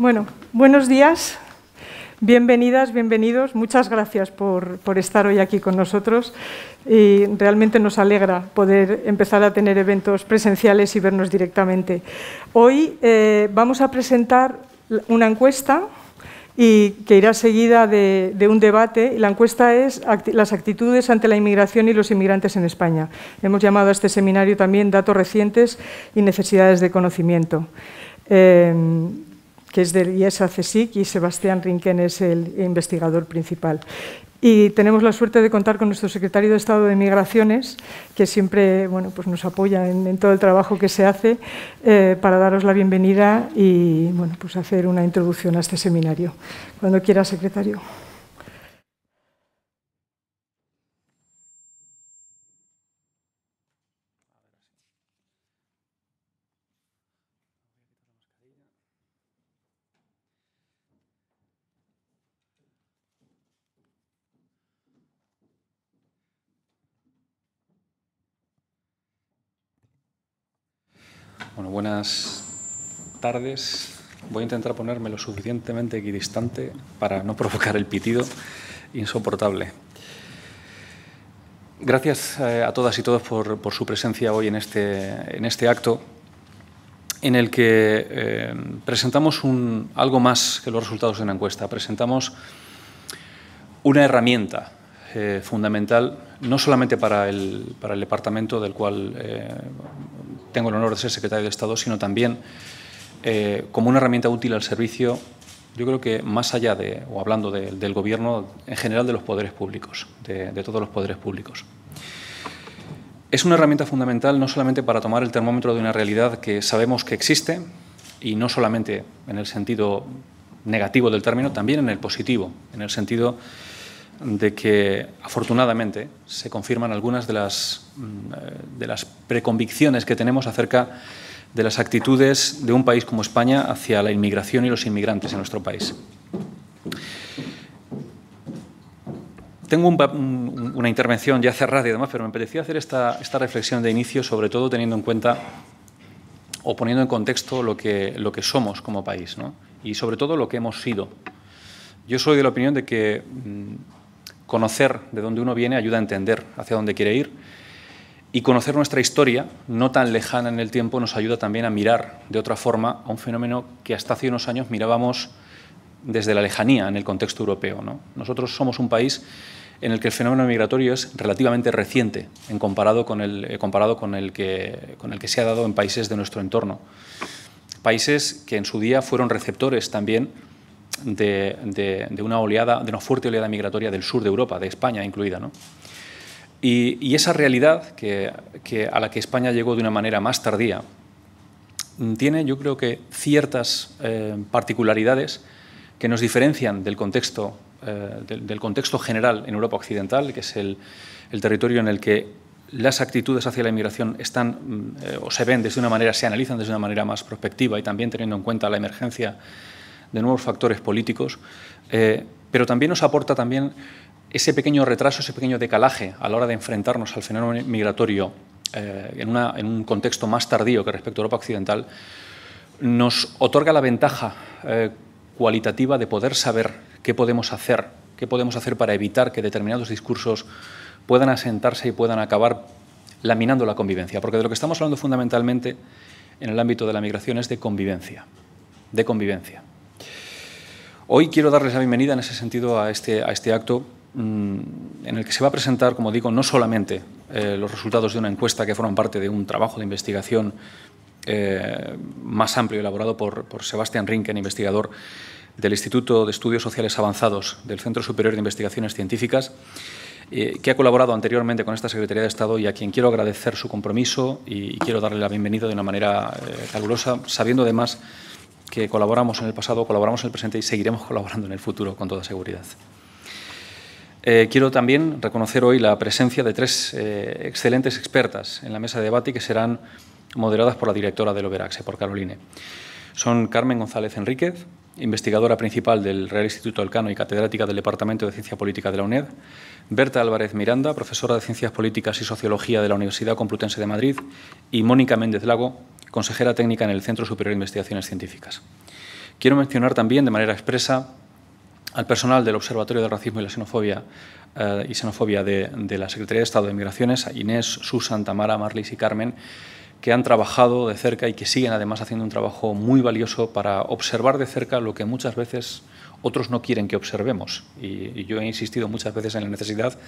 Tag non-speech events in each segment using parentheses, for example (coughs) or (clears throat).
Bueno, buenos días, bienvenidas, bienvenidos. Muchas gracias por, estar hoy aquí con nosotros y realmente nos alegra poder empezar a tener eventos presenciales y vernos directamente. Hoy eh, vamos a presentar una encuesta y que irá seguida de, un debate. La encuesta es las actitudes ante la inmigración y los inmigrantes en España. Hemos llamado a este seminario también datos recientes y necesidades de conocimiento. Eh, que es del IESA CSIC y Sebastián Rinken es el investigador principal. Y tenemos la suerte de contar con nuestro secretario de Estado de Migraciones, que siempre bueno, pues nos apoya en, todo el trabajo que se hace, eh, para daros la bienvenida y bueno, pues hacer una introducción a este seminario. Cuando quiera, secretario. Buenas tardes. Voy a intentar ponerme lo suficientemente equidistante para no provocar el pitido insoportable. Gracias eh, a todas y todos por, su presencia hoy en este, en este acto, en el que eh, presentamos algo más que los resultados de una encuesta. Presentamos una herramienta eh, fundamental, no solamente para el, para el departamento del cual tengo el honor de ser secretario de Estado, sino también eh, como una herramienta útil al servicio, yo creo que más allá de, o hablando del Gobierno, en general de los poderes públicos, de, todos los poderes públicos. Es una herramienta fundamental no solamente para tomar el termómetro de una realidad que sabemos que existe, y no solamente en el sentido negativo del término, también en el positivo, en el sentido de que afortunadamente se confirman algunas de las, mm, de las preconvicciones que tenemos acerca de las actitudes de un país como España hacia la inmigración y los inmigrantes en nuestro país. Tengo una intervención ya cerrada y demás, pero me parecía hacer esta, esta, reflexión de inicio, sobre todo teniendo en cuenta o poniendo en contexto lo que, lo que somos como país ¿no? y sobre todo lo que hemos sido. Yo soy de la opinión de que mm, conocer de dónde uno viene ayuda a entender hacia dónde quiere ir. Y conocer nuestra historia, no tan lejana en el tiempo, nos ayuda también a mirar de otra forma a un fenómeno que hasta hace unos años mirábamos desde la lejanía en el contexto europeo. ¿no? Nosotros somos un país en el que el fenómeno migratorio es relativamente reciente en comparado con el, eh, comparado con el, que, con el que se ha dado en países de nuestro entorno. Países que en su día fueron receptores también de, una oleada, de una fuerte oleada migratoria del sur de Europa, de España incluida. Y, esa realidad que, a la que España llegó de una manera más tardía tiene, yo creo que, ciertas eh, particularidades que nos diferencian del contexto, eh, del, contexto general en Europa Occidental, que es el, territorio en el que las actitudes hacia la inmigración están mm, eh, o se ven desde una manera, se analizan desde una manera más prospectiva y también teniendo en cuenta la emergencia de nuevos factores políticos, eh, pero también nos aporta también ese pequeño retraso, ese pequeño decalaje a la hora de enfrentarnos al fenómeno migratorio eh, en, un contexto más tardío que respecto a Europa Occidental, nos otorga la ventaja eh, cualitativa de poder saber qué podemos hacer, qué podemos hacer para evitar que determinados discursos puedan asentarse y puedan acabar laminando la convivencia. Porque de lo que estamos hablando fundamentalmente en el ámbito de la migración es de convivencia, de convivencia. Hoy quiero darles la bienvenida en ese sentido a este, a este acto mm, en el que se va a presentar, como digo, no solamente eh, los resultados de una encuesta que forman parte de un trabajo de investigación eh, más amplio elaborado por, por Sebastián Rinken, investigador del Instituto de Estudios Sociales Avanzados del Centro Superior de Investigaciones Científicas, eh, que ha colaborado anteriormente con esta Secretaría de Estado y a quien quiero agradecer su compromiso y, quiero darle la bienvenida de una manera calurosa, sabiendo además que colaboramos en el pasado, colaboramos en el presente y seguiremos colaborando en el futuro con toda seguridad. Eh, quiero también reconocer hoy la presencia de tres eh, excelentes expertas en la mesa de debate que serán moderadas por la directora del Overaxe, por Caroline. Son Carmen González Enríquez, investigadora principal del Real Instituto Elcano y catedrática del Departamento de Ciencia Política de la UNED, Berta Álvarez Miranda, profesora de Ciencias Políticas y Sociología de la Universidad Complutense de Madrid, y Mónica Méndez Lago, consejera técnica en el Centro Superior de Investigaciones Científicas. Quiero mencionar también de manera expresa al personal del Observatorio del Racismo y la Xenofobia eh, y Xenofobia de, de, la Secretaría de Estado de Migraciones, a Inés, Susan, Tamara, Marlis y Carmen, que han trabajado de cerca y que siguen además haciendo un trabajo muy valioso para observar de cerca lo que muchas veces otros no quieren que observemos. Y, yo he insistido muchas veces en la necesidad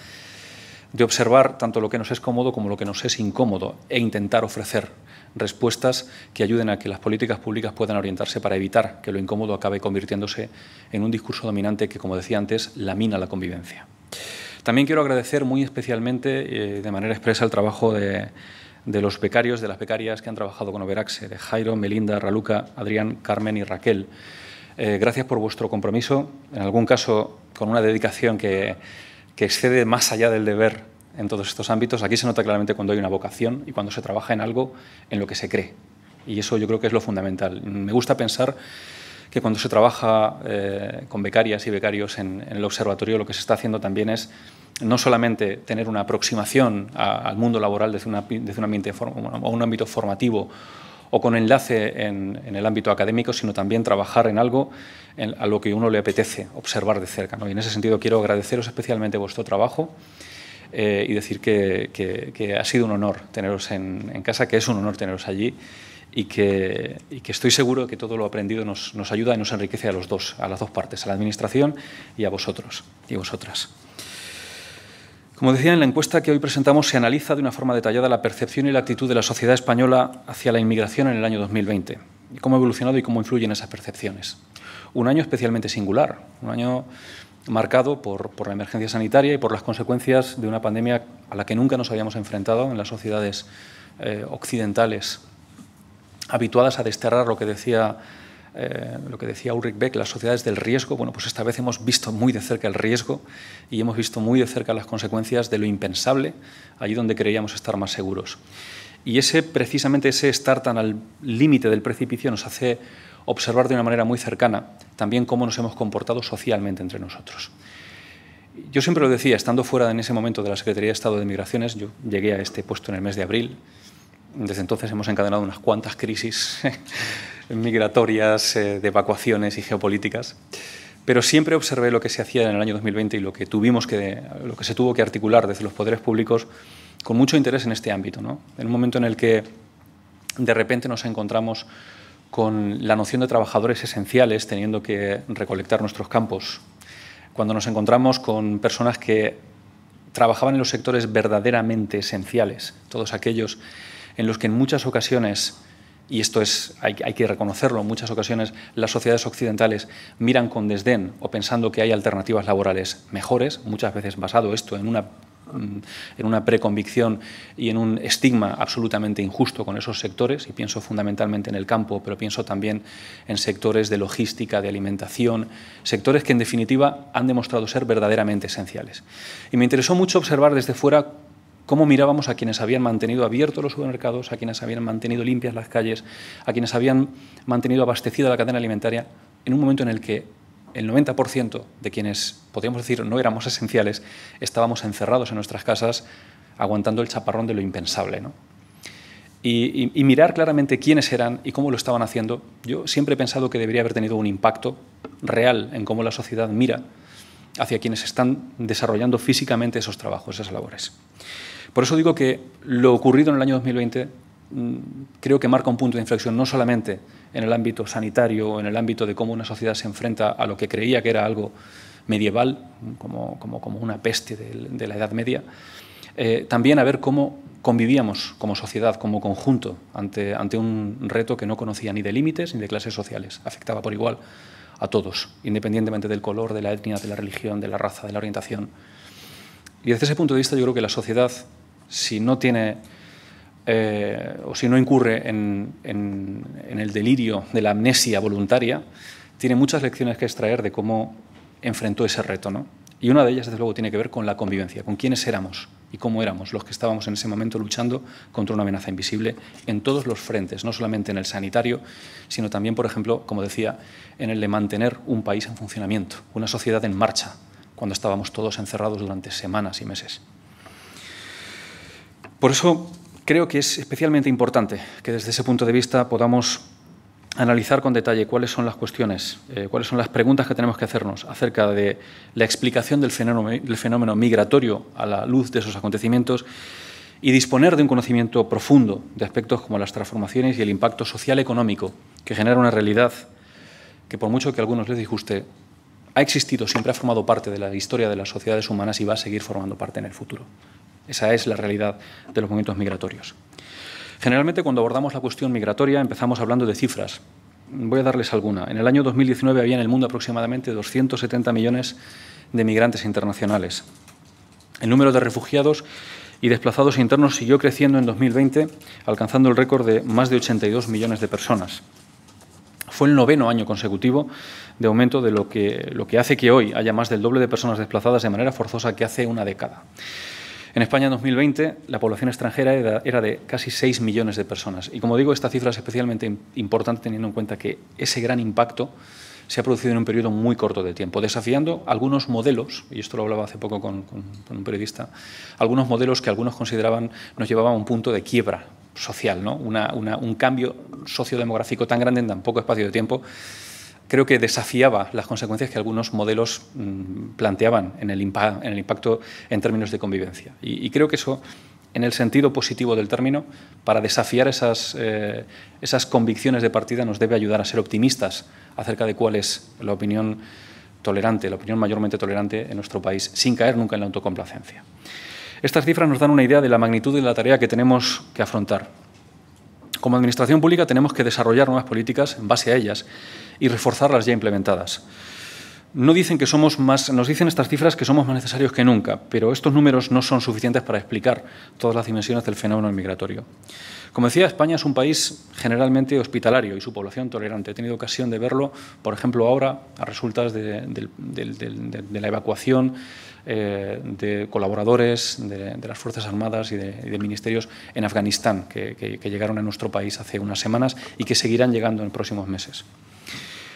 de observar tanto lo que nos es cómodo como lo que nos es incómodo e intentar ofrecer respuestas que ayuden a que las políticas públicas puedan orientarse para evitar que lo incómodo acabe convirtiéndose en un discurso dominante que, como decía antes, lamina la convivencia. También quiero agradecer muy especialmente, eh, de manera expresa, el trabajo de, de, los becarios, de las becarias que han trabajado con Overaxe, de Jairo, Melinda, Raluca, Adrián, Carmen y Raquel. Eh, gracias por vuestro compromiso, en algún caso con una dedicación que, que excede más allá del deber en todos estos ámbitos. Aquí se nota claramente cuando hay una vocación y cuando se trabaja en algo en lo que se cree. Y eso yo creo que es lo fundamental. Me gusta pensar que cuando se trabaja eh, con becarias y becarios en, en, el observatorio, lo que se está haciendo también es no solamente tener una aproximación al mundo laboral desde, un, ambiente, o un ámbito formativo o con enlace en, el ámbito académico, sino también trabajar en algo a lo que uno le apetece observar de cerca. Y en ese sentido quiero agradeceros especialmente vuestro trabajo eh, y decir que, ha sido un honor teneros en, casa, que es un honor teneros allí y que, estoy seguro que todo lo aprendido nos, nos, ayuda y nos enriquece a los dos, a las dos partes, a la Administración y a vosotros y vosotras. Como decía en la encuesta que hoy presentamos, se analiza de una forma detallada la percepción y la actitud de la sociedad española hacia la inmigración en el año 2020 y cómo ha evolucionado y cómo influyen esas percepciones. Un año especialmente singular, un año marcado por, la emergencia sanitaria y por las consecuencias de una pandemia a la que nunca nos habíamos enfrentado en las sociedades eh, occidentales habituadas a desterrar lo que decía eh, lo que decía Ulrich Beck, las sociedades del riesgo, bueno, pues esta vez hemos visto muy de cerca el riesgo y hemos visto muy de cerca las consecuencias de lo impensable, allí donde creíamos estar más seguros. Y ese, precisamente ese estar tan al límite del precipicio nos hace observar de una manera muy cercana también cómo nos hemos comportado socialmente entre nosotros. Yo siempre lo decía, estando fuera en ese momento de la Secretaría de Estado de Migraciones, yo llegué a este puesto en el mes de abril, desde entonces hemos encadenado unas cuantas crisis (laughs) migratorias, eh, de evacuaciones y geopolíticas. Pero siempre observé lo que se hacía en el año 2020 y lo que, tuvimos que, lo que se tuvo que articular desde los poderes públicos con mucho interés en este ámbito. ¿no? En un momento en el que de repente nos encontramos con la noción de trabajadores esenciales teniendo que recolectar nuestros campos, cuando nos encontramos con personas que trabajaban en los sectores verdaderamente esenciales, todos aquellos en los que en muchas ocasiones y esto es, hay, que reconocerlo, en muchas ocasiones las sociedades occidentales miran con desdén o pensando que hay alternativas laborales mejores, muchas veces basado esto en una mm, en una preconvicción y en un estigma absolutamente injusto con esos sectores, y pienso fundamentalmente en el campo, pero pienso también en sectores de logística, de alimentación, sectores que en definitiva han demostrado ser verdaderamente esenciales. Y me interesó mucho observar desde fuera cómo mirábamos a quienes habían mantenido abiertos los supermercados, a quienes habían mantenido limpias las calles, a quienes habían mantenido abastecida la cadena alimentaria, en un momento en el que el 90% de quienes, podríamos decir, no éramos esenciales, estábamos encerrados en nuestras casas aguantando el chaparrón de lo impensable. ¿no? Y, y, y, mirar claramente quiénes eran y cómo lo estaban haciendo, yo siempre he pensado que debería haber tenido un impacto real en cómo la sociedad mira hacia quienes están desarrollando físicamente esos trabajos, esas labores. Por eso digo que lo ocurrido en el año 2020 mm, creo que marca un punto de inflexión no solamente en el ámbito sanitario o en el ámbito de cómo una sociedad se enfrenta a lo que creía que era algo medieval, como, como, como una peste de, la Edad Media, eh, también a ver cómo convivíamos como sociedad, como conjunto, ante, ante un reto que no conocía ni de límites ni de clases sociales, afectaba por igual a todos, independientemente del color, de la etnia, de la religión, de la raza, de la orientación. Y desde ese punto de vista yo creo que la sociedad si no tiene eh, o si no incurre en, el delirio de la amnesia voluntaria, tiene muchas lecciones que extraer de cómo enfrentó ese reto. ¿no? Y una de ellas, desde luego, tiene que ver con la convivencia, con quiénes éramos y cómo éramos los que estábamos en ese momento luchando contra una amenaza invisible en todos los frentes, no solamente en el sanitario, sino también, por ejemplo, como decía, en el de mantener un país en funcionamiento, una sociedad en marcha, cuando estábamos todos encerrados durante semanas y meses. Por eso creo que es especialmente importante que desde ese punto de vista podamos analizar con detalle cuáles son las cuestiones, eh, cuáles son las preguntas que tenemos que hacernos acerca de la explicación del fenómeno, migratorio a la luz de esos acontecimientos y disponer de un conocimiento profundo de aspectos como las transformaciones y el impacto social económico que genera una realidad que por mucho que a algunos les disguste, ha existido, siempre ha formado parte de la historia de las sociedades humanas y va a seguir formando parte en el futuro. Esa es la realidad de los movimientos migratorios. Generalmente cuando abordamos la cuestión migratoria empezamos hablando de cifras. Voy a darles alguna. En el año 2019 había en el mundo aproximadamente 270 millones de migrantes internacionales. El número de refugiados y desplazados internos siguió creciendo en 2020, alcanzando el récord de más de 82 millones de personas. Fue el noveno año consecutivo de aumento de lo que, lo que hace que hoy haya más del doble de personas desplazadas de manera forzosa que hace una década. En España en 2020 la población extranjera era, de casi 6 millones de personas. Y como digo, esta cifra es especialmente importante teniendo en cuenta que ese gran impacto se ha producido en un periodo muy corto de tiempo, desafiando algunos modelos, y esto lo hablaba hace poco con, un periodista, algunos modelos que algunos consideraban nos llevaban a un punto de quiebra social, ¿no? un cambio sociodemográfico tan grande en tan poco espacio de tiempo creo que desafiaba las consecuencias que algunos modelos mm, planteaban en el, impacto en términos de convivencia. Y, creo que eso, en el sentido positivo del término, para desafiar esas, eh, esas convicciones de partida nos debe ayudar a ser optimistas acerca de cuál es la opinión tolerante, la opinión mayormente tolerante en nuestro país, sin caer nunca en la autocomplacencia. Estas cifras nos dan una idea de la magnitud de la tarea que tenemos que afrontar. Como Administración Pública tenemos que desarrollar nuevas políticas en base a ellas y reforzar las ya implementadas. No dicen que somos más, nos dicen estas cifras que somos más necesarios que nunca, pero estos números no son suficientes para explicar todas las dimensiones del fenómeno migratorio. Como decía, España es un país generalmente hospitalario y su población tolerante. He tenido ocasión de verlo, por ejemplo, ahora a resultas de, la evacuación eh, de colaboradores de, las Fuerzas Armadas y de, ministerios en Afganistán, que llegaron a nuestro país hace unas semanas y que seguirán llegando en próximos meses.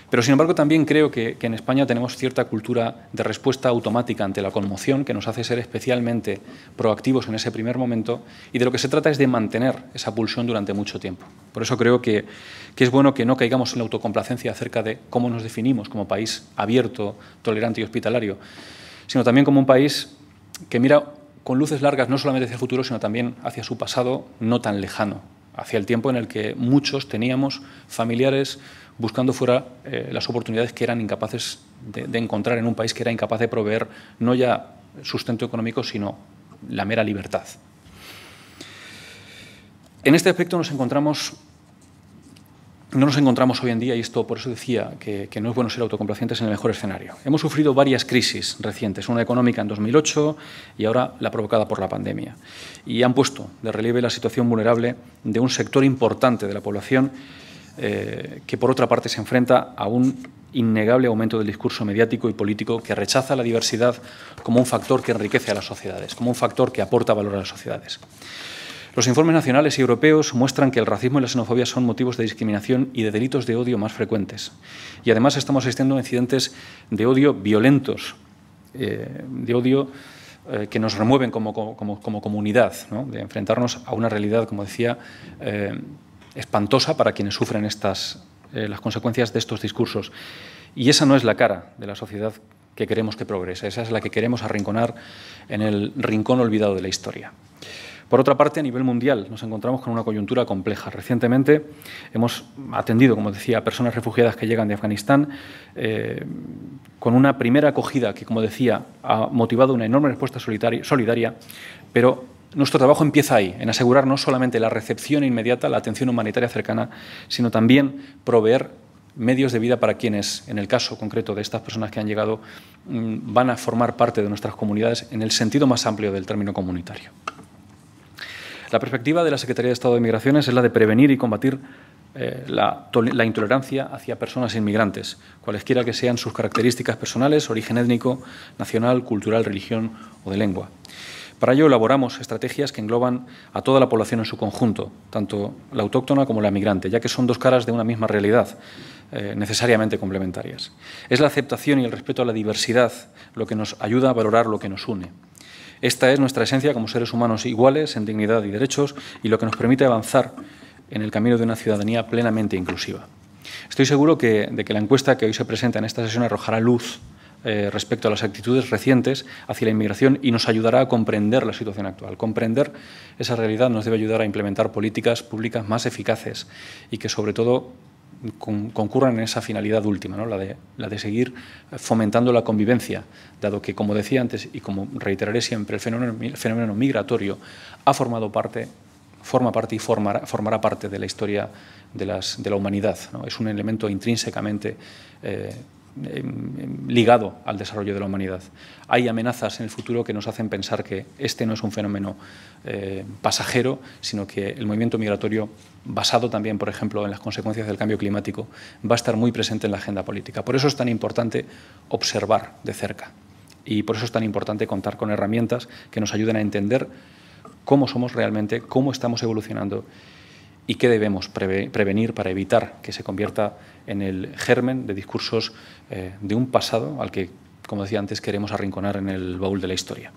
Pero, sin embargo, también creo que, en España tenemos cierta cultura de respuesta automática ante la conmoción que nos hace ser especialmente proactivos en ese primer momento y de lo que se trata es de mantener esa pulsión durante mucho tiempo. Por eso creo que, es bueno que no caigamos en la autocomplacencia acerca de cómo nos definimos como país abierto, tolerante y hospitalario, sino también como un país que mira con luces largas no solamente hacia el futuro, sino también hacia su pasado no tan lejano, hacia el tiempo en el que muchos teníamos familiares buscando fuera eh, las oportunidades que eran incapaces de, encontrar en un país que era incapaz de proveer no ya sustento económico, sino la mera libertad. En este aspecto nos encontramos, no nos encontramos hoy en día, y esto por eso decía que, no es bueno ser autocomplacientes en el mejor escenario. Hemos sufrido varias crisis recientes, una económica en 2008 y ahora la provocada por la pandemia. Y han puesto de relieve la situación vulnerable de un sector importante de la población eh, que por otra parte se enfrenta a un innegable aumento del discurso mediático y político que rechaza la diversidad como un factor que enriquece a las sociedades, como un factor que aporta valor a las sociedades. Los informes nacionales y europeos muestran que el racismo y la xenofobia son motivos de discriminación y de delitos de odio más frecuentes. Y además estamos asistiendo a incidentes de odio violentos, eh, de odio eh, que nos remueven como, comunidad, de enfrentarnos a una realidad, como decía, espantosa para quienes sufren estas, eh, las consecuencias de estos discursos. Y esa no es la cara de la sociedad que queremos que progrese, esa es la que queremos arrinconar en el rincón olvidado de la historia. Por otra parte, a nivel mundial nos encontramos con una coyuntura compleja. Recientemente hemos atendido, como decía, a personas refugiadas que llegan de Afganistán eh, con una primera acogida que, como decía, ha motivado una enorme respuesta solidaria, pero nuestro trabajo empieza ahí, en asegurar no solamente la recepción inmediata, la atención humanitaria cercana, sino también proveer medios de vida para quienes, en el caso concreto de estas personas que han llegado, mm, van a formar parte de nuestras comunidades en el sentido más amplio del término comunitario. La perspectiva de la Secretaría de Estado de Migraciones es la de prevenir y combatir eh, la, intolerancia hacia personas inmigrantes, cualesquiera que sean sus características personales, origen étnico, nacional, cultural, religión o de lengua. Para ello elaboramos estrategias que engloban a toda la población en su conjunto, tanto la autóctona como la migrante, ya que son dos caras de una misma realidad, eh, necesariamente complementarias. Es la aceptación y el respeto a la diversidad lo que nos ayuda a valorar lo que nos une. Esta es nuestra esencia como seres humanos iguales en dignidad y derechos y lo que nos permite avanzar en el camino de una ciudadanía plenamente inclusiva. Estoy seguro que, de que la encuesta que hoy se presenta en esta sesión arrojará luz eh, respecto a las actitudes recientes hacia la inmigración y nos ayudará a comprender la situación actual. Comprender esa realidad nos debe ayudar a implementar políticas públicas más eficaces y que, sobre todo, concurran en esa finalidad última, ¿no? la, de, la de seguir fomentando la convivencia, dado que, como decía antes y como reiteraré siempre, el fenómeno, migratorio ha formado parte, forma parte y formará, formará parte de la historia de, las, de la humanidad. ¿no? Es un elemento intrínsecamente eh, Em, ligado al desarrollo de la humanidad. Hay amenazas en el futuro que nos hacen pensar que este no es un fenómeno eh, pasajero, sino que el movimiento migratorio, basado también, por ejemplo, en las consecuencias del cambio climático, va a estar muy presente en la agenda política. Por eso es tan importante observar de cerca y por eso es tan importante contar con herramientas que nos ayuden a entender cómo somos realmente, cómo estamos evolucionando y qué debemos prevenir para evitar que se convierta en el germen de discursos eh, de un pasado al que, como decía antes, queremos arrinconar en el baúl de la historia.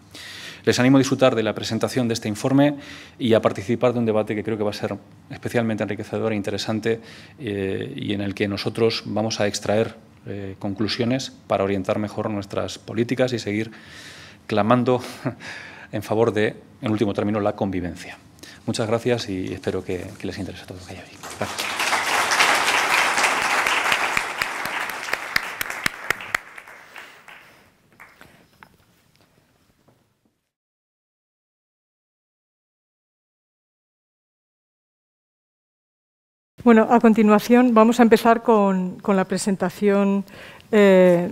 Les animo a disfrutar de la presentación de este informe y a participar de un debate que creo que va a ser especialmente enriquecedor e interesante eh, y en el que nosotros vamos a extraer eh, conclusiones para orientar mejor nuestras políticas y seguir clamando (laughs) en favor de, en último término, la convivencia. Muchas gracias y espero que, les interese todo lo que hay. Gracias. Bueno, a continuación vamos a empezar con, la presentación eh,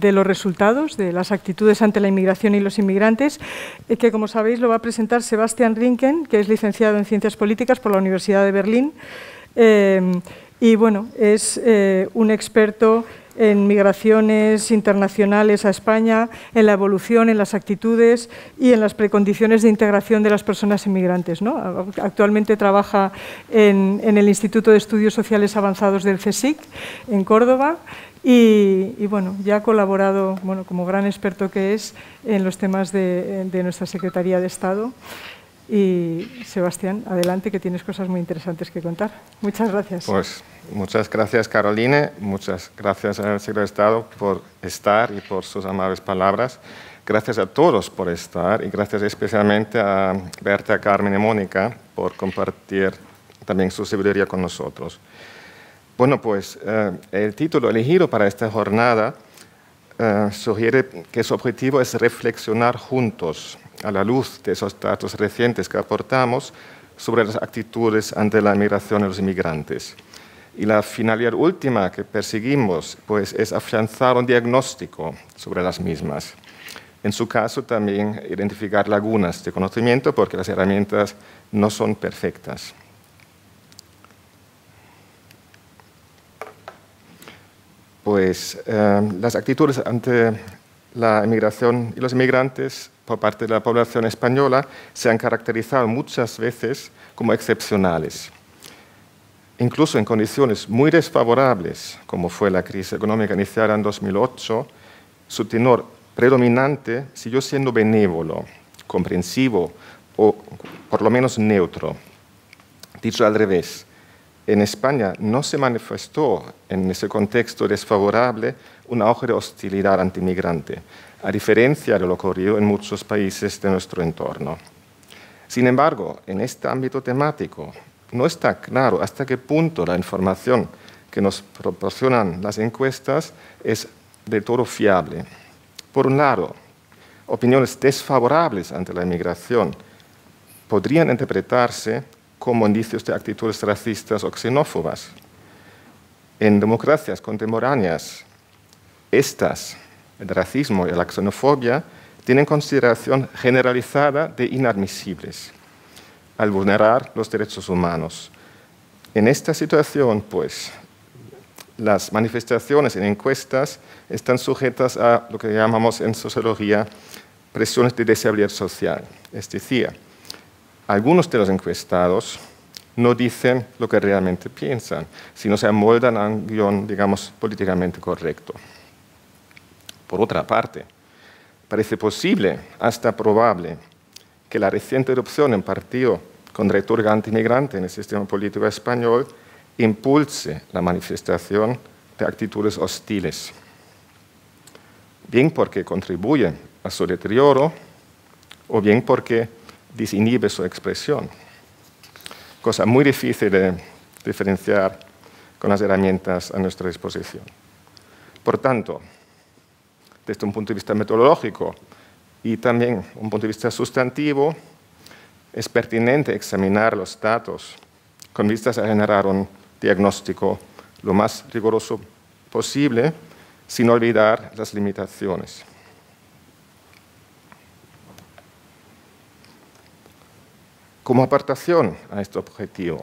de los resultados de las actitudes ante la inmigración y los inmigrantes, eh, que como sabéis lo va a presentar Sebastian Rinken, que es licenciado en Ciencias Políticas por la Universidad de Berlín. Eh, y bueno, es eh, un experto en migraciones internacionales a España, en la evolución, en las actitudes y en las precondiciones de integración de las personas inmigrantes. ¿no? Actualmente trabaja en, en, el Instituto de Estudios Sociales Avanzados del CSIC, en Córdoba, y, bueno, ya ha colaborado, bueno, como gran experto que es, en los temas de, nuestra Secretaría de Estado. Y Sebastián, adelante, que tienes cosas muy interesantes que contar. Muchas gracias. Pues muchas gracias, Caroline. Muchas gracias al Secretario de Estado por estar y por sus amables palabras. Gracias a todos por estar y gracias especialmente a Berta, Carmen y Mónica por compartir también su sabiduría con nosotros. Bueno, pues eh, el título elegido para esta jornada eh, sugiere que su objetivo es reflexionar juntos, a la luz de esos datos recientes que aportamos, sobre las actitudes ante la migración de los inmigrantes. Y la finalidad última que perseguimos pues, es afianzar un diagnóstico sobre las mismas. En su caso, también identificar lagunas de conocimiento, porque las herramientas no son perfectas. Pues eh, las actitudes ante la inmigración y los inmigrantes por parte de la población española se han caracterizado muchas veces como excepcionales. Incluso en condiciones muy desfavorables, como fue la crisis económica iniciada en 2008, su tenor predominante siguió siendo benévolo, comprensivo o por lo menos neutro. Dicho al revés, en España no se manifestó en ese contexto desfavorable un auge de hostilidad antimigrante, a diferencia de lo ocurrido en muchos países de nuestro entorno. Sin embargo, en este ámbito temático no está claro hasta qué punto la información que nos proporcionan las encuestas es de todo fiable. Por un lado, opiniones desfavorables ante la inmigración podrían interpretarse como indicios de actitudes racistas o xenófobas. En democracias contemporáneas, estas, el racismo y la xenofobia, tienen consideración generalizada de inadmisibles al vulnerar los derechos humanos. En esta situación, pues, las manifestaciones en encuestas están sujetas a lo que llamamos en sociología presiones de deseabilidad social, es decir, algunos de los encuestados no dicen lo que realmente piensan, sino se amoldan a un guion, digamos, políticamente correcto. Por otra parte, parece posible, hasta probable, que la reciente erupción en partido con retórica antimigrante en el sistema político español impulse la manifestación de actitudes hostiles, bien porque contribuye a su deterioro o bien porque disinhibe su expresión, cosa muy difícil de diferenciar con las herramientas a nuestra disposición. Por tanto, desde un punto de vista metodológico y también un punto de vista sustantivo, es pertinente examinar los datos con vistas a generar un diagnóstico lo más riguroso posible, sin olvidar las limitaciones. Como apartación a este objetivo,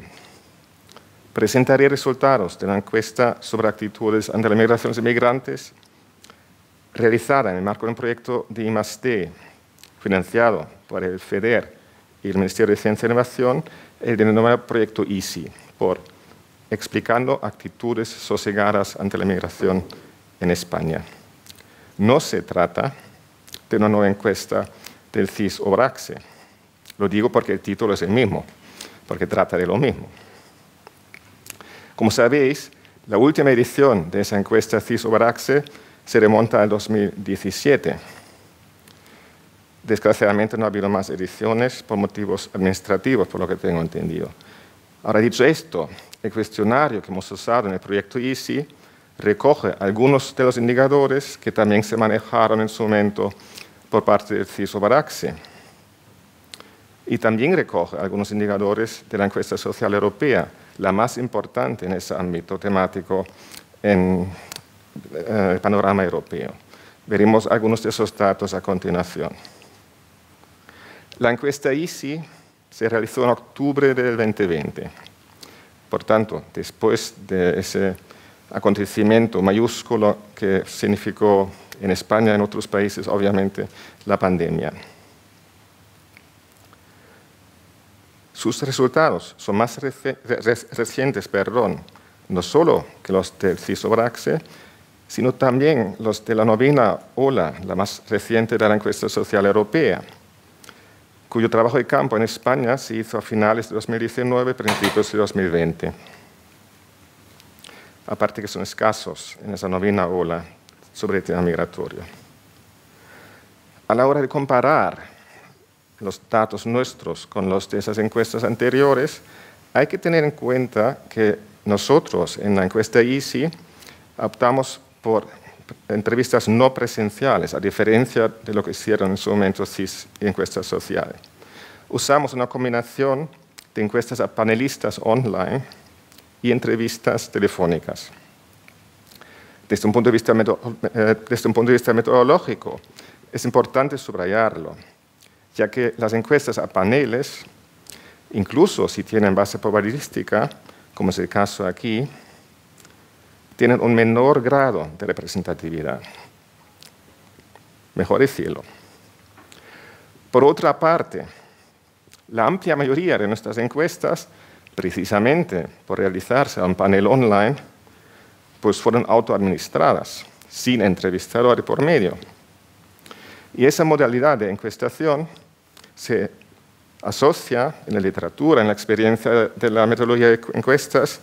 presentaré resultados de la encuesta sobre actitudes ante la migración de migrantes realizada en el marco de un proyecto de I+D financiado por el FEDER y el Ministerio de Ciencia e Innovación, el denominado proyecto EASY, por explicando actitudes sosegadas ante la migración en España. No se trata de una nueva encuesta del CIS o Braxe. Lo digo porque el título es el mismo, porque trata de lo mismo. Como sabéis, la última edición de esa encuesta CIS o Braxe se remonta al 2017. Desgraciadamente no ha habido más ediciones por motivos administrativos, por lo que tengo entendido. Ahora, dicho esto, el cuestionario que hemos usado en el proyecto EASY recoge algunos de los indicadores que también se manejaron en su momento por parte del CISO Baraxe. Y también recoge algunos indicadores de la encuesta social europea, la más importante en ese ámbito temático en eh, el panorama europeo. Veremos algunos de esos datos a continuación. La encuesta ICI se realizó en octubre del 2020. Por tanto, después de ese acontecimiento mayúsculo que significó en España y en otros países, obviamente, la pandemia. Sus resultados son más recientes, perdón, no solo que los del CISO-BRAXE, sino también los de la novena ola, la más reciente de la encuesta social europea, cuyo trabajo de campo en España se hizo a finales de 2019, principios de 2020 aparte que son escasos en esa novena ola sobre el tema migratorio. A la hora de comparar los datos nuestros con los de esas encuestas anteriores, hay que tener en cuenta que nosotros en la encuesta EASY optamos por entrevistas no presenciales, a diferencia de lo que hicieron en su momento CIS y encuestas sociales. Usamos una combinación de encuestas a panelistas online y entrevistas telefónicas. Desde un punto de vista, eh, desde un punto de vista metodológico, es importante subrayarlo, ya que las encuestas a paneles, incluso si tienen base probabilística, como es el caso aquí, tienen un menor grado de representatividad. Mejor decirlo. Por otra parte, la amplia mayoría de nuestras encuestas precisamente por realizarse a un panel online, pues fueron autoadministradas, sin entrevistador por medio. Y esa modalidad de encuestación se asocia en la literatura, en la experiencia de la metodología de encuestas,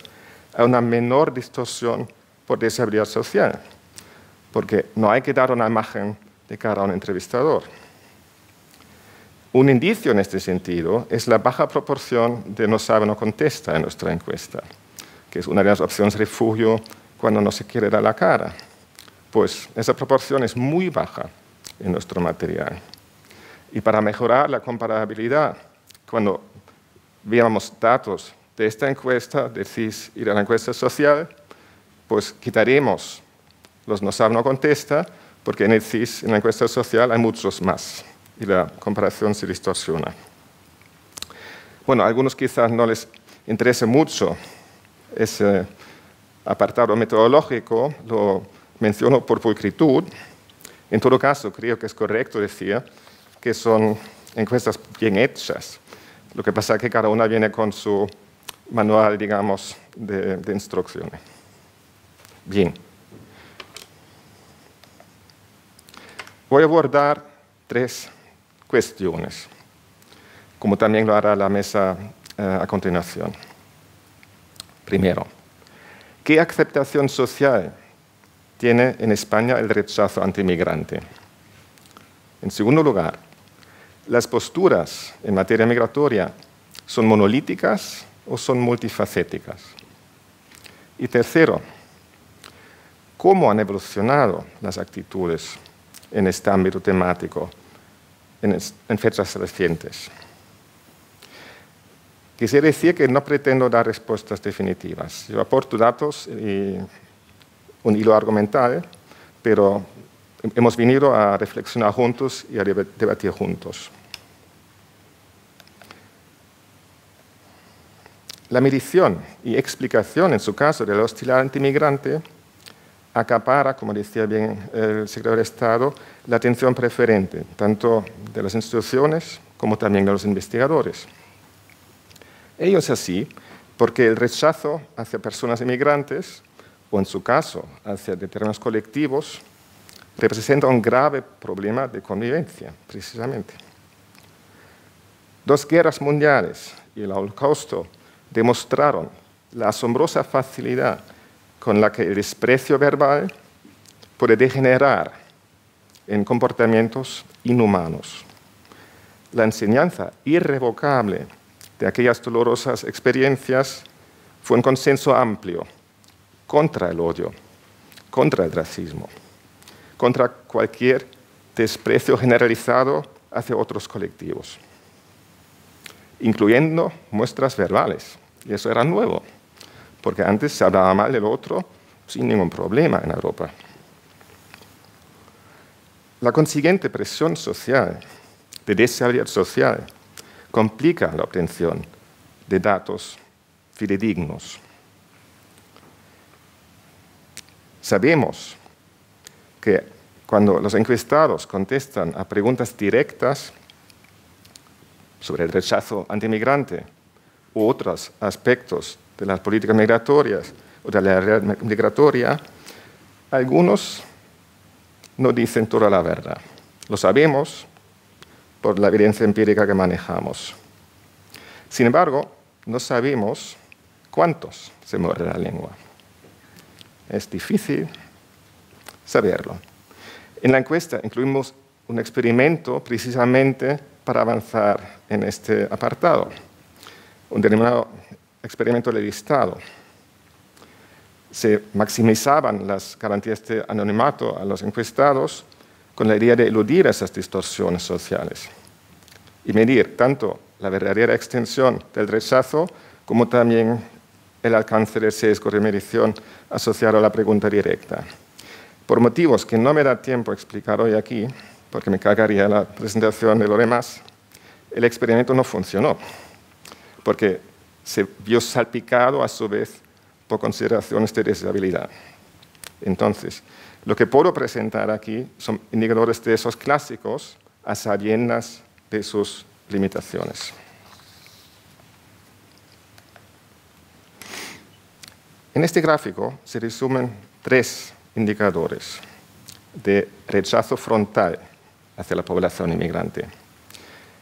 a una menor distorsión por disabilidad social, porque no hay que dar una imagen de cara a un entrevistador. Un indicio en este sentido es la baja proporción de no sabe, no contesta en nuestra encuesta, que es una de las opciones de refugio cuando no se quiere dar la cara. Pues esa proporción es muy baja en nuestro material. Y para mejorar la comparabilidad, cuando veamos datos de esta encuesta, de CIS y de la encuesta social, pues quitaremos los no sabe, no contesta, porque en el CIS, en la encuesta social, hay muchos más y la comparación se distorsiona. Bueno, a algunos quizás no les interese mucho ese apartado metodológico, lo menciono por pulcritud. En todo caso, creo que es correcto decir que son encuestas bien hechas. Lo que pasa es que cada una viene con su manual, digamos, de, instrucciones. Bien. Voy a abordar tres cuestiones, como también lo hará la mesa eh, a continuación. Primero, ¿Qué aceptación social tiene en España el rechazo antimigrante? En segundo lugar, ¿las posturas en materia migratoria son monolíticas o son multifacéticas? Y tercero, ¿cómo han evolucionado las actitudes en este ámbito temático en, fechas recientes? Quisiera decir que no pretendo dar respuestas definitivas. Yo aporto datos y un hilo argumental, pero hemos venido a reflexionar juntos y a debatir juntos. La medición y explicación, en su caso, de la hostilidad antimigrante acapara, como decía bien el secretario de Estado, la atención preferente, tanto de las instituciones como también de los investigadores. Ello es así porque el rechazo hacia personas inmigrantes, o en su caso hacia determinados colectivos, representa un grave problema de convivencia, precisamente. Dos guerras mundiales y el holocausto demostraron la asombrosa facilidad con la que el desprecio verbal puede degenerar en comportamientos inhumanos. La enseñanza irrevocable de aquellas dolorosas experiencias fue un consenso amplio contra el odio, contra el racismo, contra cualquier desprecio generalizado hacia otros colectivos, incluyendo muestras verbales. Y eso era nuevo, porque antes se hablaba mal del otro sin ningún problema en Europa. La consiguiente presión social, de desigualdad social, complica la obtención de datos fidedignos. Sabemos que cuando los encuestados contestan a preguntas directas sobre el rechazo antimigrante u otros aspectos de las políticas migratorias o de la realidad migratoria, algunos no dicen toda la verdad. Lo sabemos por la evidencia empírica que manejamos. Sin embargo, no sabemos cuántos se muerde la lengua. Es difícil saberlo. En la encuesta incluimos un experimento precisamente para avanzar en este apartado, un determinado experimento de listado. Se maximizaban las garantías de anonimato a los encuestados con la idea de eludir esas distorsiones sociales y medir tanto la verdadera extensión del rechazo como también el alcance del sesgo de medición asociado a la pregunta directa. Por motivos que no me da tiempo a explicar hoy aquí, porque me cagaría la presentación de lo demás, el experimento no funcionó, porque se vio salpicado a su vez por consideraciones de deshabilidad. Entonces, lo que puedo presentar aquí son indicadores de esos clásicos a sabiendas de sus limitaciones. En este gráfico se resumen tres indicadores de rechazo frontal hacia la población inmigrante.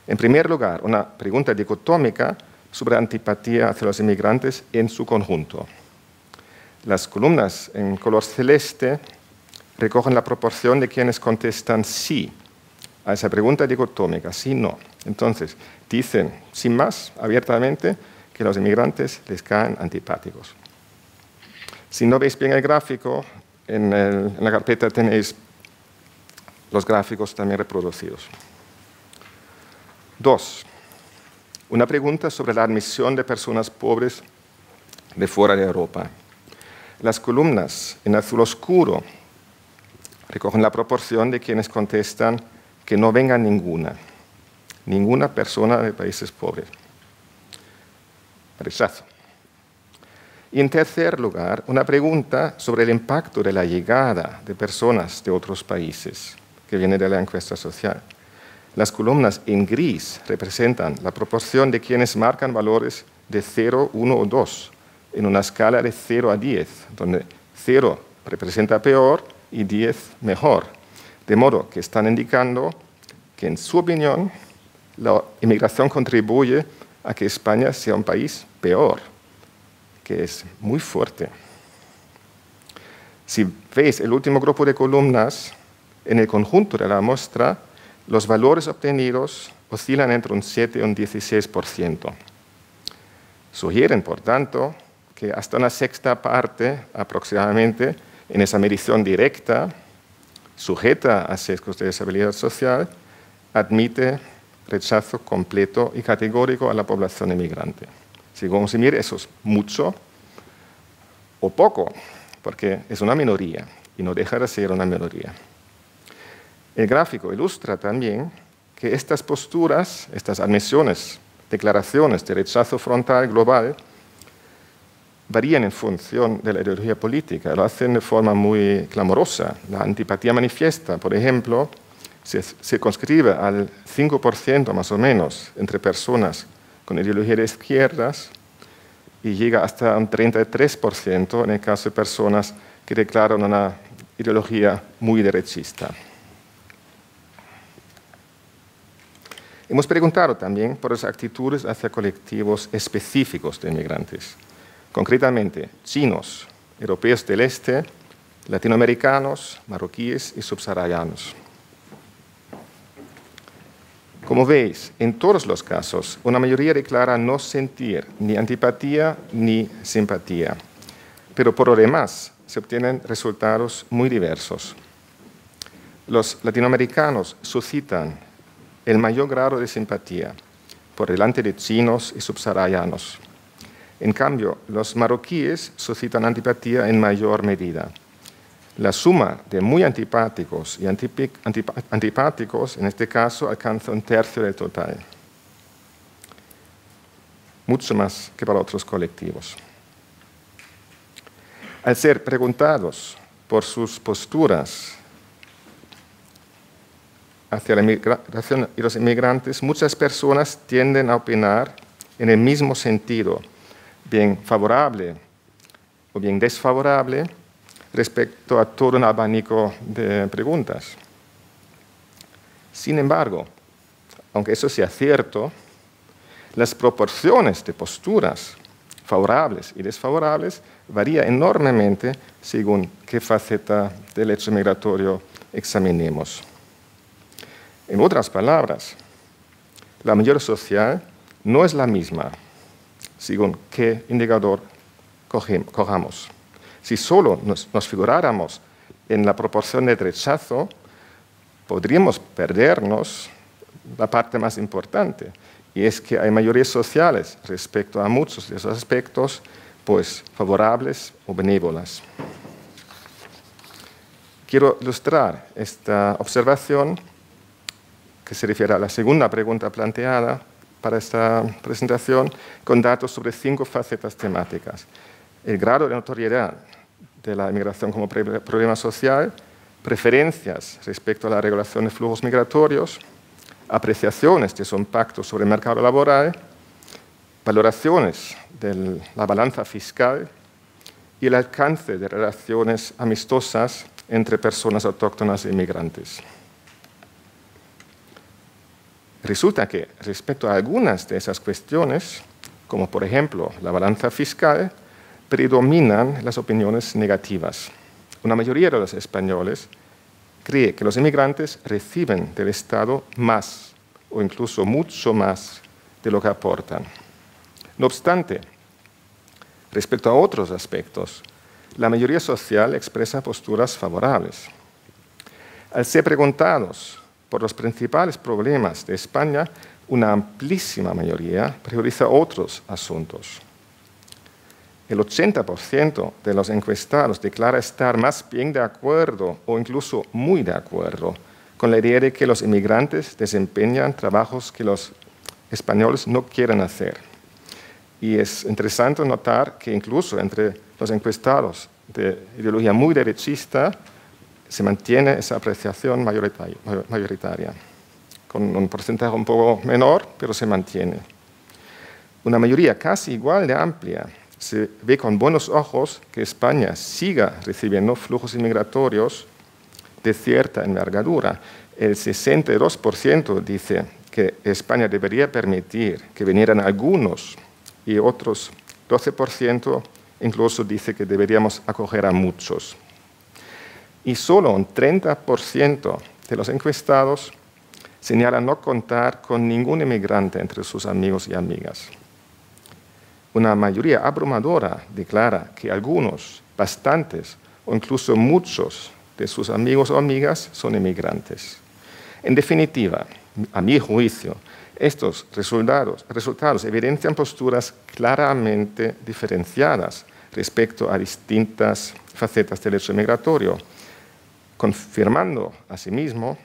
En primer lugar, una pregunta dicotómica sobre antipatía hacia los inmigrantes en su conjunto. Las columnas en color celeste recogen la proporción de quienes contestan sí a esa pregunta dicotómica, sí, no. Entonces, dicen, sin más, abiertamente, que los inmigrantes les caen antipáticos. Si no veis bien el gráfico, en, la carpeta tenéis los gráficos también reproducidos. Dos, una pregunta sobre la admisión de personas pobres de fuera de Europa. Las columnas en azul oscuro recogen la proporción de quienes contestan que no venga ninguna, ninguna persona de países pobres. Rechazo. Y en tercer lugar, una pregunta sobre el impacto de la llegada de personas de otros países, que viene de la encuesta social. Las columnas en gris representan la proporción de quienes marcan valores de 0, 1 o 2 en una escala de 0 a 10, donde 0 representa peor y 10 mejor. De modo que están indicando que, en su opinión, la inmigración contribuye a que España sea un país peor, es muy fuerte. Si veis el último grupo de columnas, en el conjunto de la muestra, los valores obtenidos oscilan entre un 7 y un 16%. Sugieren, por tanto, que hasta una sexta parte aproximadamente en esa medición directa, sujeta a sesgos de desabilidad social, admite rechazo completo y categórico a la población emigrante. Si mirar, eso es mucho o poco, porque es una minoría y no deja de ser una minoría. El gráfico ilustra también que estas posturas, estas admisiones, declaraciones de rechazo frontal global, varían en función de la ideología política, lo hacen de forma muy clamorosa. La antipatía manifiesta, por ejemplo, se circunscribe al 5% más o menos entre personas con ideología de izquierdas y llega hasta un 33% en el caso de personas que declaran una ideología muy derechista. Hemos preguntado también por las actitudes hacia colectivos específicos de inmigrantes, concretamente chinos, europeos del este, latinoamericanos, marroquíes y subsaharianos. Como veis, en todos los casos, una mayoría declara no sentir ni antipatía ni simpatía, pero por lo demás se obtienen resultados muy diversos. Los latinoamericanos suscitan el mayor grado de simpatía por delante de chinos y subsaharianos. En cambio, los marroquíes suscitan antipatía en mayor medida. La suma de muy antipáticos y antipáticos, en este caso, alcanza un tercio del total, mucho más que para otros colectivos. Al ser preguntados por sus posturas hacia la migración y los inmigrantes, muchas personas tienden a opinar en el mismo sentido, bien favorable o bien desfavorable, respecto a todo un abanico de preguntas. Sin embargo, aunque eso sea cierto, las proporciones de posturas favorables y desfavorables varían enormemente según qué faceta del hecho migratorio examinemos. En otras palabras, la mayoría social no es la misma según qué indicador cojamos. Si solo nos, figuráramos en la proporción de rechazo, podríamos perdernos la parte más importante, y es que hay mayorías sociales respecto a muchos de esos aspectos, pues favorables o benévolas. Quiero ilustrar esta observación que se refiere a la segunda pregunta planteada para esta presentación con datos sobre cinco facetas temáticas. El grado de notoriedad de la inmigración como problema social, preferencias respecto a la regulación de flujos migratorios, apreciaciones de su impacto sobre el mercado laboral, valoraciones de la balanza fiscal y el alcance de relaciones amistosas entre personas autóctonas e inmigrantes. Resulta que respecto a algunas de esas cuestiones, como por ejemplo la balanza fiscal, predominan las opiniones negativas. Una mayoría de los españoles cree que los inmigrantes reciben del Estado más o incluso mucho más de lo que aportan. No obstante, respecto a otros aspectos, la mayoría social expresa posturas favorables. Al ser preguntados por los principales problemas de España, una amplísima mayoría prioriza otros asuntos el 80% de los encuestados declara estar más bien de acuerdo o incluso muy de acuerdo con la idea de que los inmigrantes desempeñan trabajos que los españoles no quieren hacer. Y es interesante notar que incluso entre los encuestados de ideología muy derechista se mantiene esa apreciación mayoritaria, con un porcentaje un poco menor, pero se mantiene. Una mayoría casi igual de amplia se ve con buenos ojos que España siga recibiendo flujos inmigratorios de cierta envergadura. El 62% dice que España debería permitir que vinieran algunos y otros 12% incluso dice que deberíamos acoger a muchos. y solo un 30% de los encuestados señalan no contar con ningún inmigrante entre sus amigos y amigas. Una mayoría abrumadora declara que algunos, bastantes o incluso muchos de sus amigos o amigas son inmigrantes. En definitiva, a mi juicio, estos resultados, resultados evidencian posturas claramente diferenciadas respecto a distintas facetas del hecho migratorio, confirmando asimismo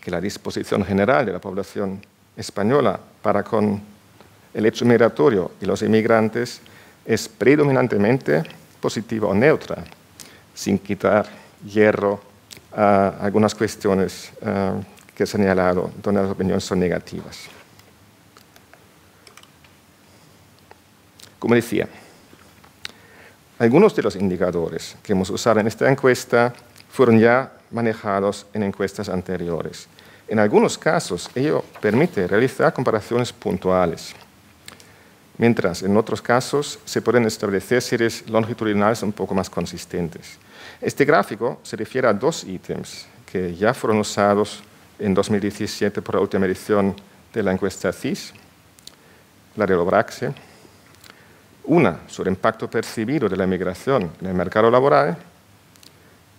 que la disposición general de la población española para con el hecho migratorio y los inmigrantes es predominantemente positiva o neutra, sin quitar hierro a algunas cuestiones eh, que he señalado, donde las opiniones son negativas. Como decía, algunos de los indicadores que hemos usado en esta encuesta fueron ya manejados en encuestas anteriores. En algunos casos, ello permite realizar comparaciones puntuales, mientras en otros casos se pueden establecer series longitudinales un poco más consistentes. Este gráfico se refiere a dos ítems que ya fueron usados en 2017 por la última edición de la encuesta CIS, la de Lobraxe, una sobre el impacto percibido de la migración en el mercado laboral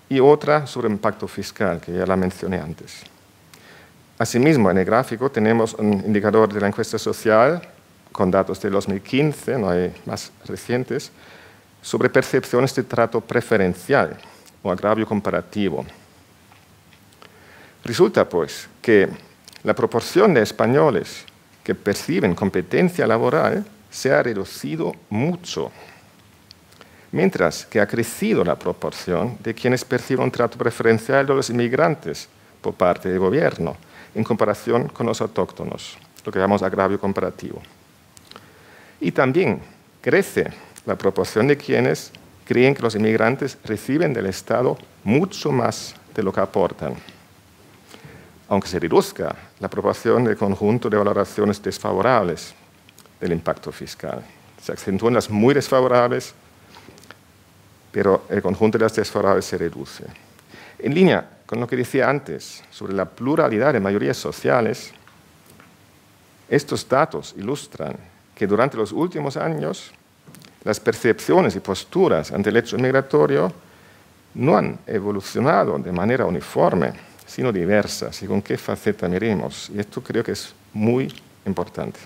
y otra sobre el impacto fiscal, que ya la mencioné antes. Asimismo, en el gráfico tenemos un indicador de la encuesta social con datos de 2015, no hay más recientes, sobre percepciones de trato preferencial o agravio comparativo. Resulta, pues, que la proporción de españoles que perciben competencia laboral se ha reducido mucho, mientras que ha crecido la proporción de quienes perciben un trato preferencial de los inmigrantes por parte del gobierno, en comparación con los autóctonos, lo que llamamos agravio comparativo. Y también crece la proporción de quienes creen que los inmigrantes reciben del Estado mucho más de lo que aportan, aunque se reduzca la proporción del conjunto de valoraciones desfavorables del impacto fiscal. Se acentúan las muy desfavorables, pero el conjunto de las desfavorables se reduce. En línea con lo que decía antes sobre la pluralidad de mayorías sociales, estos datos ilustran que durante los últimos años las percepciones y posturas ante el hecho migratorio no han evolucionado de manera uniforme, sino diversa, según qué faceta miremos. Y esto creo que es muy importante.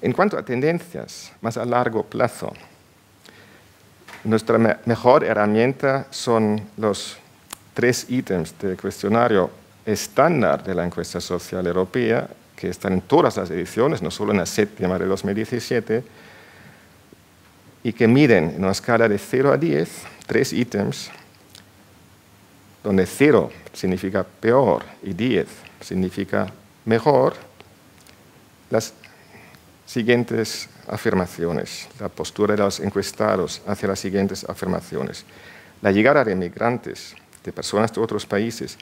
En cuanto a tendencias más a largo plazo, nuestra mejor herramienta son los tres ítems del cuestionario estándar de la encuesta social europea, que están en todas las ediciones, no solo en la séptima de 2017, y que miden en una escala de 0 a 10 tres ítems, donde 0 significa peor y 10 significa mejor, las siguientes afirmaciones, la postura de los encuestados hacia las siguientes afirmaciones. La llegada de migrantes, de personas de otros países,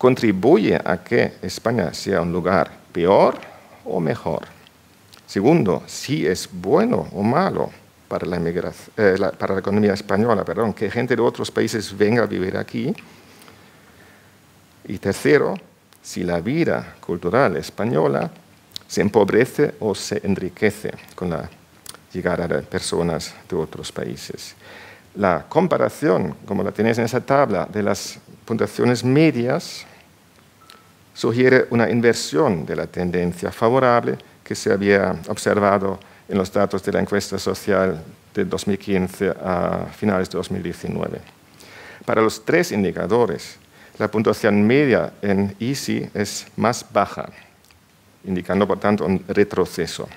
contribuye a que España sea un lugar peor o mejor. Segundo, si es bueno o malo para la, eh, para la economía española, perdón, que gente de otros países venga a vivir aquí. Y tercero, si la vida cultural española se empobrece o se enriquece con la llegada de personas de otros países. La comparación, como la tenéis en esa tabla, de las puntuaciones medias sugiere una inversión de la tendencia favorable que se había observado en los datos de la encuesta social de 2015 a finales de 2019. Para los tres indicadores, la puntuación media en EASY es más baja, indicando por tanto un retroceso.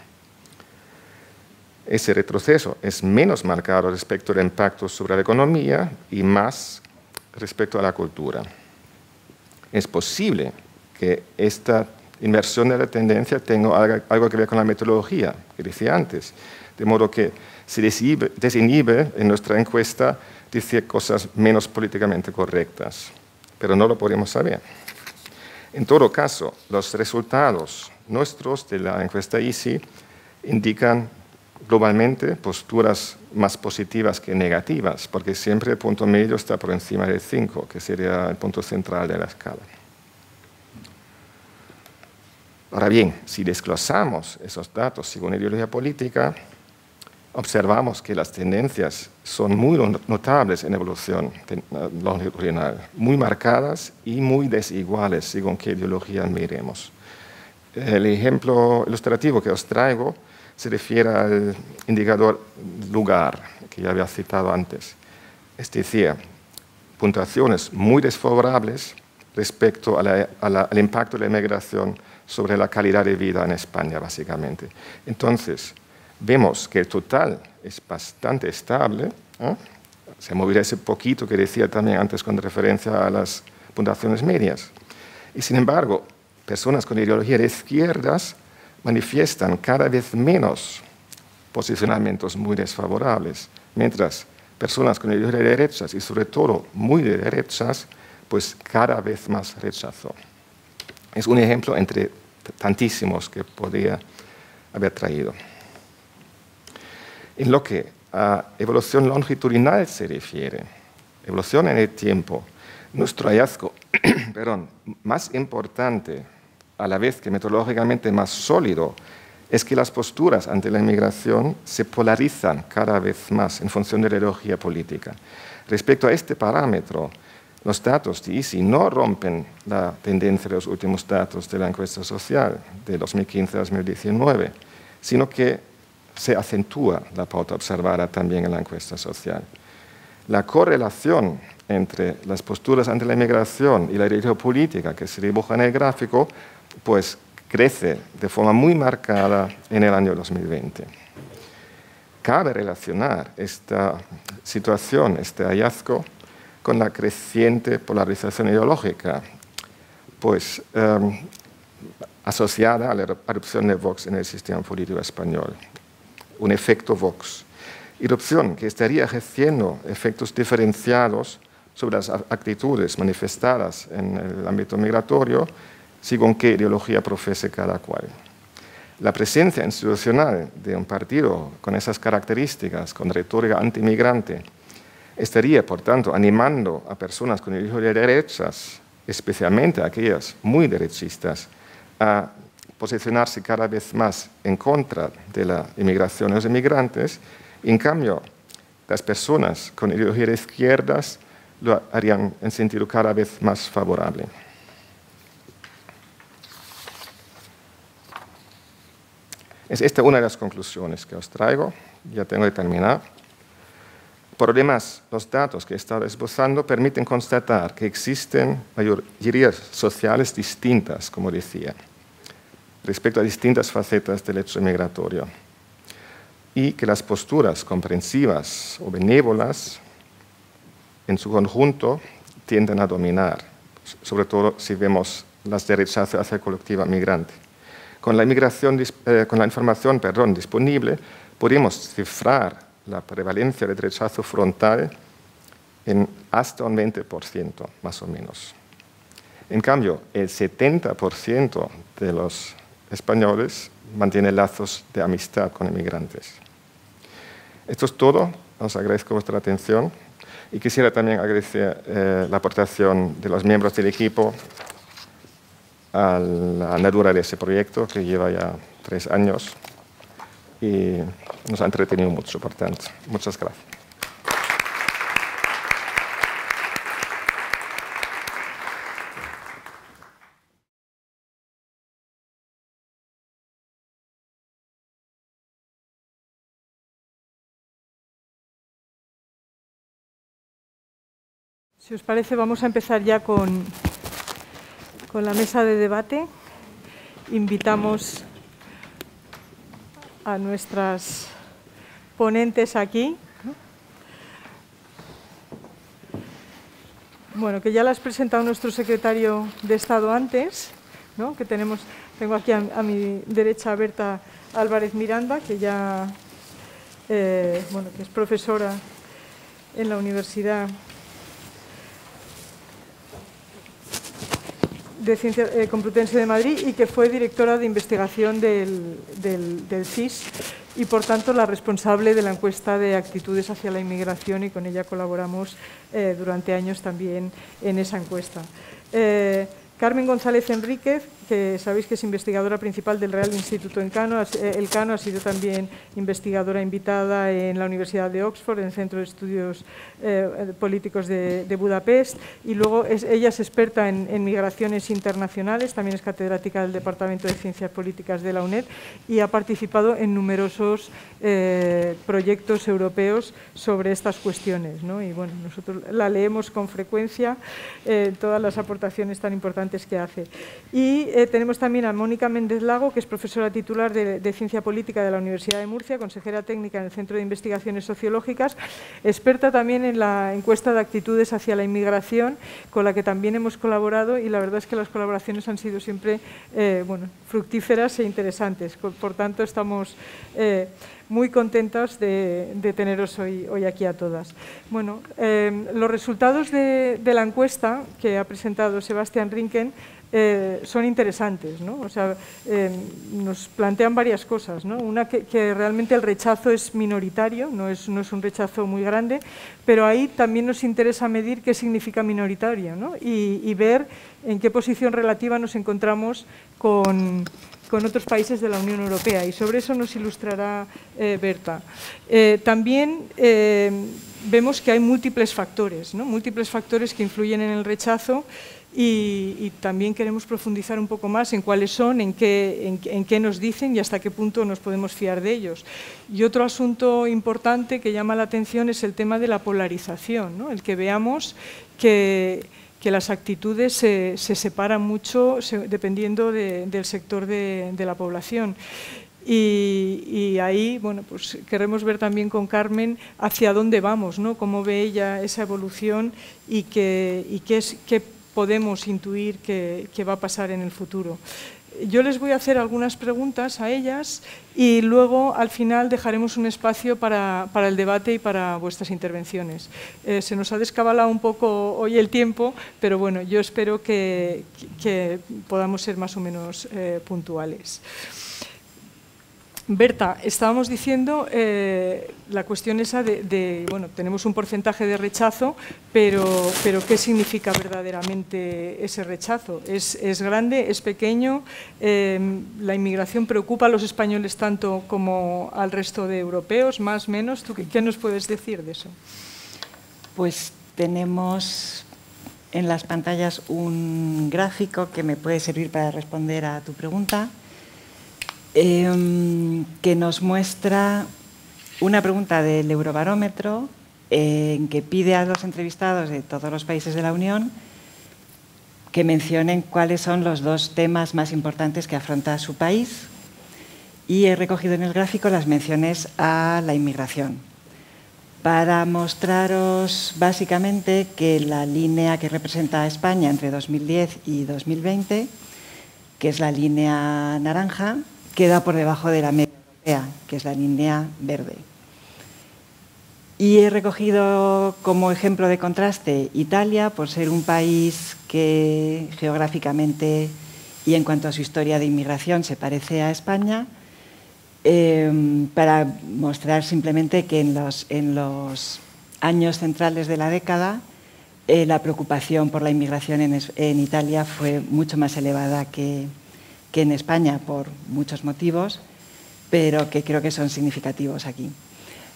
Ese retroceso es menos marcado respecto al impacto sobre la economía y más respecto a la cultura. Es posible que esta inversión de la tendencia tenga algo que ver con la metodología que decía antes, de modo que se desinhibe en nuestra encuesta decir cosas menos políticamente correctas, pero no lo podemos saber. En todo caso, los resultados nuestros de la encuesta ICI indican globalmente posturas más positivas que negativas, porque siempre el punto medio está por encima del 5, que sería el punto central de la escala. Ahora bien, si desglosamos esos datos según ideología política, observamos que las tendencias son muy notables en evolución longitudinal, muy marcadas y muy desiguales según qué ideología miremos. El ejemplo ilustrativo que os traigo se refiere al indicador lugar, que ya había citado antes. Es decir, puntuaciones muy desfavorables respecto al impacto de la inmigración sobre la calidad de vida en España, básicamente. Entonces, vemos que el total es bastante estable. ¿eh? Se moverá ese poquito que decía también antes con referencia a las puntuaciones medias. Y sin embargo, personas con ideología de izquierdas manifiestan cada vez menos posicionamientos muy desfavorables, mientras personas con ideología de derechas y sobre todo muy de derechas, pues cada vez más rechazo. Es un ejemplo entre tantísimos que podría haber traído. En lo que a evolución longitudinal se refiere, evolución en el tiempo, nuestro hallazgo (clears throat) perdón, más importante, a la vez que metodológicamente más sólido, es que las posturas ante la inmigración se polarizan cada vez más en función de la ideología política. Respecto a este parámetro, los datos de ISI no rompen la tendencia de los últimos datos de la encuesta social de 2015 a 2019, sino que se acentúa la pauta observada también en la encuesta social. La correlación entre las posturas ante la inmigración y la ideología política que se dibuja en el gráfico, pues crece de forma muy marcada en el año 2020. Cabe relacionar esta situación, este hallazgo, con la creciente polarización ideológica, pues em, asociada a la erupción de Vox en el sistema político español, un efecto Vox. Erupción que estaría ejerciendo efectos diferenciados sobre las actitudes manifestadas en el ámbito migratorio, según qué ideología profese cada cual. La presencia institucional de un partido con esas características, con retórica antimigrante, estaría, por tanto, animando a personas con ideologías de derechas, especialmente aquellas muy derechistas, a posicionarse cada vez más en contra de la inmigración de los inmigrantes. En cambio, las personas con ideologías de izquierdas lo harían en sentido cada vez más favorable. Es esta una de las conclusiones que os traigo. Ya tengo que terminar. Por demás, los datos que he estado esbozando permiten constatar que existen mayorías sociales distintas, como decía, respecto a distintas facetas del hecho migratorio, y que las posturas comprensivas o benévolas en su conjunto tienden a dominar, sobre todo si vemos las de rechazo hacia el colectivo migrante. Con la, eh, con la información perdón, disponible, podemos cifrar la prevalencia del rechazo frontal en hasta un 20%, más o menos. En cambio, el 70% de los españoles mantiene lazos de amistad con inmigrantes. Esto es todo. Os agradezco vuestra atención y quisiera también agradecer eh, la aportación de los miembros del equipo a la andadura de ese proyecto que lleva ya tres años y nos ha entretenido mucho, por tanto. Muchas gracias. Si os parece, vamos a empezar ya con, con la mesa de debate. Invitamos a nuestras ponentes aquí. Bueno, que ya las ha presentado nuestro secretario de Estado antes, ¿no? que tenemos, tengo aquí a, mi derecha a Berta Álvarez Miranda, que ya eh, bueno, que es profesora en la Universidad de Ciencia eh, Complutense de Madrid y que fue directora de investigación del, CIS y por tanto la responsable de la encuesta de actitudes hacia la inmigración y con ella colaboramos eh, durante años también en esa encuesta. Eh, Carmen González Enríquez, que sabéis que es investigadora principal del Real Instituto en Cano, eh, el Cano ha sido también investigadora invitada en la Universidad de Oxford, en el Centro de Estudios eh, Políticos de, Budapest, y luego ella es experta en, migraciones internacionales, también es catedrática del Departamento de Ciencias Políticas de la UNED y ha participado en numerosos eh, proyectos europeos sobre estas cuestiones. Y bueno, nosotros la leemos con frecuencia, todas las aportaciones tan importantes que hace. Y eh, tenemos también a Mónica Méndez Lago, que es profesora titular de, Ciencia Política de la Universidad de Murcia, consejera técnica en el Centro de Investigaciones Sociológicas, experta también en la encuesta de actitudes hacia la inmigración, con la que también hemos colaborado y la verdad es que las colaboraciones han sido siempre eh, fructíferas e interesantes. Por tanto, estamos eh, muy contentos de, teneros hoy, hoy, aquí a todas. Bueno, los resultados de, de, la encuesta que ha presentado Sebastián Rinken eh, son interesantes. ¿no? O sea, eh, nos plantean varias cosas. ¿no? Una, que, realmente el rechazo es minoritario, no es, no es, un rechazo muy grande, pero ahí también nos interesa medir qué significa minoritario ¿no? y, ver en qué posición relativa nos encontramos con, con otros países de la Unión Europea y sobre eso nos ilustrará eh, Berta. también vemos que hay múltiples factores, ¿no? múltiples factores que influyen en el rechazo y, también queremos profundizar un poco más en cuáles son, en qué, en, qué, nos dicen y hasta qué punto nos podemos fiar de ellos. Y otro asunto importante que llama la atención es el tema de la polarización, ¿no? el que veamos que, que las actitudes se, se separan mucho dependiendo del sector de, de la población. Y, y, ahí, bueno, pues queremos ver también con Carmen hacia dónde vamos, ¿no? Cómo ve ella esa evolución y qué, y qué, es, qué podemos intuir que, va a pasar en el futuro. Yo les voy a hacer algunas preguntas a ellas y luego al final dejaremos un espacio para, el debate y para vuestras intervenciones. Eh, se nos ha descabalado un poco hoy el tiempo, pero bueno, yo espero que, podamos ser más o menos eh, puntuales. Berta, estábamos diciendo eh, la cuestión esa de, bueno, tenemos un porcentaje de rechazo, pero, pero ¿qué significa verdaderamente ese rechazo? ¿Es, grande? ¿Es pequeño? Em, ¿La inmigración preocupa a los españoles tanto como al resto de europeos? ¿Más, menos? ¿Tú qué nos puedes decir de eso? Pues tenemos en las pantallas un gráfico que me puede servir para responder a tu pregunta. Em, que nos muestra una pregunta del Eurobarómetro en que pide a los entrevistados de todos los países de la Unión que mencionen cuáles son los dos temas más importantes que afronta su país. Y he recogido en el gráfico las menciones a la inmigración para mostraros básicamente que la línea que representa a España entre 2010 y 2020, que es la línea naranja, queda por debajo de la media europea, que es la línea verde. Y he recogido como ejemplo de contraste Italia, por ser un país que geográficamente y en cuanto a su historia de inmigración se parece a España, em, para mostrar simplemente que en los, años centrales de la década eh, la preocupación por la inmigración en Italia fue mucho más elevada que, que en España por muchos motivos, pero que creo que son significativos aquí.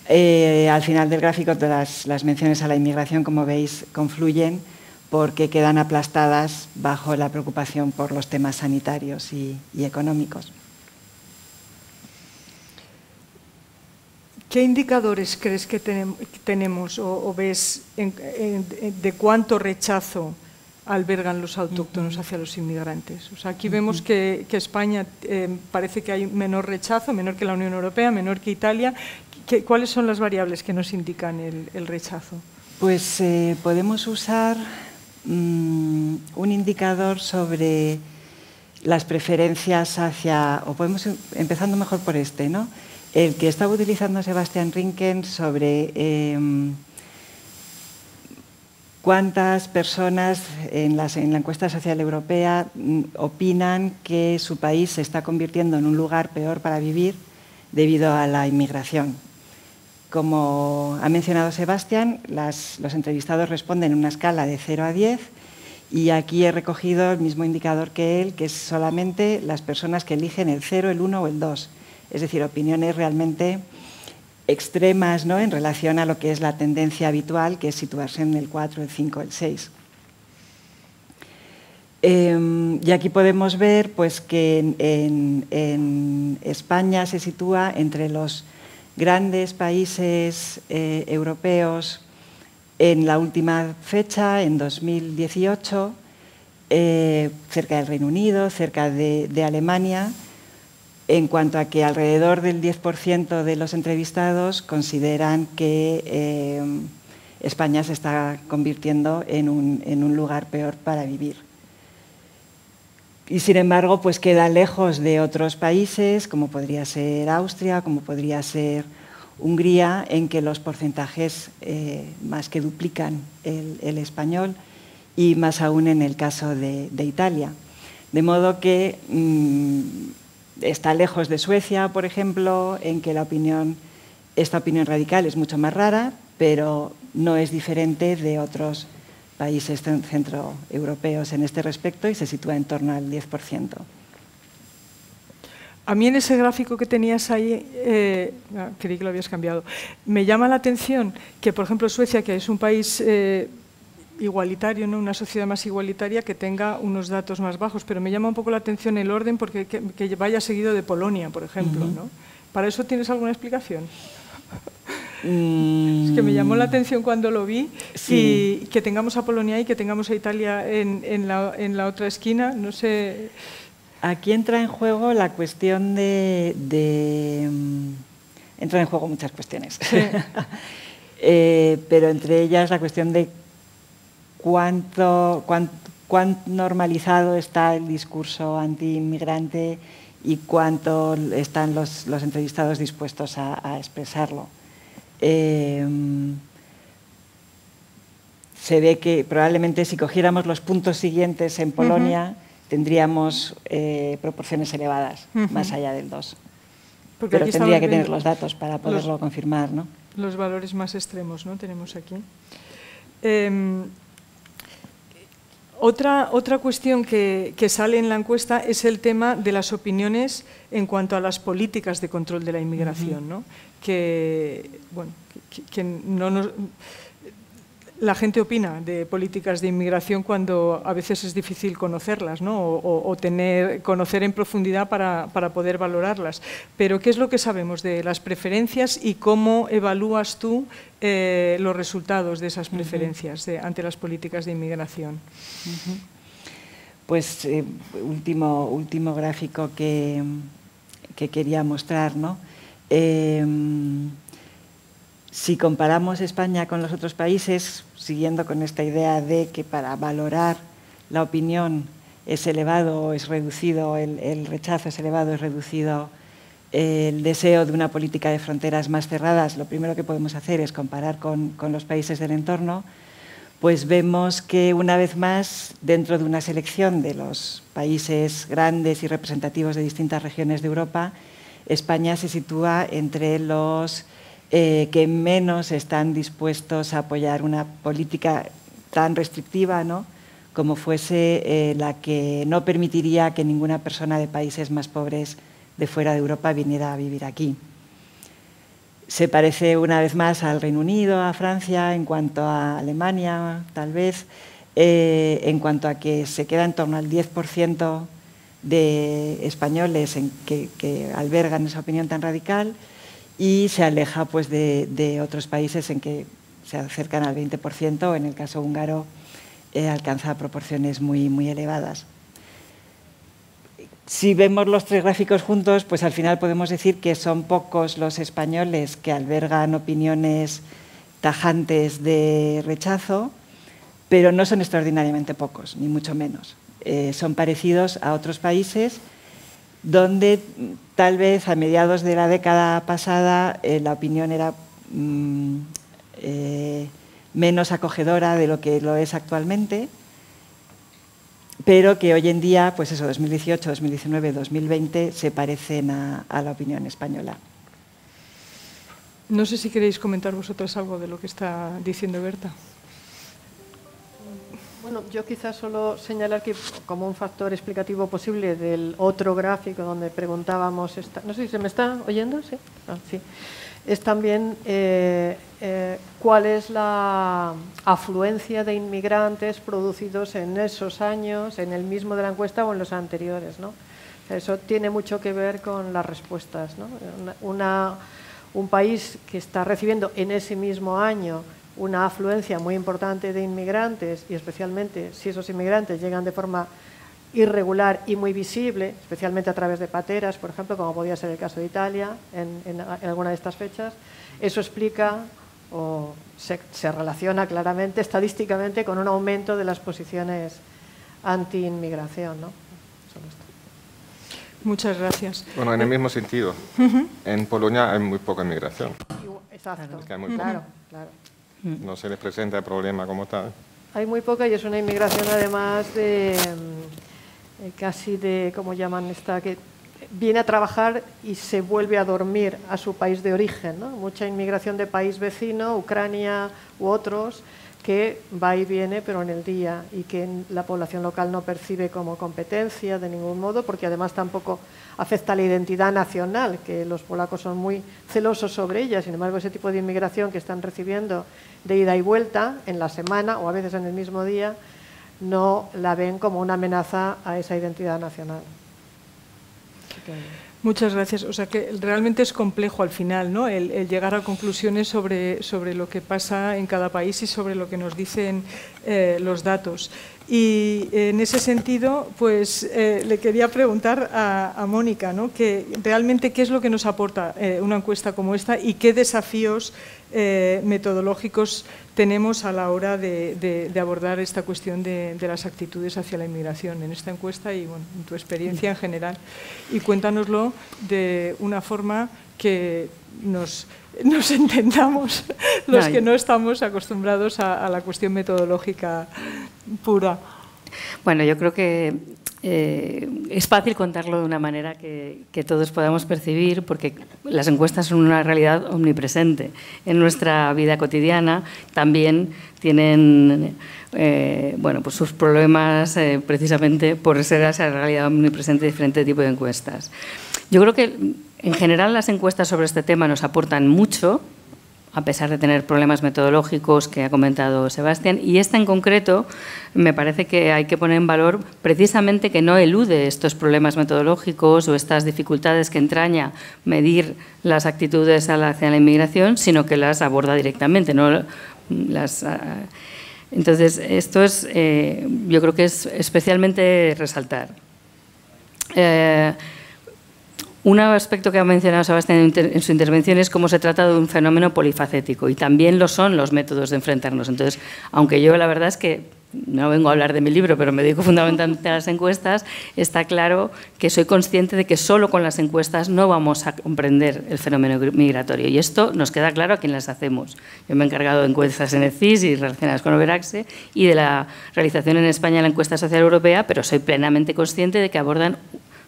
Eh, al final del gráfico todas las menciones a la inmigración, como veis, confluyen porque quedan aplastadas bajo la preocupación por los temas sanitarios y, económicos. ¿Qué indicadores crees que tenemos o, ves de cuánto rechazo albergan los autóctonos hacia los inmigrantes. O sea, aquí vemos que, España eh, parece que hay menor rechazo, menor que la Unión Europea, menor que Italia. ¿Cuáles son las variables que nos indican el, rechazo? Pues eh, podemos usar mm, un indicador sobre las preferencias hacia, o podemos em, empezando mejor por este, ¿no? El que estaba utilizando Sebastián Rinken sobre em, ¿Cuántas personas en, la encuesta social europea mm, opinan que su país se está convirtiendo en un lugar peor para vivir debido a la inmigración. Como ha mencionado Sebastián, los entrevistados responden en una escala de 0 a 10 y aquí he recogido el mismo indicador que él, que es solamente las personas que eligen el 0, el 1 o el 2. Es decir, opiniones realmente extremas ¿no? en relación a lo que es la tendencia habitual, que es situarse en el 4, el 5, el 6. Em, y aquí podemos ver pues, que en, España se sitúa entre los grandes países eh, europeos en la última fecha, en 2018, eh, cerca del Reino Unido, cerca de, Alemania, en cuanto a que alrededor del 10% de los entrevistados consideran que em, España se está convirtiendo en un lugar peor para vivir y sin embargo pues queda lejos de otros países como podría ser Austria, como podría ser Hungría, en que los porcentajes eh, más que duplican el, español y más aún en el caso de, Italia. De modo que mm, está lejos de Suecia, por ejemplo, en que la opinión, esta opinión radical es mucho más rara, pero no es diferente de otros países centroeuropeos en este respecto y se sitúa en torno al 10%. A mí en ese gráfico que tenías ahí, eh, ah, creí que lo habías cambiado, me llama la atención que, por ejemplo, Suecia, que es un país eh, igualitario, ¿no? una sociedad más igualitaria, que tenga unos datos más bajos, pero me llama un poco la atención el orden porque que, vaya seguido de Polonia, por ejemplo. ¿no? ¿Para eso tienes alguna explicación? Es que me llamó la atención cuando lo vi y que tengamos a Polonia y que tengamos a Italia en, la, otra esquina, no sé. Aquí entra en juego la cuestión de... de mm, entran en juego muchas cuestiones, (laughs) eh, pero entre ellas la cuestión de cuánto, cuán, normalizado está el discurso anti-inmigrante y cuánto están los, entrevistados dispuestos a expresarlo. Em, se ve que probablemente si cogiéramos los puntos siguientes en Polonia, tendríamos eh, proporciones elevadas, más allá del 2. Pero tendría que tener los datos para poderlo confirmar. ¿no? Los valores más extremos ¿no? tenemos aquí. Em, otra, otra cuestión que, sale en la encuesta es el tema de las opiniones en cuanto a las políticas de control de la inmigración, ¿no? que, bueno, que, no nos, la gente opina de políticas de inmigración cuando a veces es difícil conocerlas ¿no? o, tener, conocer en profundidad para, para, poder valorarlas. Pero ¿qué es lo que sabemos de las preferencias y cómo evalúas tú eh, los resultados de esas preferencias ante las políticas de inmigración? Pues eh, último, último gráfico que, que quería mostrar, ¿no? Em, si comparamos España con los otros países, siguiendo con esta idea de que para valorar la opinión es elevado o es reducido, el, rechazo es elevado, es reducido el deseo de una política de fronteras más cerradas, lo primero que podemos hacer es comparar con, los países del entorno, pues vemos que una vez más, dentro de una selección de los países grandes y representativos de distintas regiones de Europa, España se sitúa entre los eh, que menos están dispuestos a apoyar una política tan restrictiva ¿no? como fuese eh, la que no permitiría que ninguna persona de países más pobres de fuera de Europa viniera a vivir aquí. Se parece una vez más al Reino Unido, a Francia, en cuanto a Alemania, tal vez, eh, en cuanto a que se queda en torno al 10% de españoles que, albergan esa opinión tan radical y se aleja pues, de, otros países en que se acercan al 20%, en el caso húngaro eh, alcanza proporciones muy, muy elevadas. Si vemos los tres gráficos juntos, pues al final podemos decir que son pocos los españoles que albergan opiniones tajantes de rechazo, pero no son extraordinariamente pocos, ni mucho menos. Eh, son parecidos a otros países donde tal vez a mediados de la década pasada eh, la opinión era mm, eh, menos acogedora de lo que lo es actualmente, pero que hoy en día, pues eso, 2018, 2019, 2020, se parecen a, la opinión española. No sé si queréis comentar vosotras algo de lo que está diciendo Berta. Bueno, yo quizás solo señalar que como un factor explicativo posible del otro gráfico donde preguntábamos, esta, no sé si se me está oyendo, sí, ah, sí. es también eh, eh, cuál es la afluencia de inmigrantes producidos en esos años, en el mismo de la encuesta o en los anteriores. ¿no? Eso tiene mucho que ver con las respuestas. ¿no? Un país que está recibiendo en ese mismo año una afluencia muy importante de inmigrantes y especialmente si esos inmigrantes llegan de forma irregular y muy visible, especialmente a través de pateras, por ejemplo, como podía ser el caso de Italia en, alguna de estas fechas, eso explica o se, relaciona claramente estadísticamente con un aumento de las posiciones anti-inmigración. ¿no? Muchas gracias. Bueno, en el mismo sentido, en Polonia hay muy poca inmigración. Exacto, claro, claro. No se les presenta el problema como tal. Hay muy poca y es una inmigración además de eh, casi de, ¿cómo llaman esta? Que viene a trabajar y se vuelve a dormir a su país de origen. ¿no? Mucha inmigración de país vecino, Ucrania u otros, que va y viene, pero en el día, y que la población local no percibe como competencia de ningún modo, porque además tampoco afecta a la identidad nacional, que los polacos son muy celosos sobre ella. Sin embargo, ese tipo de inmigración que están recibiendo de ida y vuelta en la semana o a veces en el mismo día, no la ven como una amenaza a esa identidad nacional. Muchas gracias. O sea que realmente es complejo al final, ¿no? El, llegar a conclusiones sobre, sobre lo que pasa en cada país y sobre lo que nos dicen eh, los datos. Y en ese sentido, pues eh, le quería preguntar a, Mónica, ¿no? Que realmente qué es lo que nos aporta eh, una encuesta como esta y qué desafíos eh, metodológicos tenemos a la hora de, abordar esta cuestión de, las actitudes hacia la inmigración en esta encuesta y bueno, en tu experiencia en general. Y cuéntanoslo de una forma que nos nos (laughs) entendamos los que no estamos acostumbrados a, la cuestión metodológica pura. Bueno, yo creo que eh, es fácil contarlo de una manera que, todos podamos percibir, porque las encuestas son una realidad omnipresente. En nuestra vida cotidiana también tienen eh, bueno, pues sus problemas eh, precisamente por ser esa realidad omnipresente de diferentes tipos de encuestas. Yo creo que en general, las encuestas sobre este tema nos aportan mucho, a pesar de tener problemas metodológicos que ha comentado Sebastián, y esta en concreto me parece que hay que poner en valor precisamente que no elude estos problemas metodológicos o estas dificultades que entraña medir las actitudes hacia la inmigración, sino que las aborda directamente. ¿no? Las, ah, entonces, esto es, eh, yo creo que es especialmente resaltar. Eh, un aspecto que ha mencionado Sebastián en su intervención es cómo se trata de un fenómeno polifacético y también lo son los métodos de enfrentarnos. Entonces, aunque yo la verdad es que no vengo a hablar de mi libro, pero me dedico (laughs) fundamentalmente a las encuestas, está claro que soy consciente de que solo con las encuestas no vamos a comprender el fenómeno migratorio. Y esto nos queda claro a quien las hacemos. Yo me he encargado de encuestas en el y relacionadas con Overaxe y de la realización en España de la encuesta social europea, pero soy plenamente consciente de que abordan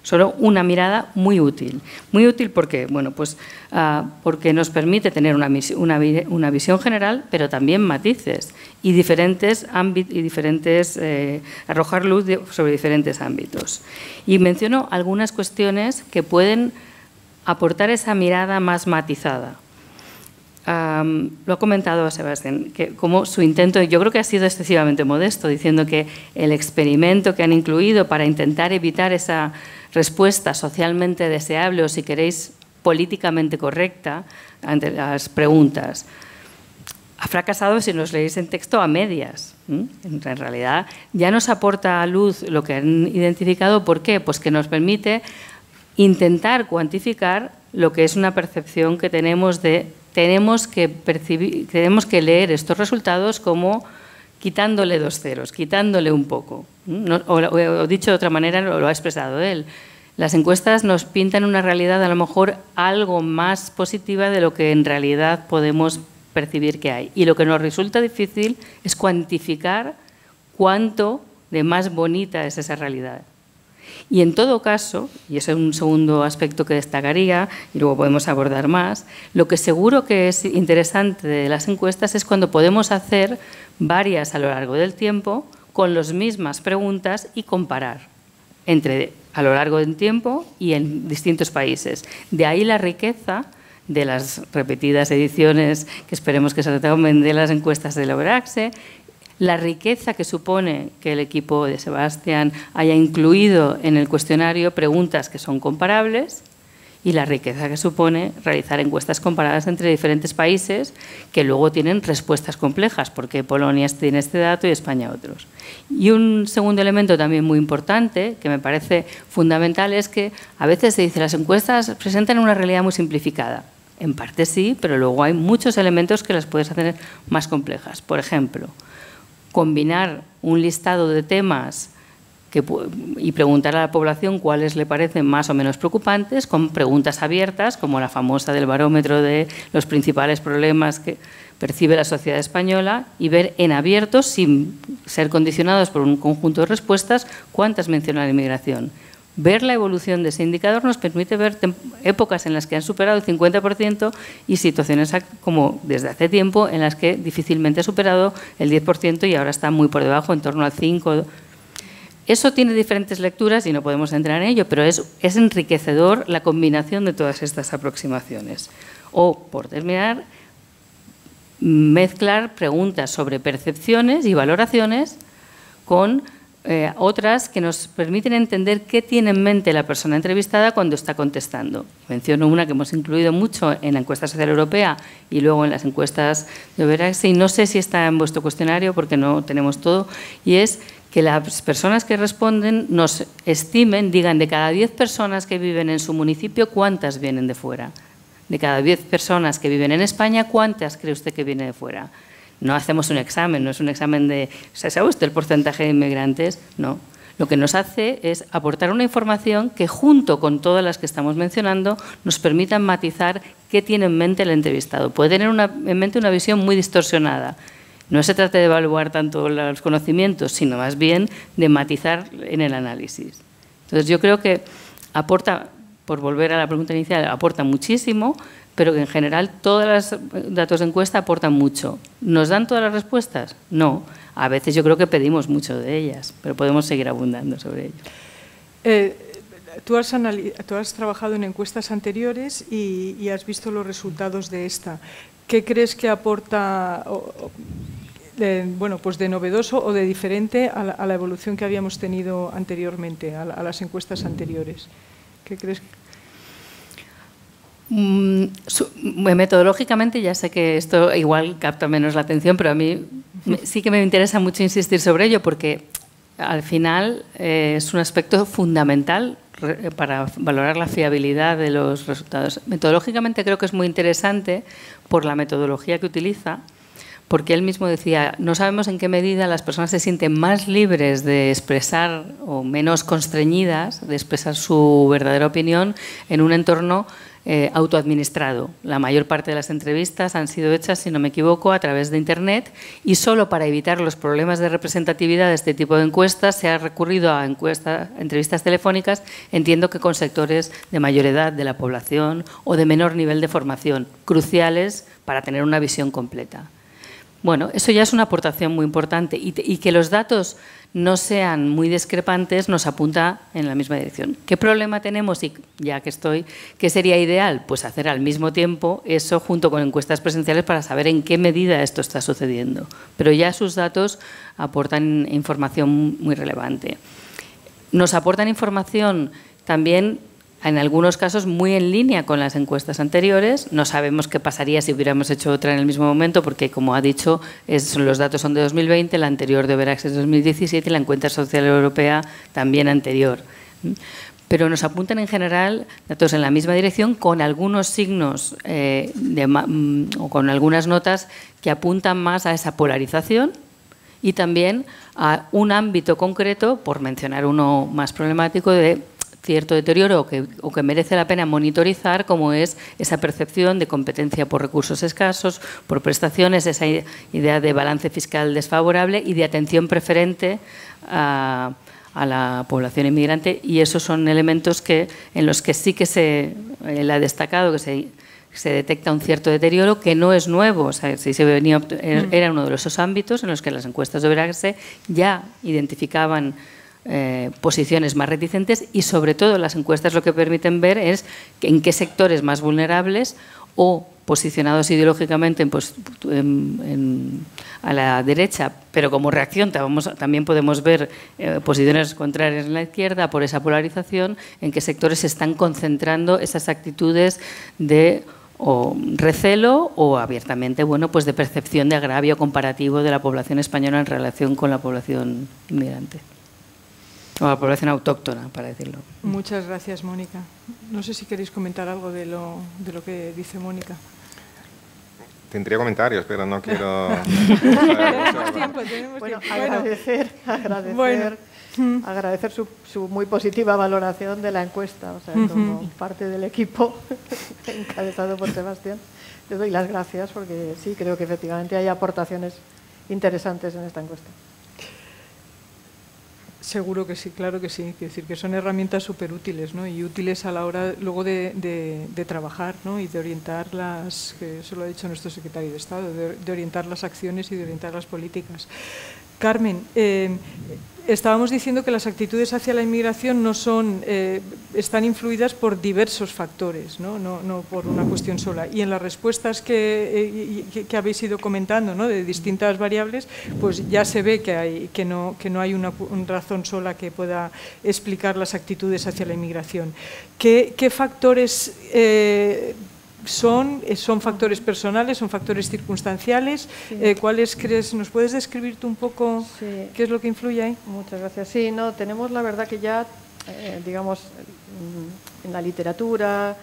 Solo una mirada muy útil. Muy útil porque, bueno, pues, ah, porque nos permite tener una, visión general, pero también matices y diferentes ámbitos y diferentes eh, arrojar luz sobre diferentes ámbitos. Y menciono algunas cuestiones que pueden aportar esa mirada más matizada. Lo ha comentado Sebastián, que como su intento, yo creo que ha sido excesivamente modesto, diciendo que el experimento que han incluido para intentar evitar esa respuesta socialmente deseable o, si queréis, políticamente correcta ante las preguntas. Ha fracasado si nos leéis en texto a medias. En realidad ya nos aporta a luz lo que han identificado. ¿Por qué? Pues que nos permite intentar cuantificar lo que es una percepción que tenemos de tenemos que percibir, tenemos que leer estos resultados como quitándole dos ceros, quitándole un poco. o, dicho de otra manera, lo, ha expresado él. Las encuestas nos pintan una realidad a lo mejor algo más positiva de lo que en realidad podemos percibir que hay. Y lo que nos resulta difícil es cuantificar cuánto de más bonita es esa realidad. Y en todo caso, y ese es un segundo aspecto que destacaría, y luego podemos abordar más, lo que seguro que es interesante de las encuestas es cuando podemos hacer varias a lo largo del tiempo con las mismas preguntas y comparar entre a lo largo del tiempo y en distintos países. De ahí la riqueza de las repetidas ediciones que esperemos que se retomen de las encuestas de la la riqueza que supone que el equipo de Sebastián haya incluido en el cuestionario preguntas que son comparables y la riqueza que supone realizar encuestas comparadas entre diferentes países que luego tienen respuestas complejas, porque Polonia tiene este dato y España otros. Y un segundo elemento también muy importante, que me parece fundamental, es que a veces se dice las encuestas presentan una realidad muy simplificada. En parte sí, pero luego hay muchos elementos que las puedes hacer más complejas. Por ejemplo, combinar un listado de temas y preguntar a la población cuáles le parecen más o menos preocupantes con preguntas abiertas, como la famosa del barómetro de los principales problemas que percibe la sociedad española, y ver en abierto, sin ser condicionados por un conjunto de respuestas, cuántas menciona la inmigración. Ver la evolución de ese indicador nos permite ver épocas en las que han superado el 50% y situaciones como desde hace tiempo en las que difícilmente ha superado el 10% y ahora está muy por debajo, en torno al 5%. Eso tiene diferentes lecturas y no podemos entrar en ello, pero es, es enriquecedor la combinación de todas estas aproximaciones. O, por terminar, mezclar preguntas sobre percepciones y valoraciones con eh, otras que nos permiten entender qué tiene en mente la persona entrevistada cuando está contestando. Menciono una que hemos incluido mucho en la encuesta social europea y luego en las encuestas de Overax, y no sé si está en vuestro cuestionario porque no tenemos todo, y es que las personas que responden nos estimen, digan de cada 10 personas que viven en su municipio, ¿cuántas vienen de fuera? De cada 10 personas que viven en España, ¿cuántas cree usted que vienen de fuera? No hacemos un examen, no es un examen de, ¿sabe usted el porcentaje de inmigrantes? No. Lo que nos hace es aportar una información que, junto con todas las que estamos mencionando, nos permita matizar qué tiene en mente el entrevistado. Puede tener en mente una visión muy distorsionada. No se trata de evaluar tanto los conocimientos, sino más bien de matizar en el análisis. Entonces, yo creo que aporta, por volver a la pregunta inicial, aporta muchísimo, pero que en general todos los datos de encuesta aportan mucho. ¿Nos dan todas las respuestas? No. A veces yo creo que pedimos mucho de ellas, pero podemos seguir abundando sobre ello. Eh, tú, has trabajado en encuestas anteriores y, has visto los resultados de esta. ¿Qué crees que aporta, de, bueno, pues de novedoso o de diferente a la, evolución que habíamos tenido anteriormente, a, las encuestas anteriores? ¿Qué crees? Mm, metodológicamente ya sé que esto igual capta menos la atención, pero a mí sí que me interesa mucho insistir sobre ello porque al final eh, es un aspecto fundamental para valorar la fiabilidad de los resultados. Metodológicamente creo que es muy interesante por la metodología que utiliza, porque él mismo decía, no sabemos en qué medida las personas se sienten más libres de expresar o menos constreñidas de expresar su verdadera opinión en un entorno eh, autoadministrado. La mayor parte de las entrevistas han sido hechas, si no me equivoco, a través de Internet y solo para evitar los problemas de representatividad de este tipo de encuestas se ha recurrido a entrevistas telefónicas, entiendo que con sectores de mayor edad de la población o de menor nivel de formación, cruciales para tener una visión completa. Bueno, eso ya es una aportación muy importante y, que los datos no sean muy discrepantes nos apunta en la misma dirección. ¿Qué problema tenemos? Y ya que estoy, ¿qué sería ideal? Pues hacer al mismo tiempo eso junto con encuestas presenciales para saber en qué medida esto está sucediendo. Pero ya sus datos aportan información muy relevante. Nos aportan información también en algunos casos muy en línea con las encuestas anteriores. No sabemos qué pasaría si hubiéramos hecho otra en el mismo momento, porque, como ha dicho, los datos son de 2020, la anterior de Verax es 2017 y la encuesta social europea también anterior. Pero nos apuntan en general datos en la misma dirección con algunos signos eh, mm, o con algunas notas que apuntan más a esa polarización y también a un ámbito concreto, por mencionar uno más problemático, de cierto deterioro o que, o que, merece la pena monitorizar, como es esa percepción de competencia por recursos escasos, por prestaciones, esa idea de balance fiscal desfavorable y de atención preferente a, a la población inmigrante y esos son elementos que, en los que sí que se él ha destacado que se, se detecta un cierto deterioro que no es nuevo. O sea, si se venía, era uno de esos ámbitos en los que las encuestas de Veragse ya identificaban eh, posiciones más reticentes y sobre todo las encuestas lo que permiten ver es en qué sectores más vulnerables o posicionados ideológicamente pues, a la derecha, pero como reacción también podemos ver eh, posiciones contrarias en la izquierda por esa polarización, en qué sectores se están concentrando esas actitudes de recelo o abiertamente bueno pues de percepción de agravio comparativo de la población española en relación con la población inmigrante o la población autóctona para decirlo. Muchas gracias Mónica. No sé si queréis comentar algo de lo, de lo que dice Mónica. Tendría comentarios, pero no quiero... (laughs) tenemos tiempo, tenemos bueno, tiempo. Agradecer, agradecer, (laughs) agradecer su, su, muy positiva valoración de la encuesta, o sea, como parte del equipo (laughs) encabezado por Sebastián. Le doy las gracias porque sí, creo que efectivamente hay aportaciones interesantes en esta encuesta. Seguro que sí, claro que sí. Quiero decir que son herramientas súper útiles ¿no? y útiles a la hora luego de, de, trabajar ¿no? y de orientar las, que eso lo ha dicho nuestro secretario de Estado, de, de orientar las acciones y de orientar las políticas. Carmen, eh, estábamos diciendo que las actitudes hacia la inmigración no son, eh, están influidas por diversos factores, ¿no? No, por una cuestión sola. Y en las respuestas que, eh, que, habéis ido comentando, ¿no? de distintas variables, pues ya se ve que, hay, que, no, que no hay una, razón sola que pueda explicar las actitudes hacia la inmigración. ¿Qué, factores eh, son factores personales, son factores circunstanciales. Eh, ¿Cuáles crees? ¿Nos puedes describir tú un poco qué es lo que influye ahí? Muchas gracias. Sí, no, tenemos la verdad que ya, eh, digamos, en la literatura,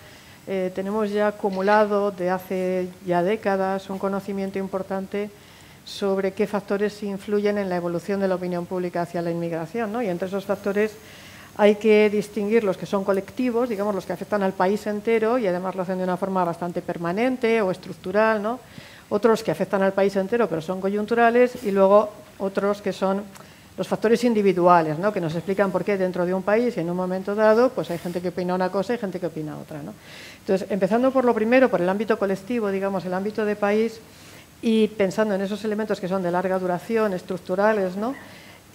tenemos ya acumulado de hace ya décadas un conocimiento importante sobre qué factores influyen en la evolución de la opinión pública hacia la inmigración. ¿no? Y entre esos factores hay que distinguir los que son colectivos, digamos, los que afectan al país entero y además lo hacen de una forma bastante permanente o estructural, ¿no? Otros que afectan al país entero pero son coyunturales y luego otros que son los factores individuales, ¿no? que nos explican por qué dentro de un país y en un momento dado pues hay gente que opina una cosa y gente que opina otra. ¿no? Entonces, empezando por lo primero, por el ámbito colectivo, digamos, el ámbito de país y pensando en esos elementos que son de larga duración, estructurales, ¿no?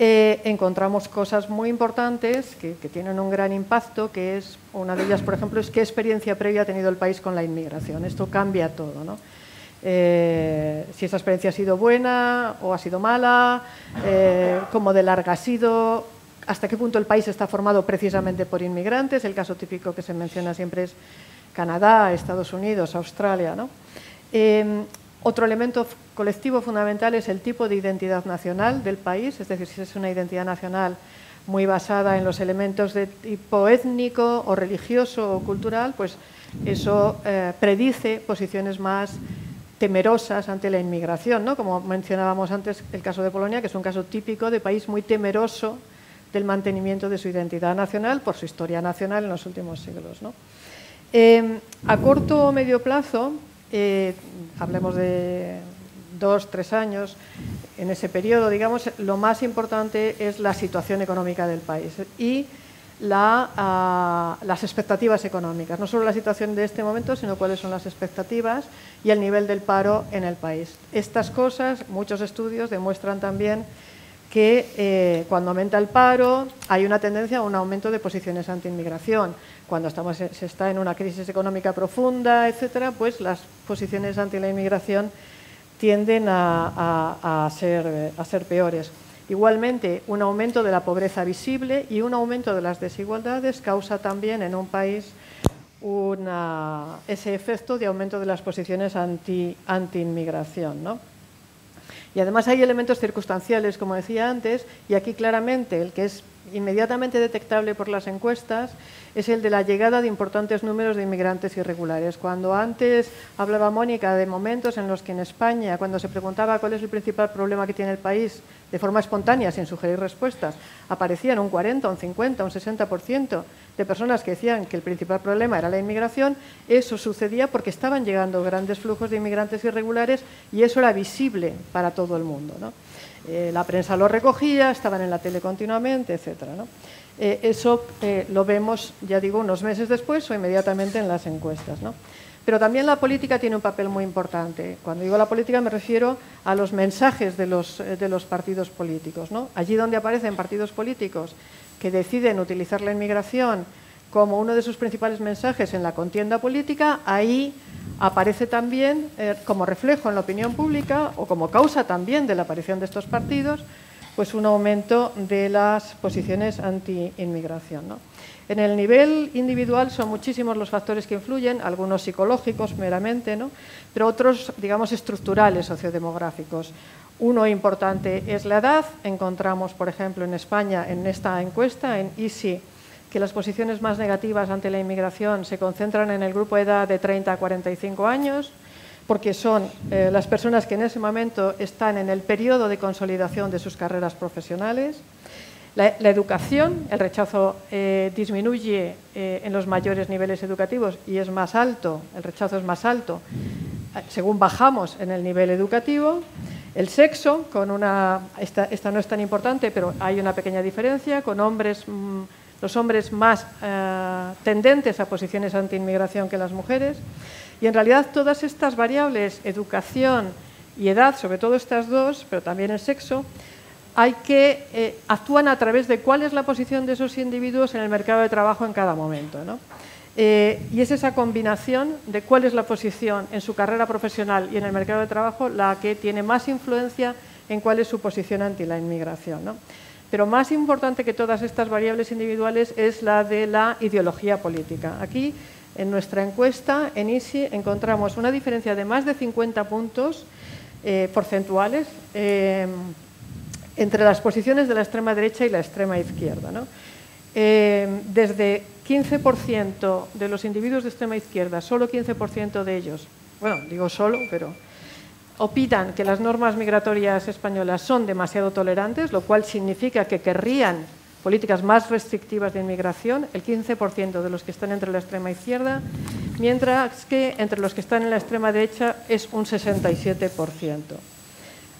Eh, encontramos cosas muy importantes que, tienen un gran impacto, que es, una de ellas, por ejemplo, es qué experiencia previa ha tenido el país con la inmigración. Esto cambia todo, ¿no? Eh, si esa experiencia ha sido buena o ha sido mala, eh, cómo de larga ha sido, hasta qué punto el país está formado precisamente por inmigrantes. El caso típico que se menciona siempre es Canadá, Estados Unidos, Australia. ¿no? Otro elemento colectivo fundamental es el tipo de identidad nacional del país, es decir, si es una identidad nacional muy basada en los elementos de tipo étnico o religioso o cultural, pues eso eh, predice posiciones más temerosas ante la inmigración, ¿no? como mencionábamos antes el caso de Polonia, que es un caso típico de país muy temeroso del mantenimiento de su identidad nacional por su historia nacional en los últimos siglos. Eh, a corto o medio plazo, eh, hablemos de dos, tres años, en ese periodo, digamos, lo más importante es la situación económica del país y ah, las expectativas económicas, no solo la situación de este momento, sino cuáles son las expectativas y el nivel del paro en el país. Estas cosas, muchos estudios demuestran también que eh, cuando aumenta el paro hay una tendencia a un aumento de posiciones anti-inmigración cuando estamos, se está en una crisis económica profunda, etcétera, pues las posiciones ante la inmigración tienden a, ser, a ser peores. Igualmente, un aumento de la pobreza visible y un aumento de las desigualdades causa también en un país ese efecto de aumento de las posiciones anti-inmigración. ¿no? Y además hay elementos circunstanciales, como decía antes, y aquí claramente el que es inmediatamente detectable por las encuestas es el de la llegada de importantes números de inmigrantes irregulares. Cuando antes hablaba Mónica de momentos en los que en España, cuando se preguntaba cuál es el principal problema que tiene el país, de forma espontánea, sin sugerir respuestas, aparecían un 40, un 50, un 60% de personas que decían que el principal problema era la inmigración, eso sucedía porque estaban llegando grandes flujos de inmigrantes irregulares y eso era visible para todo el mundo. Eh, la prensa lo recogía, estaban en la tele continuamente, etc. Eh, eso eh, lo vemos, ya digo, unos meses después o inmediatamente en las encuestas. Pero también la política tiene un papel muy importante. Cuando digo la política me refiero a los mensajes de los, de los partidos políticos. Allí donde aparecen partidos políticos que deciden utilizar la inmigración como uno de sus principales mensajes en la contienda política, ahí aparece también eh, como reflejo en la opinión pública o como causa también de la aparición de estos partidos, pues un aumento de las posiciones anti-inmigración. En el nivel individual son muchísimos los factores que influyen, algunos psicológicos meramente, ¿no? pero otros, digamos, estructurales, sociodemográficos. Uno importante es la edad. Encontramos, por ejemplo, en España, en esta encuesta, en ISI, que las posiciones más negativas ante la inmigración se concentran en el grupo de edad de 30 a 45 años, porque son eh, las personas que en ese momento están en el periodo de consolidación de sus carreras profesionales. La, educación, el rechazo eh, disminuye eh, en los mayores niveles educativos y es más alto, el rechazo es más alto según bajamos en el nivel educativo. El sexo, con una, esta, esta no es tan importante, pero hay una pequeña diferencia, con hombres mm, los hombres más eh, tendentes a posiciones anti-inmigración que las mujeres. Y en realidad todas estas variables, educación y edad, sobre todo estas dos, pero también el sexo, hay que eh, actúan a través de cuál es la posición de esos individuos en el mercado de trabajo en cada momento. Eh, y es esa combinación de cuál es la posición en su carrera profesional y en el mercado de trabajo la que tiene más influencia en cuál es su posición ante la inmigración. ¿no? Pero más importante que todas estas variables individuales es la de la ideología política. Aquí, en nuestra encuesta, en ISI, encontramos una diferencia de más de 50 puntos eh, porcentuales eh, entre las posiciones de la extrema derecha y la extrema izquierda. Eh, desde 15% de los individuos de extrema izquierda, solo 15% de ellos, bueno, digo solo, pero opinan que las normas migratorias españolas son demasiado tolerantes, lo cual significa que querrían políticas más restrictivas de inmigración, el 15% de los que están entre la extrema izquierda, mientras que entre los que están en la extrema derecha es un 67%.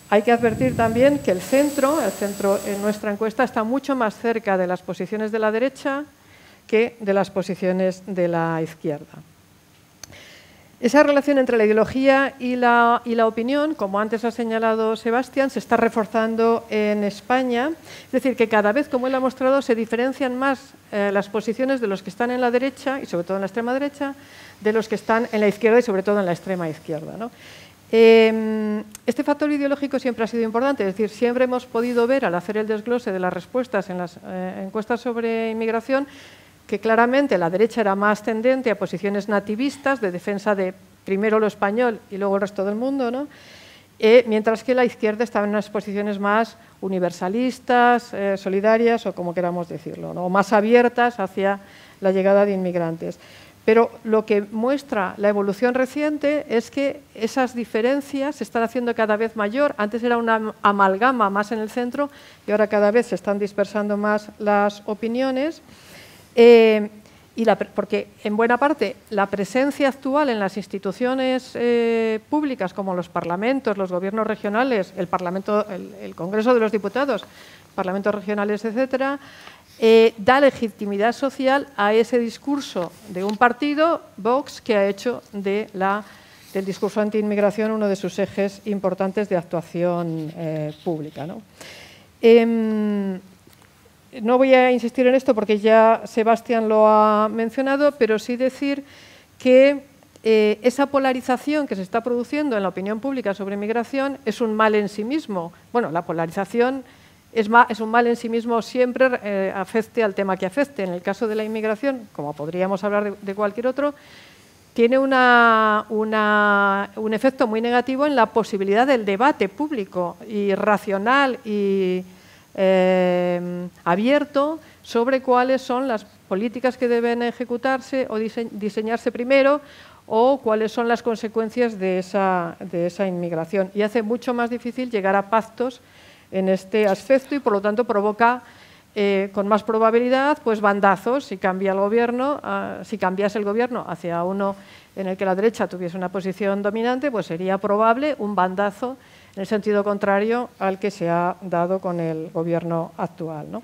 Hay que advertir también que el centro, el centro en nuestra encuesta, está mucho más cerca de las posiciones de la derecha que de las posiciones de la izquierda. Esa relación entre la ideología y la, opinión, como antes ha señalado Sebastián, se está reforzando en España. Es decir, que cada vez, como él ha mostrado, se diferencian más eh, las posiciones de los que están en la derecha, y sobre todo en la extrema derecha, de los que están en la izquierda y sobre todo en la extrema izquierda. Em, este factor ideológico siempre ha sido importante, es decir, siempre hemos podido ver al hacer el desglose de las respuestas en las eh, encuestas sobre inmigración que claramente la derecha era más tendente a posiciones nativistas de defensa de primero lo español y luego el resto del mundo, ¿no? Eh, mientras que la izquierda estaba en unas posiciones más universalistas, eh, solidarias o como queramos decirlo, o más abiertas hacia la llegada de inmigrantes. Pero lo que muestra la evolución reciente es que esas diferencias se están haciendo cada vez mayor. Antes era una amalgama más en el centro y ahora cada vez se están dispersando más las opiniones. Eh, y porque en buena parte la presencia actual en las instituciones eh, públicas como los parlamentos, los gobiernos regionales, el Parlamento, el, Congreso de los Diputados, parlamentos regionales, etcétera, eh, da legitimidad social a ese discurso de un partido, Vox, que ha hecho de la, del discurso anti-inmigración uno de sus ejes importantes de actuación pública. ¿no? Em, no voy a insistir en esto porque ya Sebastián lo ha mencionado, pero sí decir que eh, esa polarización que se está produciendo en la opinión pública sobre inmigración es un mal en sí mismo. Bueno, la polarización es, un mal en sí mismo siempre eh, afecte al tema que afecte. En el caso de la inmigración, como podríamos hablar de, cualquier otro, tiene un efecto muy negativo en la posibilidad del debate público y racional y eh, abierto sobre cuáles son las políticas que deben ejecutarse o diseñarse primero o cuáles son las consecuencias de esa, inmigración. Y hace mucho más difícil llegar a pactos en este aspecto y por lo tanto provoca eh, con más probabilidad pues bandazos si cambia el gobierno, ah, si cambiase el gobierno hacia uno en el que la derecha tuviese una posición dominante, pues sería probable un bandazo en el sentido contrario al que se ha dado con el gobierno actual. ¿no?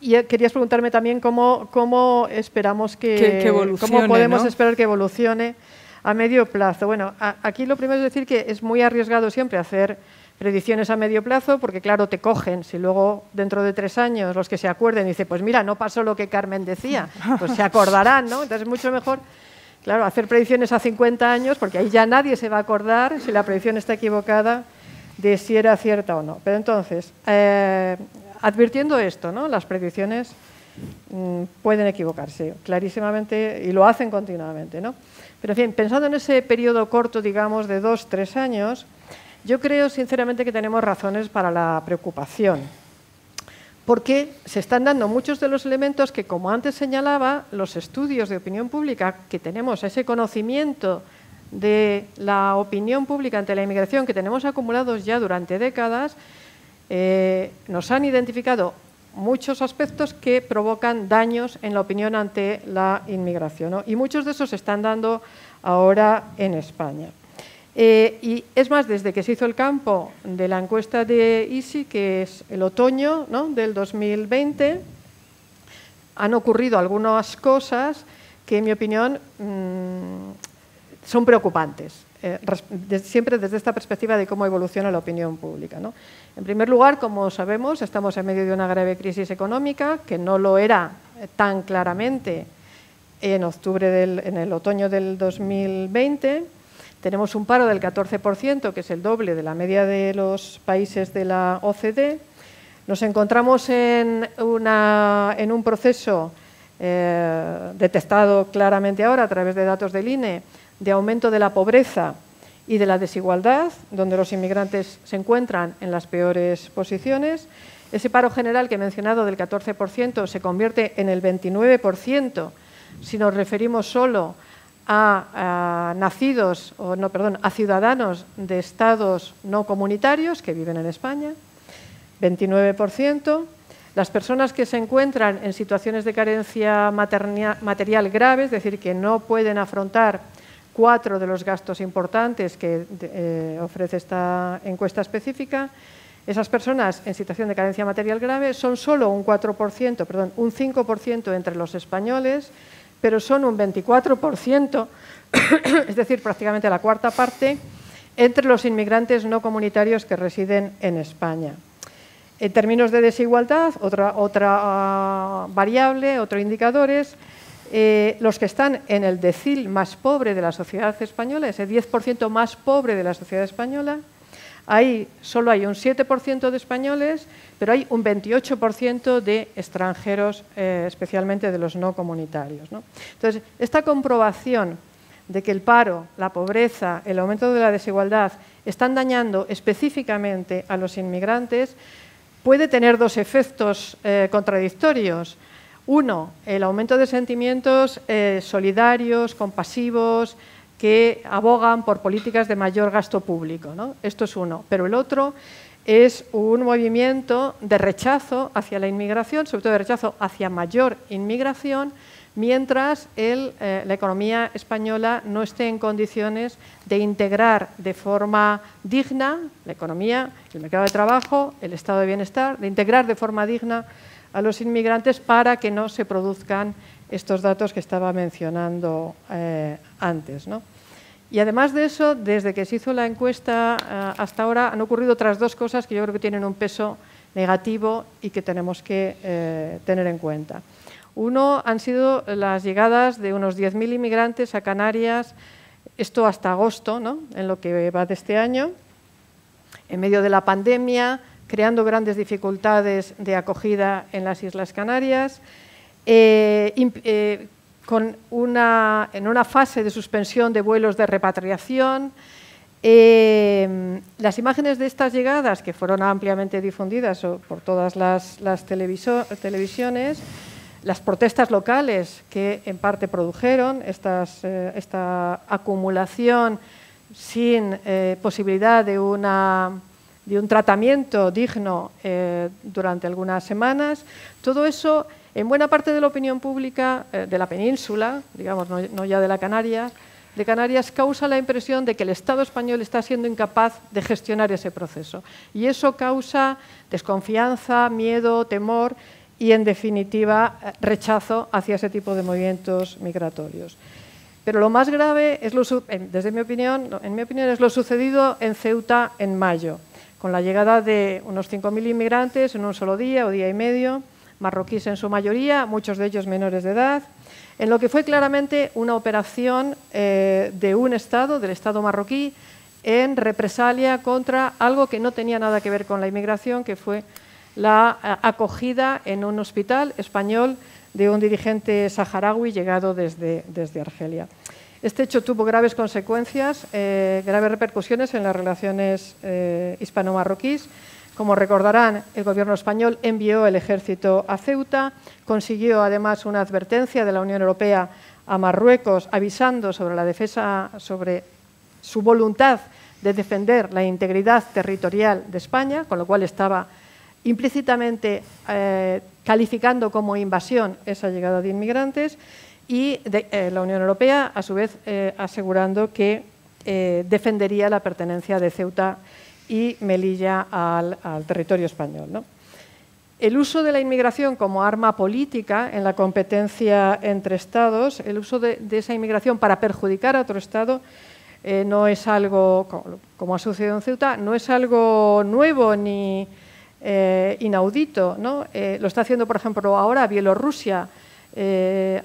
Y eh, querías preguntarme también cómo, cómo esperamos que, cómo podemos esperar que evolucione a medio plazo. Bueno, aquí lo primero es decir que es muy arriesgado siempre hacer predicciones a medio plazo, porque claro, te cogen. Si luego dentro de tres años los que se acuerden dicen, pues mira, no pasó lo que Carmen decía, pues se acordarán, ¿no? Entonces es mucho mejor, claro, hacer predicciones a 50 años, porque ahí ya nadie se va a acordar si la predicción está equivocada de si era cierta o no. Pero entonces, eh, advirtiendo esto, ¿no? Las predicciones mm, pueden equivocarse clarísimamente y lo hacen continuamente, ¿no? Pero en fin, pensando en ese periodo corto, digamos, de dos, tres años, yo creo sinceramente que tenemos razones para la preocupación, porque se están dando muchos de los elementos que, como antes señalaba, los estudios de opinión pública que tenemos, ese conocimiento de la opinión pública ante la inmigración que tenemos acumulados ya durante décadas, eh, nos han identificado muchos aspectos que provocan daños en la opinión ante la inmigración. Y muchos de esos se están dando ahora en España. Eh, y es más, desde que se hizo el campo de la encuesta de ISI, que es el otoño del 2020, han ocurrido algunas cosas que, en mi opinión, mm, son preocupantes, eh, siempre desde esta perspectiva de cómo evoluciona la opinión pública. En primer lugar, como sabemos, estamos en medio de una grave crisis económica, que no lo era tan claramente en, octubre en el otoño del 2020 tenemos un paro del 14%, que es el doble de la media de los países de la OCDE. Nos encontramos en, un proceso eh, detectado claramente ahora a través de datos del INE de aumento de la pobreza y de la desigualdad, donde los inmigrantes se encuentran en las peores posiciones. Ese paro general que he mencionado del 14% se convierte en el 29% si nos referimos solo a, nacidos, o no, perdón, a ciudadanos de estados no comunitarios que viven en España, 29%. Las personas que se encuentran en situaciones de carencia material grave, es decir, que no pueden afrontar cuatro de los gastos importantes que eh, ofrece esta encuesta específica, esas personas en situación de carencia material grave son solo un 4%, perdón, un 5% entre los españoles pero son un 24%, (coughs) es decir, prácticamente la cuarta parte, entre los inmigrantes no comunitarios que residen en España. En términos de desigualdad, otra, ah, variable, otro indicador es eh, los que están en el decil más pobre de la sociedad española, ese 10% más pobre de la sociedad española, Ahí solo hay un 7% de españoles, pero hay un 28% de extranjeros, eh, especialmente de los no comunitarios. Entonces, esta comprobación de que el paro, la pobreza, el aumento de la desigualdad están dañando específicamente a los inmigrantes puede tener dos efectos eh, contradictorios. Uno, el aumento de sentimientos eh, solidarios, compasivos, que abogan por políticas de mayor gasto público. Esto es uno. Pero el otro es un movimiento de rechazo hacia la inmigración, sobre todo de rechazo hacia mayor inmigración, mientras eh, la economía española no esté en condiciones de integrar de forma digna la economía, el mercado de trabajo, el estado de bienestar, de integrar de forma digna a los inmigrantes para que no se produzcan estos datos que estaba mencionando eh, antes. Y además de eso, desde que se hizo la encuesta eh, hasta ahora han ocurrido otras dos cosas que yo creo que tienen un peso negativo y que tenemos que eh, tener en cuenta. Uno han sido las llegadas de unos 10.000 inmigrantes a Canarias, esto hasta agosto, en lo que va de este año, en medio de la pandemia, creando grandes dificultades de acogida en las Islas Canarias, eh, con una, en una fase de suspensión de vuelos de repatriación. Eh, las imágenes de estas llegadas, que fueron ampliamente difundidas por todas las, televisiones, las protestas locales que en parte produjeron estas, eh, esta acumulación sin eh, posibilidad de, una, de, un tratamiento digno durante algunas semanas, todo eso en buena parte de la opinión pública eh, de la península, digamos, no, ya de la Canaria, de Canarias causa la impresión de que el Estado español está siendo incapaz de gestionar ese proceso. Y eso causa desconfianza, miedo, temor y, en definitiva, rechazo hacia ese tipo de movimientos migratorios. Pero lo más grave, es lo, desde mi opinión, en mi opinión, es lo sucedido en Ceuta en mayo, con la llegada de unos 5.000 inmigrantes en un solo día o día y medio, marroquíes en su mayoría, muchos de ellos menores de edad, en lo que fue claramente una operación eh, de un Estado, del Estado marroquí, en represalia contra algo que no tenía nada que ver con la inmigración, que fue la eh, acogida en un hospital español de un dirigente saharaui llegado desde, desde Argelia. Este hecho tuvo graves consecuencias, eh, graves repercusiones en las relaciones hispano-marroquíes. Como recordarán, el gobierno español envió el ejército a Ceuta, consiguió además una advertencia de la Unión Europea a Marruecos avisando sobre la defensa, sobre su voluntad de defender la integridad territorial de España, con lo cual estaba implícitamente eh, calificando como invasión esa llegada de inmigrantes y eh, la Unión Europea, a su vez, eh, asegurando que defendería la pertenencia de Ceuta y Melilla al, territorio español. El uso de la inmigración como arma política en la competencia entre Estados, el uso de, esa inmigración para perjudicar a otro Estado, no es algo, como ha sucedido en Ceuta, no es algo nuevo ni, eh, inaudito. ¿no? Eh, lo está haciendo, por ejemplo, ahora Bielorrusia eh,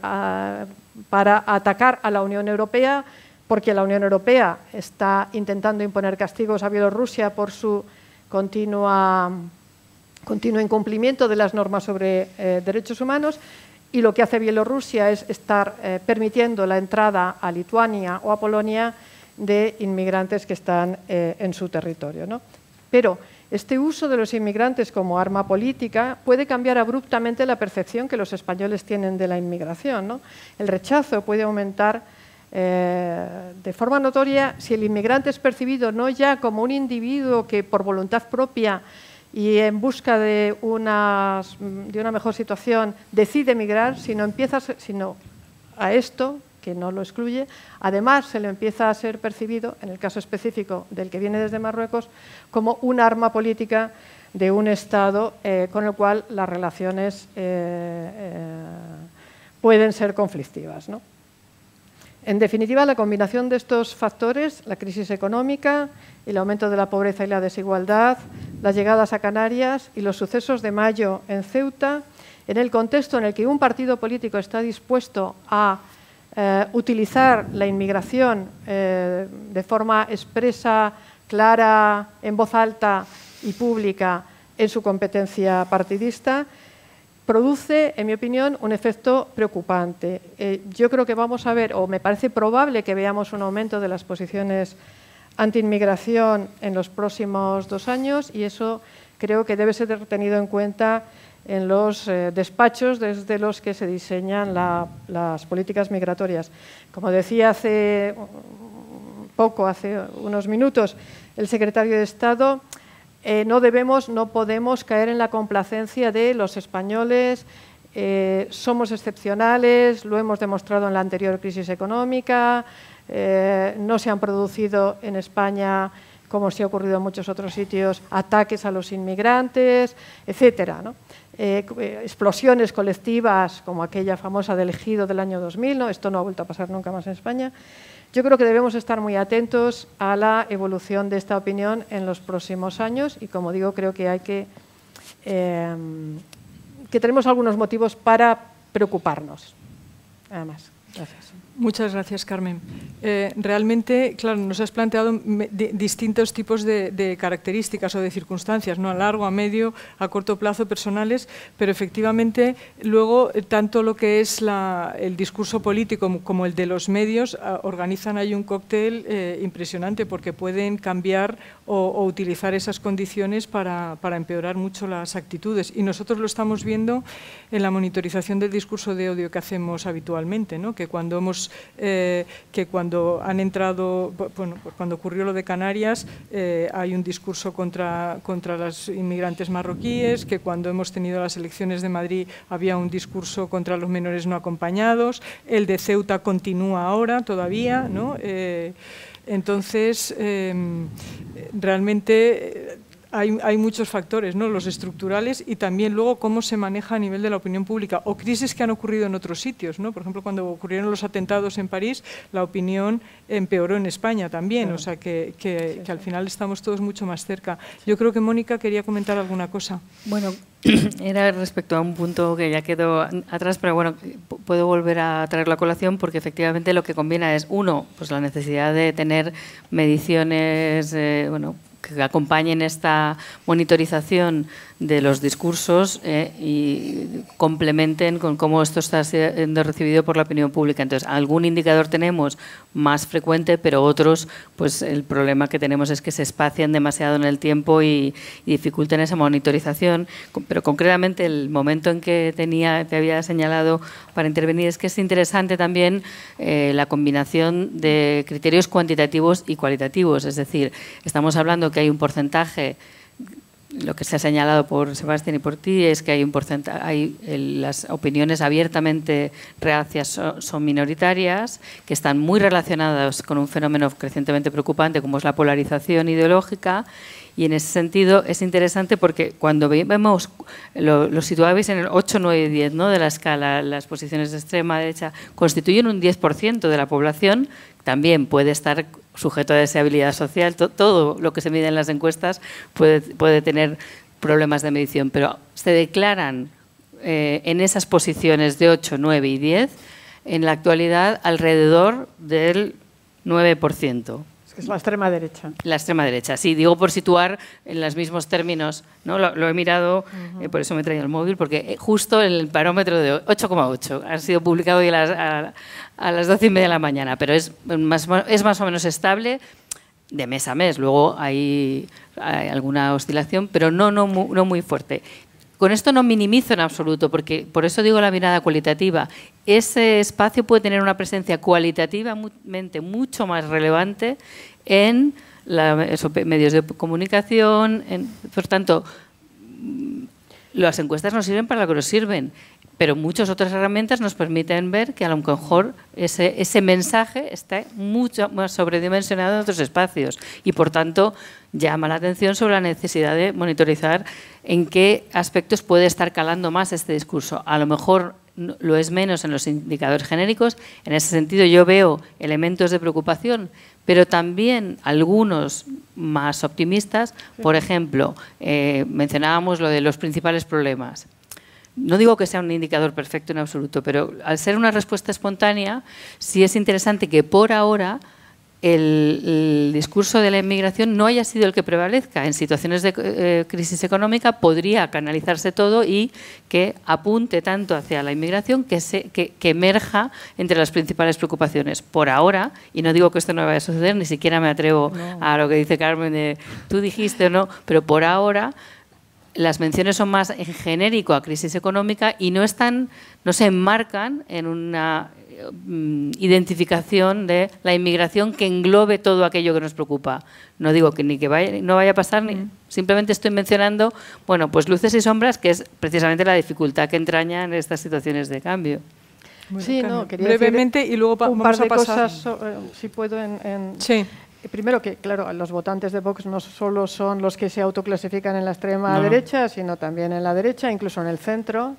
para atacar a la Unión Europea, porque la Unión Europea está intentando imponer castigos a Bielorrusia por su continua, continuo incumplimiento de las normas sobre derechos humanos. Y lo que hace Bielorrusia es estar permitiendo la entrada a Lituania o a Polonia de inmigrantes que están en su territorio. ¿no? Pero este uso de los inmigrantes como arma política puede cambiar abruptamente la percepción que los españoles tienen de la inmigración. El rechazo puede aumentar eh, de forma notoria si el inmigrante es percibido no ya como un individuo que por voluntad propia y en busca de una, mejor situación decide emigrar, sino, empieza, sino a esto que no lo excluye. Además, se le empieza a ser percibido, en el caso específico del que viene desde Marruecos, como un arma política de un Estado eh, con el cual las relaciones eh, pueden ser conflictivas. En definitiva, la combinación de estos factores, la crisis económica, el aumento de la pobreza y la desigualdad, las llegadas a Canarias y los sucesos de mayo en Ceuta, en el contexto en el que un partido político está dispuesto a eh, utilizar la inmigración eh, de forma expresa, clara, en voz alta y pública en su competencia partidista, produce, en mi opinión, un efecto preocupante. Eh, yo creo que vamos a ver, o me parece probable que veamos un aumento de las posiciones anti-inmigración en los próximos dos años y eso creo que debe ser tenido en cuenta en los eh, despachos desde los que se diseñan las políticas migratorias. Como decía hace poco, hace unos minutos, el secretario de Estado, eh, no debemos, no podemos caer en la complacencia de los españoles. Eh, somos excepcionales, lo hemos demostrado en la anterior crisis económica, no se han producido en España como se ha ocurrido en muchos otros sitios, ataques a los inmigrantes, etcétera. ¿no? Eh, explosiones colectivas como aquella famosa del ejido del año 2000, ¿no? esto no ha vuelto a pasar nunca más en España. Yo creo que debemos estar muy atentos a la evolución de esta opinión en los próximos años y, como digo, creo que hay que, eh, que tenemos algunos motivos para preocuparnos. Nada más. Gracias. Muchas gracias, Carmen. Eh, realmente, claro, nos has planteado distintos tipos de, características o de circunstancias, ¿no? a largo, a medio, a corto plazo, personales, pero efectivamente luego eh, tanto lo que es el discurso político como el de los medios ah, organizan ahí un cóctel eh, impresionante porque pueden cambiar o, utilizar esas condiciones para, para, empeorar mucho las actitudes. Y nosotros lo estamos viendo en la monitorización del discurso de odio que hacemos habitualmente, ¿no? que cuando hemos eh, que cuando han entrado, bueno, pues cuando ocurrió lo de Canarias, eh, hay un discurso contra, contra los inmigrantes marroquíes, que cuando hemos tenido las elecciones de Madrid había un discurso contra los menores no acompañados, el de Ceuta continúa ahora todavía, ¿no? Eh, entonces, em, realmente hay, muchos factores, ¿no? los estructurales y también luego cómo se maneja a nivel de la opinión pública o crisis que han ocurrido en otros sitios. ¿no? Por ejemplo, cuando ocurrieron los atentados en París, la opinión empeoró en España también, o sea que, que, al final estamos todos mucho más cerca. Yo creo que Mónica quería comentar alguna cosa. Bueno, (clears throat) era respecto a un punto que ya quedó atrás, pero bueno, puedo volver a traer la colación porque efectivamente lo que combina es, uno, pues la necesidad de tener mediciones, eh, bueno, que acompañen esta monitorización de los discursos eh, y complementen con cómo esto está siendo recibido por la opinión pública. Entonces, algún indicador tenemos más frecuente, pero otros, pues el problema que tenemos es que se espacian demasiado en el tiempo y, dificultan esa monitorización. Pero concretamente, el momento en que tenía, te había señalado para intervenir es que es interesante también eh, la combinación de criterios cuantitativos y cualitativos. Es decir, estamos hablando que hay un porcentaje lo que se ha señalado por Sebastián y por ti es que hay un porcentaje, hay las opiniones abiertamente reacias son, minoritarias, que están muy relacionadas con un fenómeno crecientemente preocupante como es la polarización ideológica. Y en ese sentido es interesante porque cuando vemos, lo, lo situabais en el 8, 9 y 10 ¿no? de la escala, las posiciones de extrema derecha constituyen un 10% de la población, también puede estar sujeto a deseabilidad social, todo lo que se mide en las encuestas puede, puede tener problemas de medición, pero se declaran eh, en esas posiciones de 8, 9 y 10, en la actualidad alrededor del 9%. Es la extrema derecha. La extrema derecha, sí, digo por situar en los mismos términos. ¿no? Lo, he mirado, eh, por eso me he traído el móvil, porque eh, justo el parómetro de 8,8 ha sido publicado hoy a las, a, las 12 y media de la mañana, pero es más, es más o menos estable de mes a mes. Luego hay, hay alguna oscilación, pero no, no, no muy fuerte. Con esto no minimizo en absoluto, porque por eso digo la mirada cualitativa. Ese espacio puede tener una presencia cualitativamente mucho más relevante en medios de comunicación. por tanto, las encuestas nos sirven para lo que nos sirven, pero muchas otras herramientas nos permiten ver que a lo mejor ese, ese mensaje está mucho más sobredimensionado en otros espacios y, por tanto, llama la atención sobre la necesidad de monitorizar en qué aspectos puede estar calando más este discurso. A lo mejor lo es menos en los indicadores genéricos. En ese sentido, yo veo elementos de preocupación, pero también algunos más optimistas. Por ejemplo, eh, mencionábamos lo de los principales problemas. No digo que sea un indicador perfecto en absoluto, pero al ser una respuesta espontánea, sí es interesante que por ahora el, discurso de la inmigración no haya sido el que prevalezca. En situaciones de eh, crisis económica podría canalizarse todo y que apunte tanto hacia la inmigración que, se, que, emerja entre las principales preocupaciones. Por ahora, y no digo que esto no vaya a suceder, ni siquiera me atrevo a lo que dice Carmen de tú dijiste o no, pero por ahora las menciones son más en genérico a crisis económica y no están, no se enmarcan en una Mm, identificación de la inmigración que englobe todo aquello que nos preocupa. No digo que ni que vaya, no vaya a pasar, ni, mm. simplemente estoy mencionando, bueno, pues luces y sombras, que es precisamente la dificultad que entrañan estas situaciones de cambio. sí, no, quería brevemente y luego un par de cosas, eh, si puedo, en, sí. Primero que, claro, los votantes de Vox no solo son los que se autoclasifican en la extrema derecha, sino también en la derecha, incluso en el centro.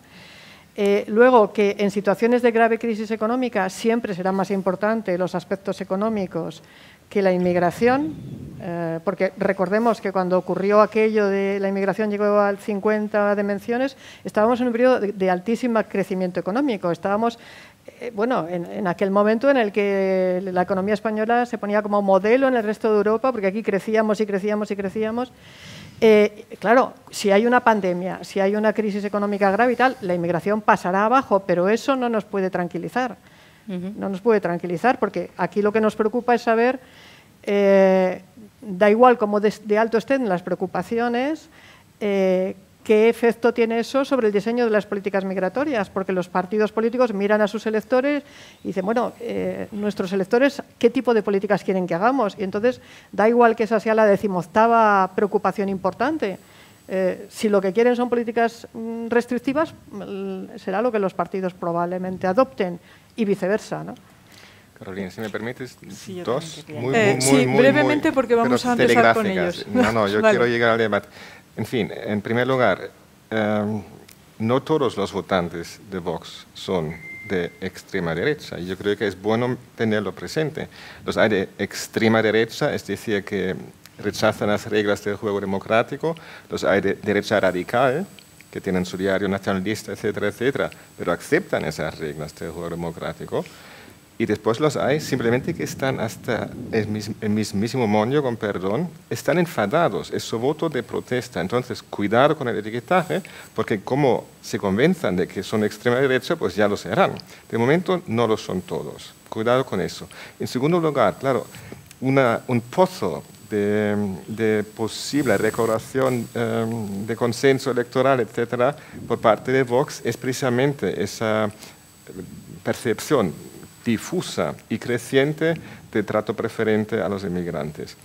Eh, luego, que en situaciones de grave crisis económica siempre serán más importantes los aspectos económicos que la inmigración, eh, porque recordemos que cuando ocurrió aquello de la inmigración llegó al 50 de menciones, estábamos en un periodo de, altísimo crecimiento económico. Estábamos, bueno, en, aquel momento en el que la economía española se ponía como modelo en el resto de Europa, porque aquí crecíamos y crecíamos y crecíamos. Eh, claro, si hay una pandemia, si hay una crisis económica grave y tal, la inmigración pasará abajo, pero eso no nos puede tranquilizar. No nos puede tranquilizar porque aquí lo que nos preocupa es saber, eh, da igual cómo de, alto estén las preocupaciones, eh, ¿Qué efecto tiene eso sobre el diseño de las políticas migratorias? Porque los partidos políticos miran a sus electores y dicen, bueno, eh, nuestros electores, ¿qué tipo de políticas quieren que hagamos? Y entonces da igual que esa sea la decimoctava preocupación importante. Eh, si lo que quieren son políticas mm, restrictivas, mm, será lo que los partidos probablemente adopten y viceversa. ¿no? Carolina, si me permites, Sí, dos. también Muy, Eh, muy, sí, muy, brevemente muy- porque vamos a empezar con ellos. No, no, yo (laughs) Vale. quiero llegar al debate. En fin, en primer lugar, eh, no todos los votantes de Vox son de extrema derecha yo creo que es bueno tenerlo presente. Los hay de extrema derecha, es decir, que rechazan las reglas del juego democrático, los hay de derecha radical, que tienen su diario nacionalista, etcétera, etcétera, pero aceptan esas reglas del juego democrático. Y después los hay simplemente que están hasta el, mis- el mismísimo moño, con perdón, están enfadados, es su voto de protesta. Entonces, cuidado con el etiquetaje, porque como se convenzan de que son extrema derecha, pues ya lo serán. De momento no lo son todos. Cuidado con eso. En segundo lugar, claro, un pozo de, de posible recaudación eh, de consenso electoral, etcétera, por parte de Vox es precisamente esa percepción difusa y creciente de trato preferente a los inmigrantes.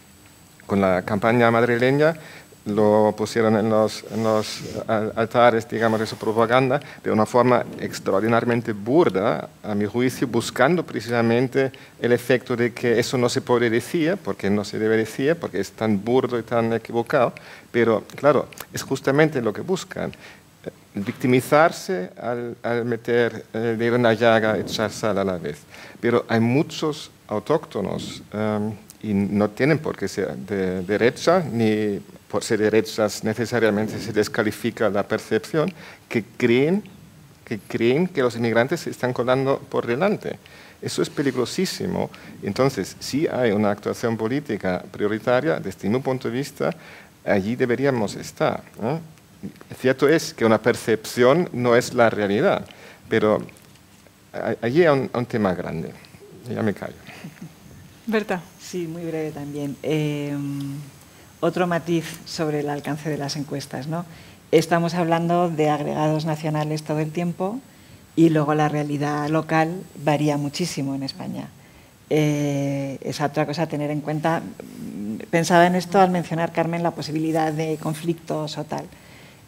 Con la campaña madrileña lo pusieron en los, al- altares, digamos, de su propaganda de una forma extraordinariamente burda, a mi juicio, buscando precisamente el efecto de que eso no se puede decir, porque no se debe decir, porque es tan burdo y tan equivocado, pero claro, es justamente lo que buscan eh, victimizarse al, al meter el dedo en la llaga, echar sal a la vez. Pero hay muchos autóctonos em, y no tienen por qué ser de derecha, ni por ser derechas necesariamente se descalifica la percepción, que creen que creen que los inmigrantes se están colando por delante. Eso es peligrosísimo. Entonces, si hay una actuación política prioritaria, desde mi punto de vista, allí deberíamos estar. Cierto es que una percepción no es la realidad, pero allí hay un, un tema grande. Ya me callo. Berta. Sí, muy breve también. Eh, otro matiz sobre el alcance de las encuestas. ¿no? Estamos hablando de agregados nacionales todo el tiempo y luego la realidad local varía muchísimo en España. Eh, es otra cosa a tener en cuenta. Pensaba en esto al mencionar, Carmen, la posibilidad de conflictos o tal.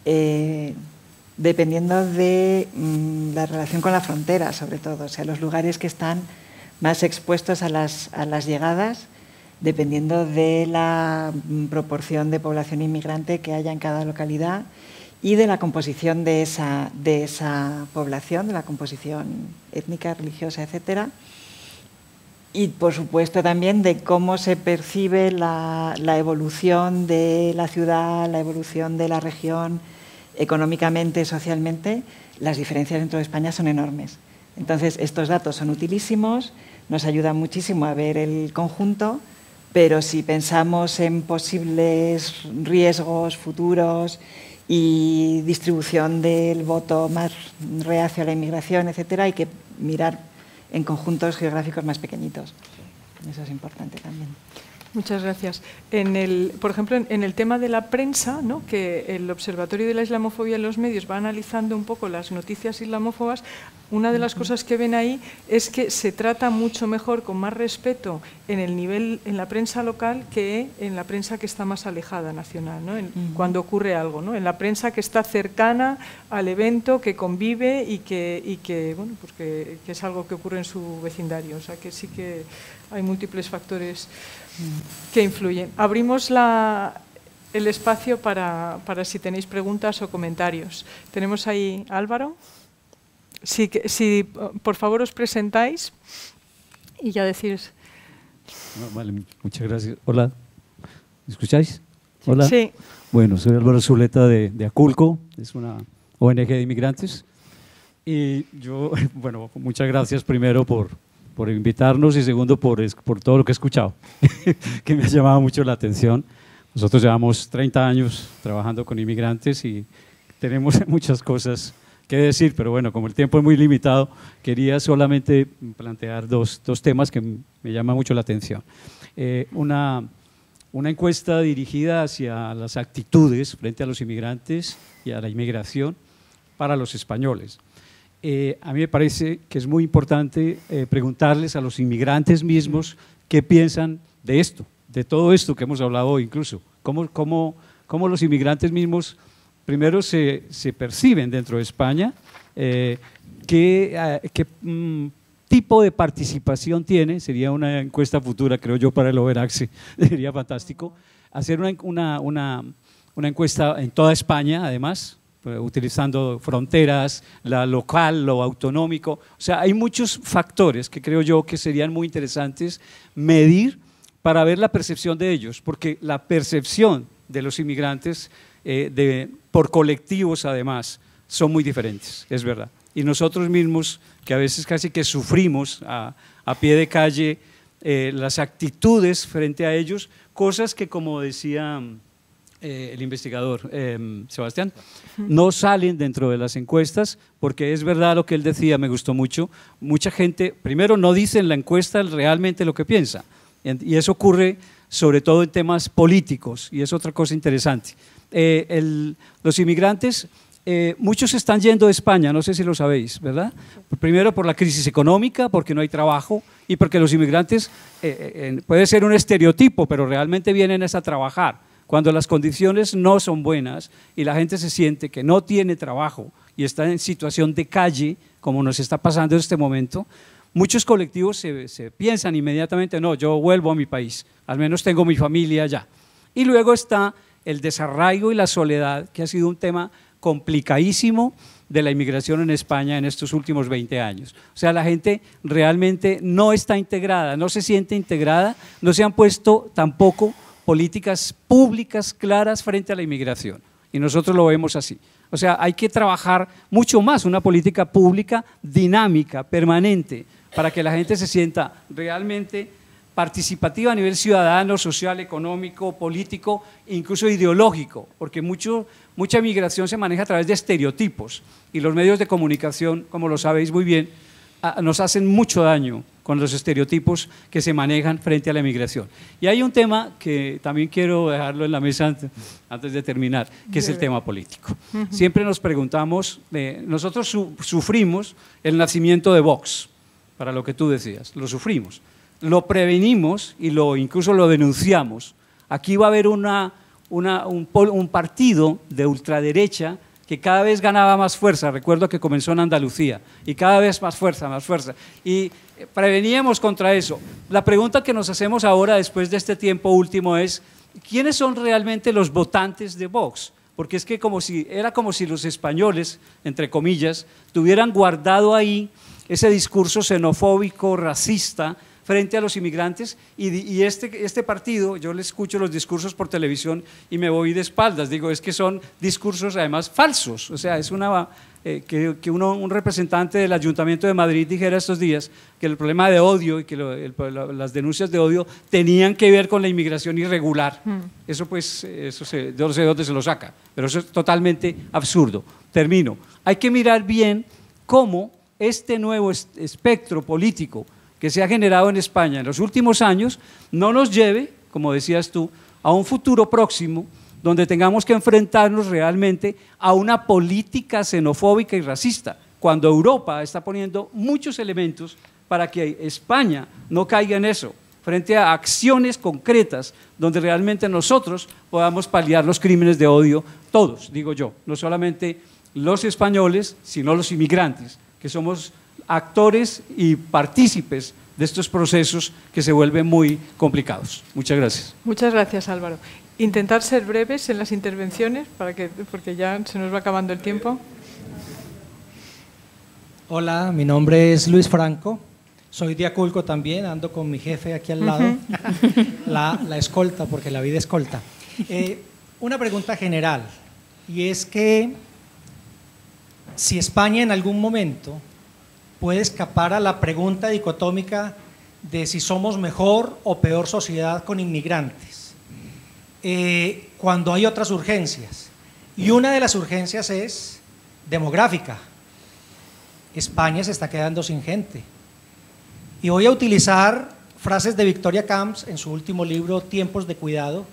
Eh, dependiendo de mm, la relación con la frontera, sobre todo, o sea, los lugares que están más expuestos a las, llegadas, dependiendo de la mm, proporción de población inmigrante que haya en cada localidad y de la composición de esa, población, de la composición étnica, religiosa, etcétera. Y, por supuesto, también de cómo se percibe la evolución de la ciudad, la evolución de la región, económicamente, socialmente, las diferencias dentro de España son enormes. Entonces, estos datos son utilísimos, nos ayudan muchísimo a ver el conjunto, pero si pensamos en posibles riesgos futuros y distribución del voto más reacio a la inmigración, etcétera, hay que mirar en conjuntos geográficos más pequeñitos. Eso es importante también. Muchas gracias. En el, por ejemplo, en, el tema de la prensa, ¿no? que el Observatorio de la Islamofobia en los medios va analizando un poco las noticias islamófobas, una de las cosas que ven ahí es que se trata mucho mejor, con más respeto, en el nivel, en la prensa local que en la prensa que está más alejada nacional, ¿no? En- cuando ocurre algo, ¿no? en la prensa que está cercana al evento, que convive y que, y que, bueno, pues que, que es algo que ocurre en su vecindario. O sea que sí que hay múltiples factores que influyen. Abrimos la- el espacio para, para si tenéis preguntas o comentarios. Tenemos ahí a Álvaro. Si, si por favor os presentáis y ya decís. No, vale, muchas gracias. Hola, ¿me escucháis? Hola. Sí, Bueno, soy Álvaro Zuleta de, de Aculco, es una ONG de inmigrantes. Y yo, (laughs) bueno, muchas gracias primero por, por invitarnos y segundo por, por todo lo que he escuchado, (laughs) que me ha llamado mucho la atención. Nosotros llevamos 30 años trabajando con inmigrantes y tenemos (laughs) muchas cosas que decir, pero bueno, como el tiempo es muy limitado, quería solamente plantear dos, dos temas que me llaman mucho la atención. Eh, una, una encuesta dirigida hacia las actitudes frente a los inmigrantes y a la inmigración para los españoles. Eh, a mí me parece que es muy importante eh, preguntarles a los inmigrantes mismos qué piensan de esto, de todo esto que hemos hablado hoy incluso, cómo, cómo, cómo los inmigrantes mismos primero se, se perciben dentro de España, eh, qué, qué mm, tipo de participación tiene, sería una encuesta futura creo yo para el Overaxe, (laughs) sería fantástico, hacer una, una, una, encuesta en toda España además, utilizando fronteras, la local, lo autonómico. O sea, hay muchos factores que creo yo que serían muy interesantes medir para ver la percepción de ellos, porque la percepción de los inmigrantes eh, de, por colectivos además son muy diferentes, es verdad. Y nosotros mismos, que a veces casi que sufrimos a, a pie de calle eh, las actitudes frente a ellos, cosas que como decía eh, el investigador em, Sebastián, no salen dentro de las encuestas, porque es verdad lo que él decía, me gustó mucho. Mucha gente, primero, no dice en la encuesta realmente lo que piensa, y eso ocurre sobre todo en temas políticos, y es otra cosa interesante. Eh, los inmigrantes, eh, muchos están yendo de España, no sé si lo sabéis, ¿verdad? Primero por la crisis económica, porque no hay trabajo, y porque los inmigrantes, puede ser un estereotipo, pero realmente vienen a trabajar cuando las condiciones no son buenas y la gente se siente que no tiene trabajo y está en situación de calle, como nos está pasando en este momento, muchos colectivos se, piensan inmediatamente, no, yo vuelvo a mi país, al menos tengo mi familia allá. Y luego está el desarraigo y la soledad, que ha sido un tema complicadísimo de la inmigración en España en estos últimos 20 años. O sea, la gente realmente no está integrada, no se siente integrada, no se han puesto tampoco políticas públicas claras frente a la inmigración. Y nosotros lo vemos así. O sea, hay que trabajar mucho más una política pública dinámica, permanente, para que la gente se sienta realmente participativa a nivel ciudadano, social, económico, político, incluso ideológico, porque mucho, mucha migración se maneja a través de estereotipos y los medios de comunicación, como lo sabéis muy bien, nos hacen mucho daño con los estereotipos que se manejan frente a la inmigración. Y hay un tema que también quiero dejarlo en la mesa antes, de terminar, que es el tema político. Siempre nos preguntamos, eh, nosotros sufrimos el nacimiento de Vox, para lo que tú decías, lo sufrimos. Lo prevenimos y lo, incluso lo denunciamos. Aquí va a haber una, una, un, un partido de ultraderecha que cada vez ganaba más fuerza. Recuerdo que comenzó en Andalucía y cada vez más fuerza, más fuerza. Y preveníamos contra eso. La pregunta que nos hacemos ahora, después de este tiempo último, es, ¿quiénes son realmente los votantes de Vox? Porque es que como si, era como si los españoles, entre comillas, tuvieran guardado ahí ese discurso xenofóbico, racista, frente a los inmigrantes y, este, este partido, yo le escucho los discursos por televisión y me voy de espaldas, digo, es que son discursos además falsos, o sea, es una... Eh, que, uno, un representante del Ayuntamiento de Madrid dijera estos días que el problema de odio y que las denuncias de odio tenían que ver con la inmigración irregular. Hmm. Eso pues, eso se, yo no sé de dónde se lo saca, pero eso es totalmente absurdo. Termino. Hay que mirar bien cómo este nuevo espectro político que se ha generado en España en los últimos años no nos lleve, como decías tú, a un futuro próximo donde tengamos que enfrentarnos realmente a una política xenofóbica y racista, cuando Europa está poniendo muchos elementos para que España no caiga en eso, frente a acciones concretas donde realmente nosotros podamos paliar los crímenes de odio, todos, digo yo, no solamente los españoles, sino los inmigrantes, que somos actores y partícipes de estos procesos que se vuelven muy complicados. Muchas gracias. Muchas gracias, Álvaro. Intentar ser breves en las intervenciones, para que, porque ya se nos va acabando el tiempo. Hola, mi nombre es Luis Franco. Soy de Aculco también, ando con mi jefe aquí al lado, la, escolta, porque la vida escolta. Eh, una pregunta general, y es que si España en algún momento puede escapar a la pregunta dicotómica de si somos mejor o peor sociedad con inmigrantes, eh, cuando hay otras urgencias. Y una de las urgencias es demográfica. España se está quedando sin gente. Y voy a utilizar frases de Victoria Camps en su último libro, Tiempos de Cuidado,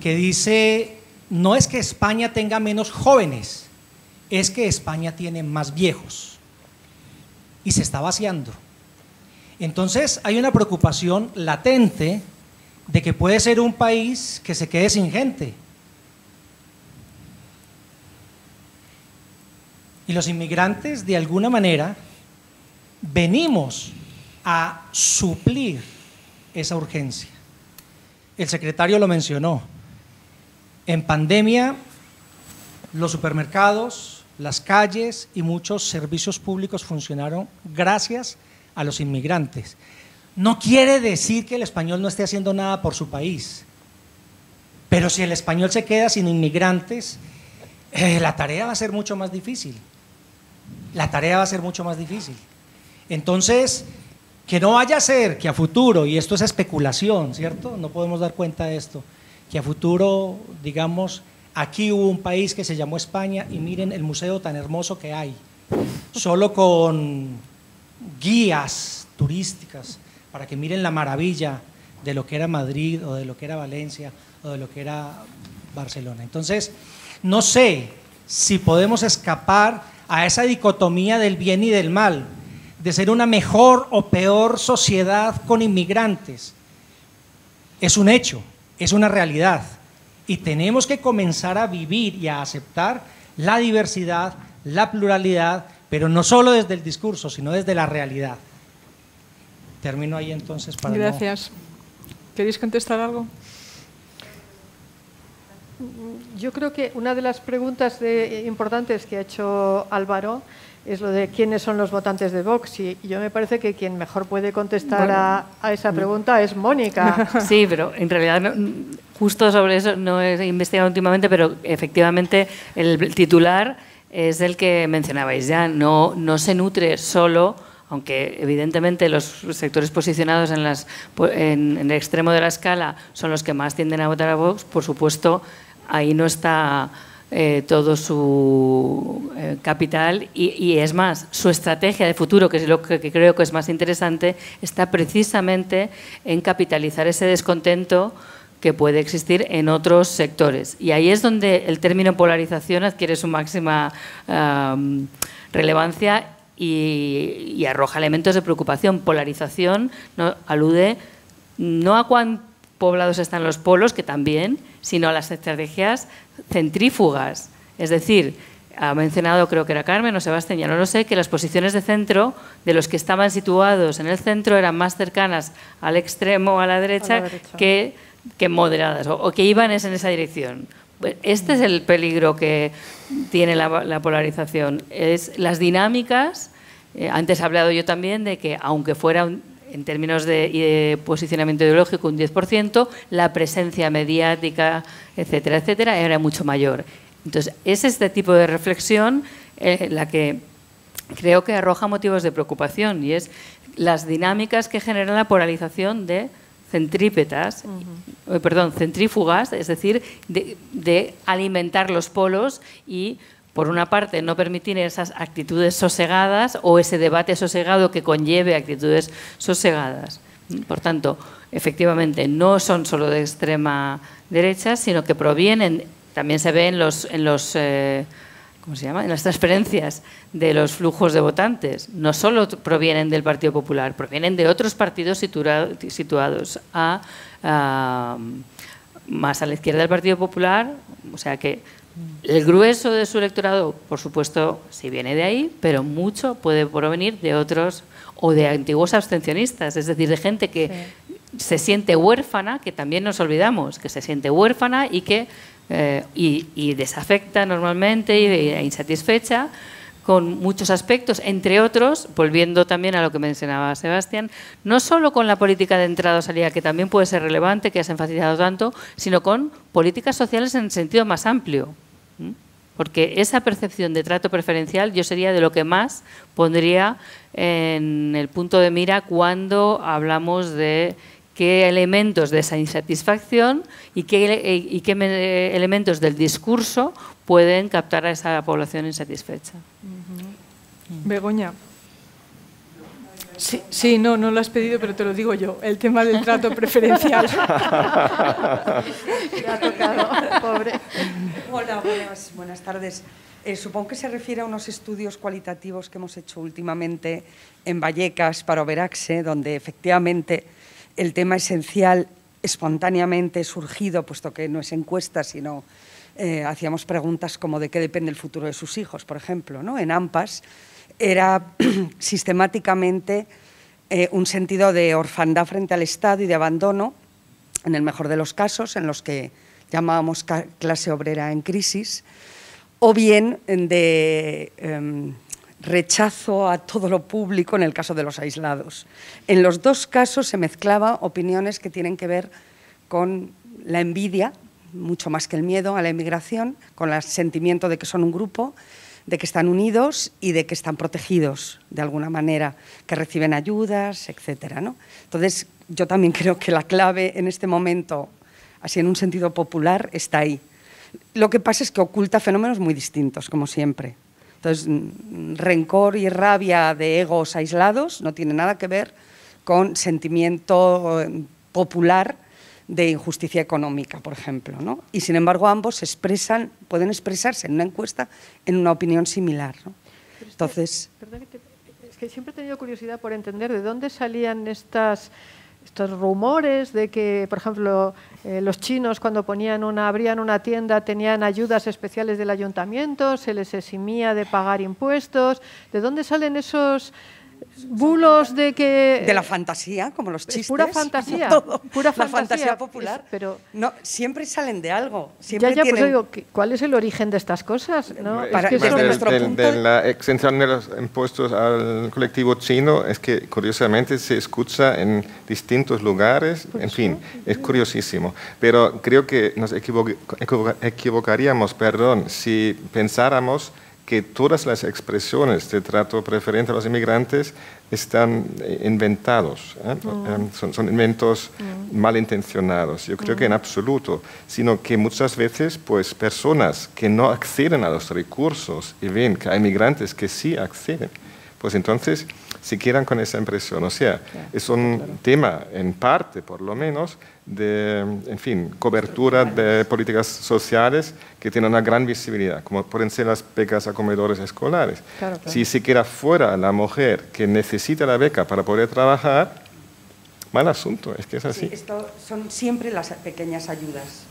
que dice, no es que España tenga menos jóvenes, es que España tiene más viejos y se está vaciando. Entonces hay una preocupación latente de que puede ser un país que se quede sin gente. Y los inmigrantes, de alguna manera, venimos a suplir esa urgencia. El secretario lo mencionó. En pandemia, los supermercados, las calles y muchos servicios públicos funcionaron gracias a los inmigrantes. No quiere decir que el español no esté haciendo nada por su país, pero si el español se queda sin inmigrantes, eh, la tarea va a ser mucho más difícil. La tarea va a ser mucho más difícil. Entonces, que no vaya a ser que a futuro, y esto es especulación, ¿cierto? No podemos dar cuenta de esto, que a futuro, digamos, aquí hubo un país que se llamó España y miren el museo tan hermoso que hay, solo con guías turísticas para que miren la maravilla de lo que era Madrid o de lo que era Valencia o de lo que era Barcelona. Entonces, no sé si podemos escapar a esa dicotomía del bien y del mal, de ser una mejor o peor sociedad con inmigrantes. Es un hecho, es una realidad. Y tenemos que comenzar a vivir y a aceptar la diversidad, la pluralidad, pero no solo desde el discurso, sino desde la realidad. Termino ahí entonces para... Gracias. ¿Queréis contestar algo? Yo creo que una de las preguntas importantes que ha hecho Álvaro es lo de quiénes son los votantes de Vox. Y yo me parece que quien mejor puede contestar a, esa pregunta es Mónica. (laughs) Sí, pero en realidad justo sobre eso no he investigado últimamente, pero efectivamente el titular es el que mencionabais ya. No, no se nutre solo aunque evidentemente los sectores posicionados en, las, en, el extremo de la escala son los que más tienden a votar a Vox, por supuesto, ahí no está eh, todo su eh, capital y, es más, su estrategia de futuro, que es lo que, creo que es más interesante, está precisamente en capitalizar ese descontento que puede existir en otros sectores. Y ahí es donde el término polarización adquiere su máxima relevancia y, arroja elementos de preocupación. Polarización no, alude no a cuán poblados están los polos, que también, sino a las estrategias centrífugas. Es decir, ha mencionado, creo que era Carmen o Sebastián, ya no lo sé, que las posiciones de centro de los que estaban situados en el centro eran más cercanas al extremo, a la derecha, Que, que, moderadas o, que iban en esa dirección. Este es el peligro que tiene la, polarización. Es las dinámicas. Eh, antes he hablado yo también de que, aunque fuera en términos de, posicionamiento ideológico un 10%, la presencia mediática, etcétera, etcétera, era mucho mayor. Entonces, es este tipo de reflexión eh, la que creo que arroja motivos de preocupación y es las dinámicas que generan la polarización de centrípetas, eh, perdón, centrífugas, es decir, de alimentar los polos y por una parte, no permitir esas actitudes sosegadas o ese debate sosegado que conlleve actitudes sosegadas. Por tanto, efectivamente, no son solo de extrema derecha, sino que provienen, también se ve en los, en los eh, ¿cómo se llama? En las transferencias de los flujos de votantes. No solo provienen del Partido Popular, provienen de otros partidos situados más a la izquierda del Partido Popular, o sea que el grueso de su electorado, por supuesto, sí viene de ahí, pero mucho puede provenir de otros o de antiguos abstencionistas, es decir, de gente que se siente huérfana, que también nos olvidamos, que se siente huérfana y que eh, y, desafecta normalmente e insatisfecha con muchos aspectos, entre otros, volviendo también a lo que mencionaba Sebastián, no solo con la política de entrada o salida, que también puede ser relevante, que has enfatizado tanto, sino con políticas sociales en sentido más amplio. Porque esa percepción de trato preferencial yo sería de lo que más pondría en el punto de mira cuando hablamos de qué elementos de esa insatisfacción y qué, y qué elementos del discurso pueden captar a esa población insatisfecha. Begoña. Sí, sí, no, no lo has pedido, pero te lo digo yo. El tema del trato preferencial. (laughs) ha tocado, pobre. Hola, buenas, buenas tardes. Eh, supongo que se refiere a unos estudios cualitativos que hemos hecho últimamente en Vallecas para Overaxe, donde efectivamente el tema esencial espontáneamente surgido, puesto que no es encuesta, sino eh, hacíamos preguntas como de qué depende el futuro de sus hijos, por ejemplo, ¿no? en AMPAS, era (clears throat) sistemáticamente eh, un sentido de orfandad frente al Estado y de abandono, en el mejor de los casos, en los que llamábamos clase obrera en crisis, o bien de em, rechazo a todo lo público en el caso de los aislados. En los dos casos se mezclaba opiniones que tienen que ver con la envidia, mucho más que el miedo a la inmigración, con el sentimiento de que son un grupo, de que están unidos y de que están protegidos de alguna manera, que reciben ayudas, etc. ¿no? Entonces, yo también (laughs) creo que la clave en este momento, así en un sentido popular, está ahí. Lo que pasa es que oculta fenómenos muy distintos, como siempre. Entonces, mm, rencor y rabia de egos aislados no tiene nada que ver con sentimiento eh, popular de injusticia económica, por ejemplo. ¿no? Y sin embargo, ambos expresan, pueden expresarse en una encuesta en una opinión similar. ¿no? Entonces. es que siempre he tenido curiosidad por entender de dónde salían estas estos rumores de que, por ejemplo, eh, los chinos cuando ponían una, abrían una tienda tenían ayudas especiales del ayuntamiento, se les eximía de pagar impuestos. ¿De dónde salen esos bulos de que de la fantasía como los chistes pura fantasía pura fantasía, popular. pero no siempre salen de algo siempre ya ya pues digo cuál es el origen de estas cosas ¿no? Para, es que de, la exención de los impuestos al colectivo chino es que curiosamente se escucha en distintos lugares en fin es curiosísimo. Pero creo que nos equivocaríamos perdón si pensáramos que todas las expresiones de trato preferente a los inmigrantes están eh, inventados, ¿eh? mm. eh, son, inventos mm. malintencionados. Yo creo que en mm. absoluto, sino que muchas veces pues, personas que no acceden a los recursos y ven que hay inmigrantes que sí acceden, pues entonces se quedan con esa impresión. O sea, es un tema, en parte por lo menos, de, en fin, cobertura de políticas sociales que tienen una gran visibilidad, como pueden ser las becas a comedores escolares. Si se queda fuera la mujer que necesita la beca para poder trabajar, mal asunto, es que es así. Sí, esto son siempre las pequeñas ayudas.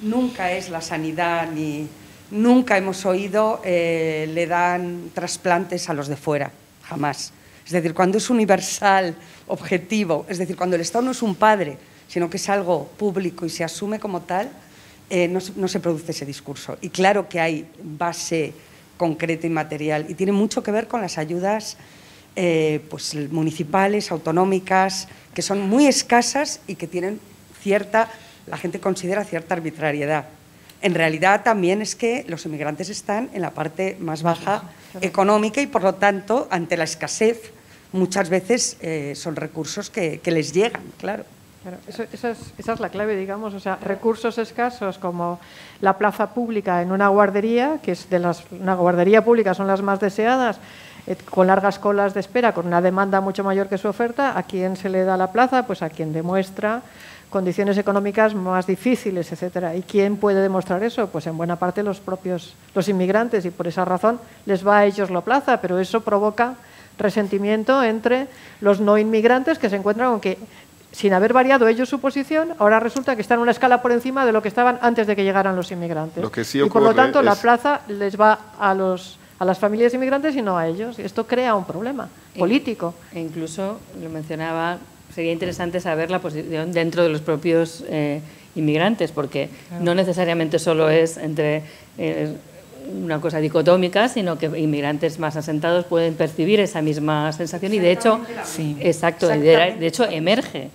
Nunca es la sanidad ni nunca hemos oído eh, le dan trasplantes a los de fuera, jamás. Es decir, cuando es universal, objetivo, es decir, cuando el Estado no es un padre, sino que es algo público y se asume como tal, eh, no, se produce ese discurso. Y claro que hay base concreta y material, y tiene mucho que ver con las ayudas eh, pues, municipales, autonómicas, que son muy escasas y que tienen cierta, la gente considera cierta arbitrariedad. En realidad también es que los inmigrantes están en la parte más baja económica y por lo tanto, ante la escasez, muchas veces eh, son recursos que, les llegan, claro. esa, es, la clave, digamos, o sea, recursos escasos como la plaza pública en una guardería, que es de las, una guardería pública son las más deseadas, eh, con largas colas de espera, con una demanda mucho mayor que su oferta, ¿a quién se le da la plaza? Pues a quien demuestra condiciones económicas más difíciles, etcétera. ¿Y quién puede demostrar eso? Pues en buena parte los propios los inmigrantes y por esa razón les va a ellos la plaza, pero eso provoca resentimiento entre los no inmigrantes que se encuentran con que sin haber variado ellos su posición, ahora resulta que están una escala por encima de lo que estaban antes de que llegaran los inmigrantes. y por lo tanto la plaza les va a los a las familias inmigrantes y no a ellos. Esto crea un problema político. E incluso, lo mencionaba sería interesante saber la posición dentro de los propios eh, inmigrantes, porque no necesariamente solo es entre eh, una cosa dicotómica, sino que inmigrantes más asentados pueden percibir esa misma sensación y de hecho, sí. exacto, de, hecho emerge,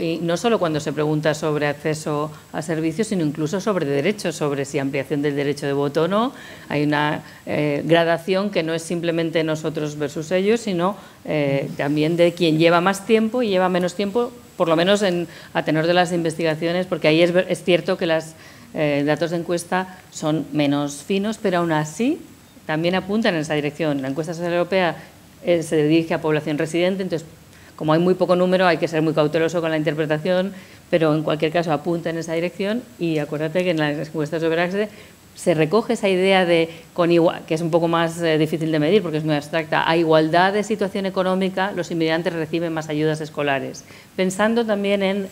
y no solo cuando se pregunta sobre acceso a servicios, sino incluso sobre derechos, sobre si ampliación del derecho de voto o no. Hay una eh, gradación que no es simplemente nosotros versus ellos, sino eh, también de quien lleva más tiempo y lleva menos tiempo, por lo menos en, a tenor de las investigaciones, porque ahí es, es cierto que las eh, datos de encuesta son menos finos, pero aún así también apuntan en esa dirección. La encuesta social europea eh, se dirige a población residente, entonces como hay muy poco número hay que ser muy cauteloso con la interpretación, pero en cualquier caso apunta en esa dirección y acuérdate que en las encuestas de Overaxe se recoge esa idea de, con igual, que es un poco más eh, difícil de medir porque es muy abstracta, a igualdad de situación económica los inmigrantes reciben más ayudas escolares, pensando también en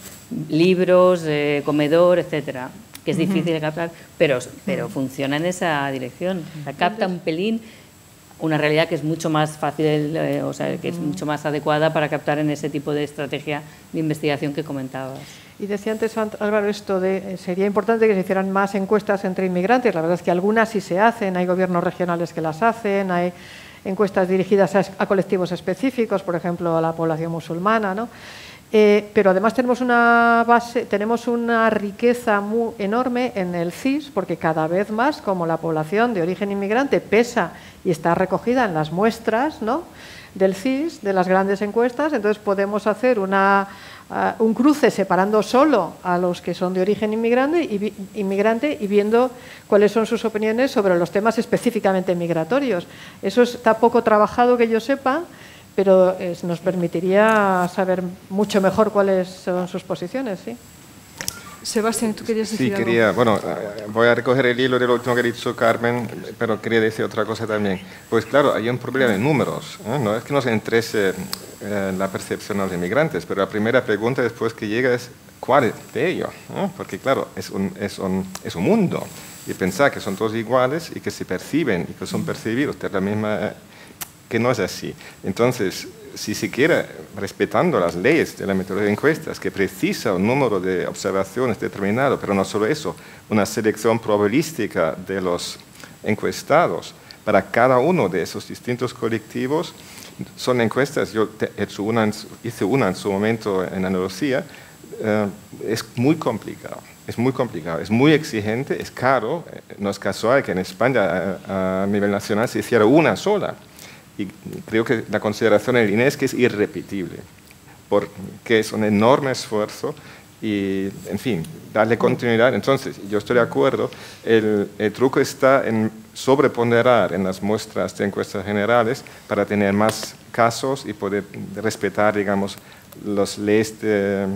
libros, comedor, etcétera, que es difícil de captar, pero, pero funciona en esa dirección, la capta un pelín una realidad que es mucho más fácil, eh, o sea, que es mucho más adecuada para captar en ese tipo de estrategia de investigación que comentabas. Y decía antes Álvaro esto de eh, sería importante que se hicieran más encuestas entre inmigrantes. La verdad es que algunas sí se hacen, hay gobiernos regionales que las hacen, hay encuestas dirigidas a, colectivos específicos, por ejemplo a la población musulmana, ¿no? Eh, pero además tenemos una base, tenemos una riqueza enorme en el CIS, porque cada vez más, como la población de origen inmigrante pesa y está recogida en las muestras del CIS, de las grandes encuestas, entonces podemos hacer una, uh, un cruce separando solo a los que son de origen inmigrante y, inmigrante y viendo cuáles son sus opiniones sobre los temas específicamente migratorios. Eso está poco trabajado que yo sepa, pero es, nos permitiría saber mucho mejor cuáles son sus posiciones. ¿sí? Sebastián, ¿tú querías decir Sí, quería, bueno, eh, voy a recoger el hilo de lo último que ha dicho Carmen, pero quería decir otra cosa también. Pues claro, hay un problema de números, ¿eh? no es que nos interese eh, la percepción de los inmigrantes, pero la primera pregunta después que llega es, ¿cuál de ellos? Porque claro, es un, es, un, es un mundo, y pensar que son todos iguales y que se perciben y que son percibidos de la misma, que no es así. Entonces, si se quiere, respetando las leyes de la metodología de encuestas, que precisa un número de observaciones determinado, pero no solo eso, una selección probabilística de los encuestados para cada uno de esos distintos colectivos, son encuestas, yo hice una en su momento en Andalucía, eh, es muy complicado. Es muy complicado, es muy exigente, es caro. Eh, no es casual que en España a, a nivel nacional se hiciera una sola y creo que la consideración del INE es que es irrepetible, porque es un enorme esfuerzo y, en fin, darle continuidad. Entonces, yo estoy de acuerdo, el, el truco está en sobreponderar en las muestras de encuestas generales para tener más casos y poder respetar, digamos, los leyes de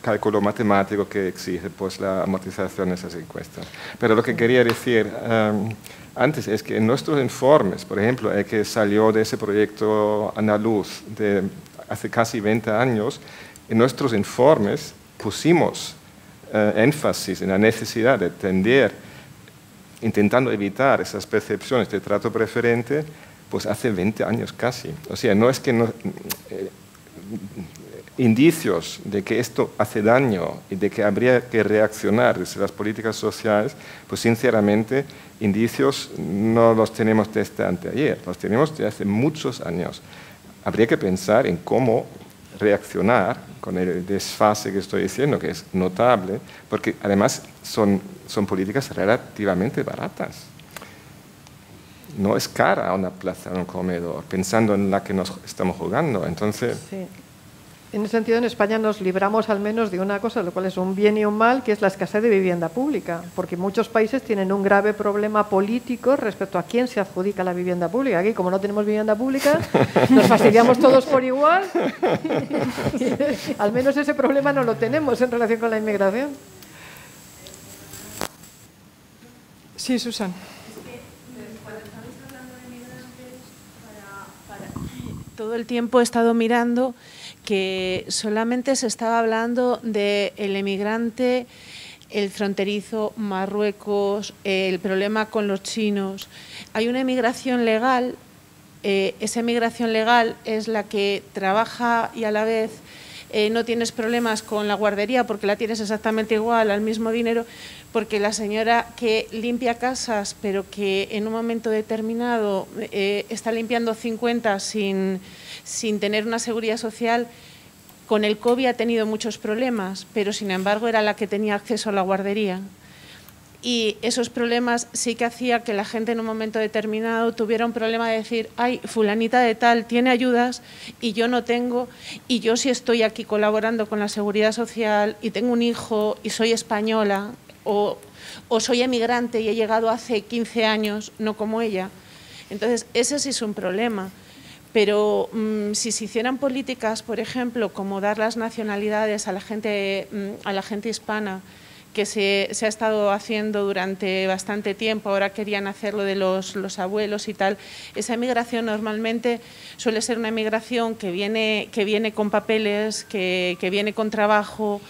cálculo matemático que exige pues, la amortización de esas encuestas. Pero lo que quería decir... Um, antes es que en nuestros informes, por ejemplo, el que salió de ese proyecto andaluz de hace casi 20 años, en nuestros informes pusimos eh, énfasis en la necesidad de tender, intentando evitar esas percepciones de trato preferente, pues hace 20 años casi. O sea, no es que no, eh, indicios de que esto hace daño y de que habría que reaccionar desde las políticas sociales, pues sinceramente indicios no los tenemos desde anteayer, los tenemos desde hace muchos años. Habría que pensar en cómo reaccionar con el desfase que estoy diciendo, que es notable, porque además son, son políticas relativamente baratas. No es cara una plaza, un comedor, pensando en la que nos estamos jugando. Entonces, en ese sentido, en España nos libramos al menos de una cosa, lo cual es un bien y un mal, que es la escasez de vivienda pública, porque muchos países tienen un grave problema político respecto a quién se adjudica la vivienda pública. Aquí, como no tenemos vivienda pública, (laughs) nos fastidiamos todos por igual. (laughs) al menos ese problema no lo tenemos en relación con la inmigración. Sí, Susan. Todo el tiempo he estado mirando que solamente se estaba hablando del el emigrante, el fronterizo, Marruecos, el problema con los chinos. Hay una emigración legal, eh, esa emigración legal es la que trabaja y a la vez eh, no tienes problemas con la guardería porque la tienes exactamente igual, al mismo dinero, porque la señora que limpia casas, pero que en un momento determinado eh, está limpiando 50 sin sin tener una seguridad social, con el COVID ha tenido muchos problemas, pero sin embargo era la que tenía acceso a la guardería. Y esos problemas sí que hacía que la gente en un momento determinado tuviera un problema de decir, ay, fulanita de tal tiene ayudas y yo no tengo, y yo sí estoy aquí colaborando con la seguridad social y tengo un hijo y soy española o, o soy emigrante y he llegado hace 15 años, no como ella. Entonces, ese sí es un problema pero mm, si se hicieran políticas, por ejemplo, como dar las nacionalidades a la gente, mm, a la gente hispana, que se, ha estado haciendo durante bastante tiempo, ahora querían hacerlo de los, abuelos y tal, esa emigración normalmente suele ser una emigración que viene, que viene con papeles, que, que viene con trabajo,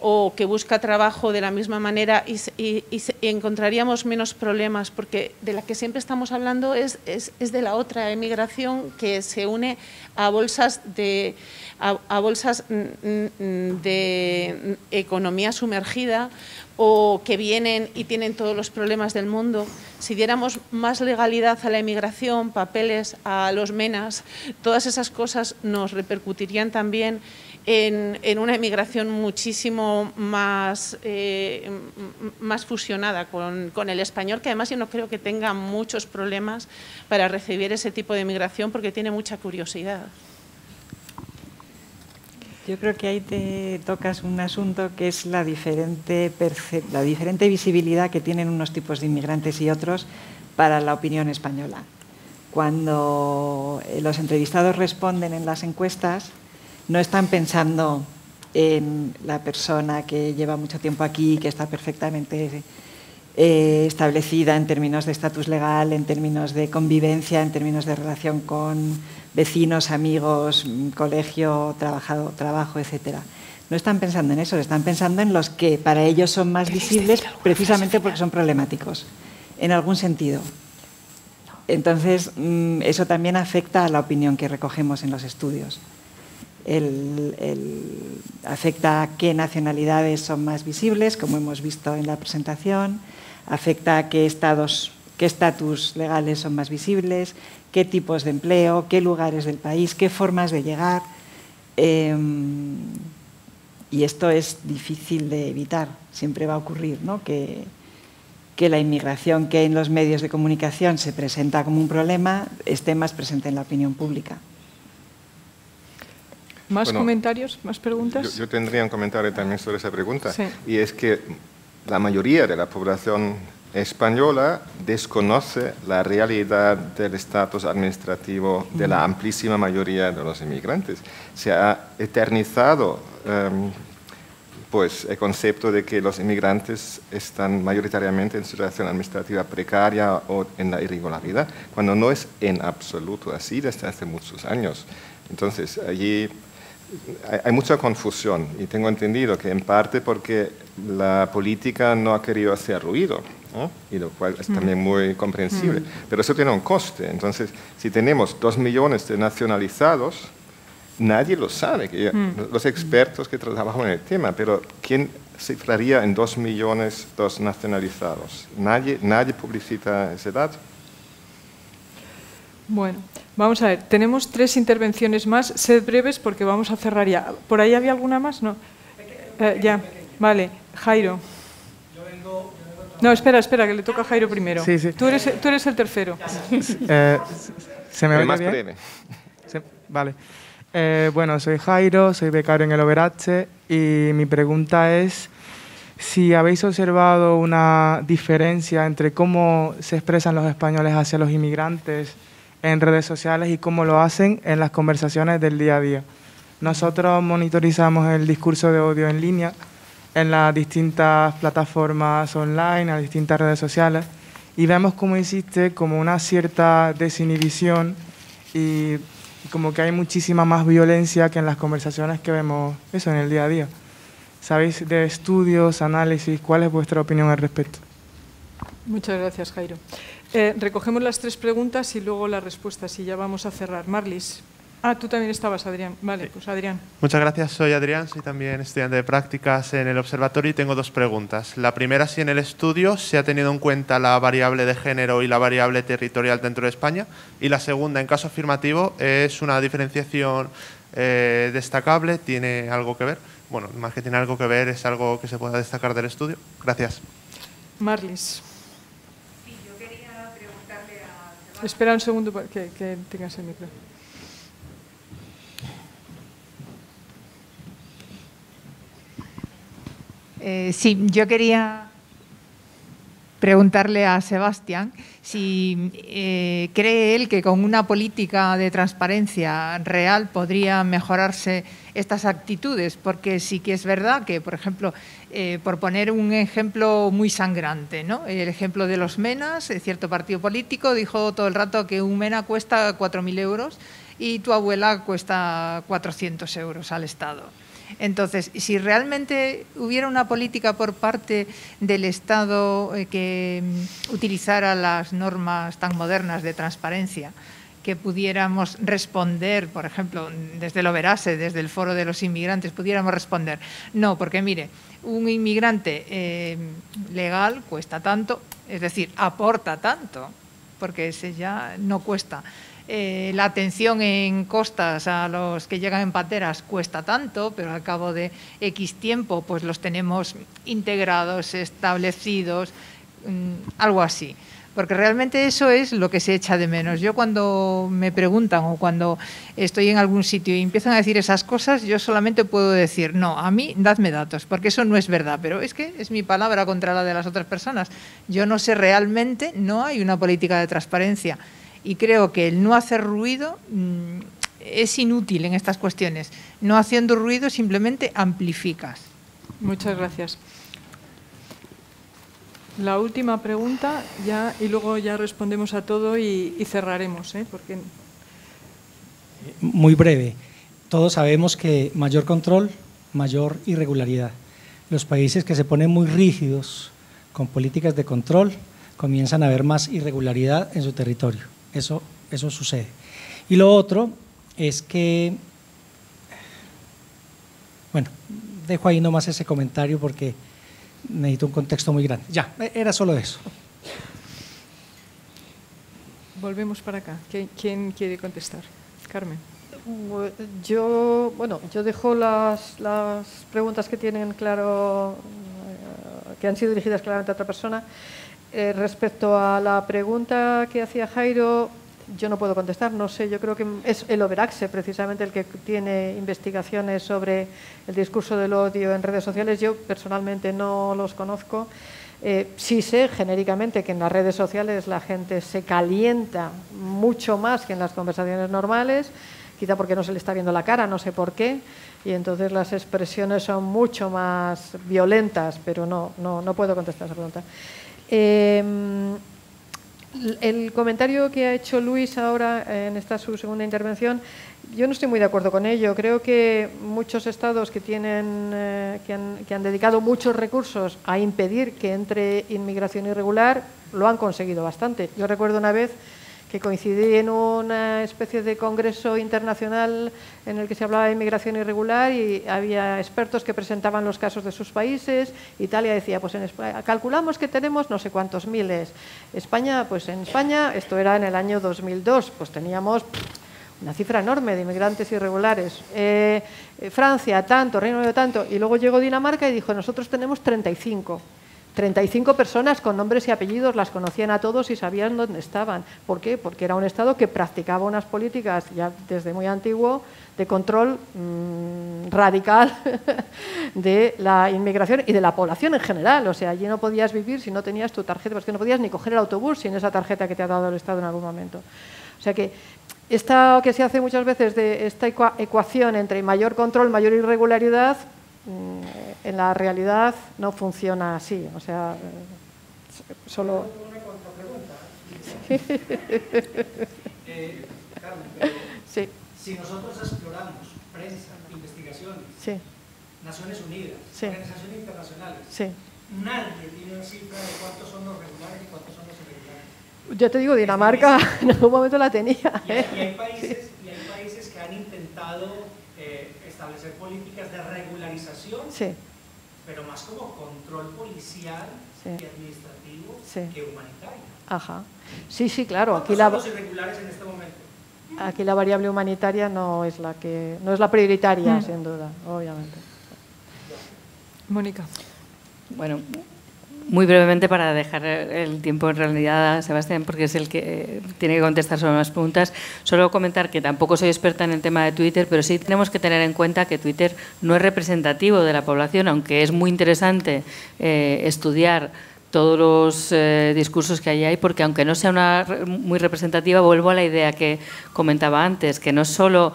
o que busca trabajo de la misma manera y, encontraríamos menos problemas, porque de la que siempre estamos hablando es, es, de la otra emigración que se une a bolsas de, a, bolsas mm, mm, de economía sumergida o que vienen y tienen todos los problemas del mundo. Si diéramos más legalidad a la emigración, papeles a los menas, todas esas cosas nos repercutirían también en, una emigración muchísimo más, eh, más fusionada con, con, el español, que además yo no creo que tenga muchos problemas para recibir ese tipo de emigración porque tiene mucha curiosidad. Yo creo que ahí te tocas un asunto que es la diferente, la diferente visibilidad que tienen unos tipos de inmigrantes y otros para la opinión española. Cuando los entrevistados responden en las encuestas, no están pensando en la persona que lleva mucho tiempo aquí, que está perfectamente eh, establecida en términos de estatus legal, en términos de convivencia, en términos de relación con vecinos, amigos, colegio, trabajado, trabajo, etc. No están pensando en eso, están pensando en los que para ellos son más visibles precisamente porque son problemáticos, en algún sentido. Entonces, mm, eso también afecta a la opinión que recogemos en los estudios afecta a qué nacionalidades son más visibles, como hemos visto en la presentación, afecta a qué estados, qué estatus legales son más visibles, qué tipos de empleo, qué lugares del país, qué formas de llegar. Em, y esto es difícil de evitar, siempre va a ocurrir, que la inmigración que en los medios de comunicación se presenta como un problema esté más presente en la opinión pública. ¿Más comentarios? ¿Más preguntas? Yo, tendría un comentario también sobre esa pregunta. Y es que la mayoría de la población española desconoce la realidad del estatus administrativo de la amplísima mayoría de los inmigrantes. Se ha eternizado em, pues, el concepto de que los inmigrantes están mayoritariamente en situación administrativa precaria o en la irregularidad, cuando no es en absoluto así desde hace muchos años. Entonces, allí hay, mucha confusión y tengo entendido que en parte porque la política no ha querido hacer ruido, y lo cual es también muy comprensible. Pero eso tiene un coste. Entonces, si tenemos dos millones de nacionalizados, nadie lo sabe, que los expertos que trabajan en el tema, pero ¿quién cifraría en dos millones dos nacionalizados? Nadie, nadie publicita ese dato. Bueno, vamos a ver, tenemos tres intervenciones más, sed breves porque vamos a cerrar ya. ¿Por ahí había alguna más? No. Eh, ya, vale. Jairo. No, espera, espera, que le toca a Jairo primero. Sí, sí. Tú, eres, tú eres el tercero. Eh, ¿Se me oye más Breve. vale. Eh, bueno, soy Jairo, soy becario en el Overache y mi pregunta es si habéis observado una diferencia entre cómo se expresan los españoles hacia los inmigrantes en redes sociales y cómo lo hacen en las conversaciones del día a día. Nosotros monitorizamos el discurso de odio en línea en las distintas plataformas online, en las distintas redes sociales, y vemos cómo existe como una cierta desinhibición y como que hay muchísima más violencia que en las conversaciones que vemos eso en el día a día. ¿Sabéis de estudios, análisis? ¿Cuál es vuestra opinión al respecto? Muchas gracias, Jairo. Eh, recogemos las tres preguntas y luego las respuestas y ya vamos a cerrar. Marlis. Ah, tú también estabas, Adrián. Vale, pues Adrián. Muchas gracias, soy Adrián, soy también estudiante de prácticas en el observatorio y tengo dos preguntas. La primera, si en el estudio se ha tenido en cuenta la variable de género y la variable territorial dentro de España. Y la segunda, en caso afirmativo, es una diferenciación eh, destacable, tiene algo que ver. Bueno, más que tiene algo que ver, es algo que se pueda destacar del estudio. Gracias. Marlis. Espera un segundo para que, tengas el micro. Eh, sí, yo quería preguntarle a Sebastián si eh, cree él que con una política de transparencia real podría mejorarse estas actitudes, porque sí que es verdad que, por ejemplo, eh, por poner un ejemplo muy sangrante, ¿no? el ejemplo de los menas, cierto partido político dijo todo el rato que un mena cuesta 4.000 euros y tu abuela cuesta 400 euros al Estado. Entonces, si realmente hubiera una política por parte del Estado eh, que mm, utilizara las normas tan modernas de transparencia, que pudiéramos responder, por ejemplo, desde el Oberase, desde el Foro de los Inmigrantes, pudiéramos responder. No, porque mire, un inmigrante eh, legal cuesta tanto, es decir, aporta tanto, porque ese ya no cuesta. Eh, la atención en costas a los que llegan en pateras cuesta tanto, pero al cabo de X tiempo pues los tenemos integrados, establecidos, mm, algo así. Porque realmente eso es lo que se echa de menos. Yo cuando me preguntan o cuando estoy en algún sitio y empiezan a decir esas cosas, yo solamente puedo decir, no, a mí dadme datos, porque eso no es verdad. Pero es que es mi palabra contra la de las otras personas. Yo no sé realmente, no hay una política de transparencia y creo que el no hacer ruido mm, es inútil en estas cuestiones. No haciendo ruido simplemente amplificas. Muchas gracias. La última pregunta y luego ya respondemos a todo y, cerraremos, ¿eh? porque muy breve. Todos sabemos que mayor control, mayor irregularidad. Los países que se ponen muy rígidos con políticas de control comienzan a haber más irregularidad en su territorio. Eso, eso sucede. Y lo otro es que, bueno, dejo ahí nomás ese comentario porque necesito un contexto muy grande. Ya, era solo eso. Volvemos para acá. ¿Quién quiere contestar? Carmen. Yo, bueno, yo dejo las, las preguntas que tienen claro, eh, que han sido dirigidas claramente a otra persona. Eh, respecto a la pregunta que hacía Jairo, yo no puedo contestar, no sé, yo creo que es el Overaxe precisamente el que tiene investigaciones sobre el discurso del odio en redes sociales. Yo personalmente no los conozco. Eh, sí sé genéricamente que en las redes sociales la gente se calienta mucho más que en las conversaciones normales, quizá porque no se le está viendo la cara, no sé por qué, y entonces las expresiones son mucho más violentas, pero no, no, no puedo contestar esa pregunta. Em, el comentario que ha hecho Luis ahora en esta su segunda intervención, yo no estoy muy de acuerdo con ello. Creo que muchos estados que, tienen, eh, que, han, que han dedicado muchos recursos a impedir que entre inmigración irregular lo han conseguido bastante. Yo recuerdo una vez que coincidí en una especie de congreso internacional en el que se hablaba de inmigración irregular y había expertos que presentaban los casos de sus países. Italia decía, pues en España, calculamos que tenemos no sé cuántos miles. España, pues en España, esto era en el año 2002, pues teníamos una cifra enorme de inmigrantes irregulares. Eh, eh, Francia, tanto, Reino Unido, tanto. Y luego llegó Dinamarca y dijo, nosotros tenemos 35. 35 personas con nombres y apellidos, las conocían a todos y sabían dónde estaban. ¿Por qué? Porque era un Estado que practicaba unas políticas ya desde muy antiguo de control mm, radical (laughs) de la inmigración y de la población en general. O sea, allí no podías vivir si no tenías tu tarjeta, porque no podías ni coger el autobús sin esa tarjeta que te ha dado el Estado en algún momento. O sea que esta que se hace muchas veces de esta ecuación entre mayor control, mayor irregularidad, en la realidad no funciona así. O sea, eh, solo. (laughs) eh, sí. Si nosotros exploramos prensa, investigaciones, sí. Naciones Unidas, sí. organizaciones internacionales, nadie tiene una cifra de cuántos son los regulares y cuántos son los irregulares. Yo te digo, Dinamarca (laughs) en algún momento la tenía. Y hay, y hay países, y hay países que han intentado eh, establecer políticas de regularización, sí. pero más como control policial sí. y administrativo sí. que humanitario. Ajá. Sí, sí, claro. Aquí la, los irregulares en este momento? Aquí la variable humanitaria no es la que no es la prioritaria, mm. sin duda, obviamente. Mónica. Bueno, muy brevemente para dejar el tiempo en realidad a Sebastián, porque es el que tiene que contestar sobre las preguntas. Solo comentar que tampoco soy experta en el tema de Twitter, pero sí tenemos que tener en cuenta que Twitter no es representativo de la población, aunque es muy interesante eh, estudiar todos los eh, discursos que hay ahí, porque aunque no sea una muy representativa, vuelvo a la idea que comentaba antes, que no es solo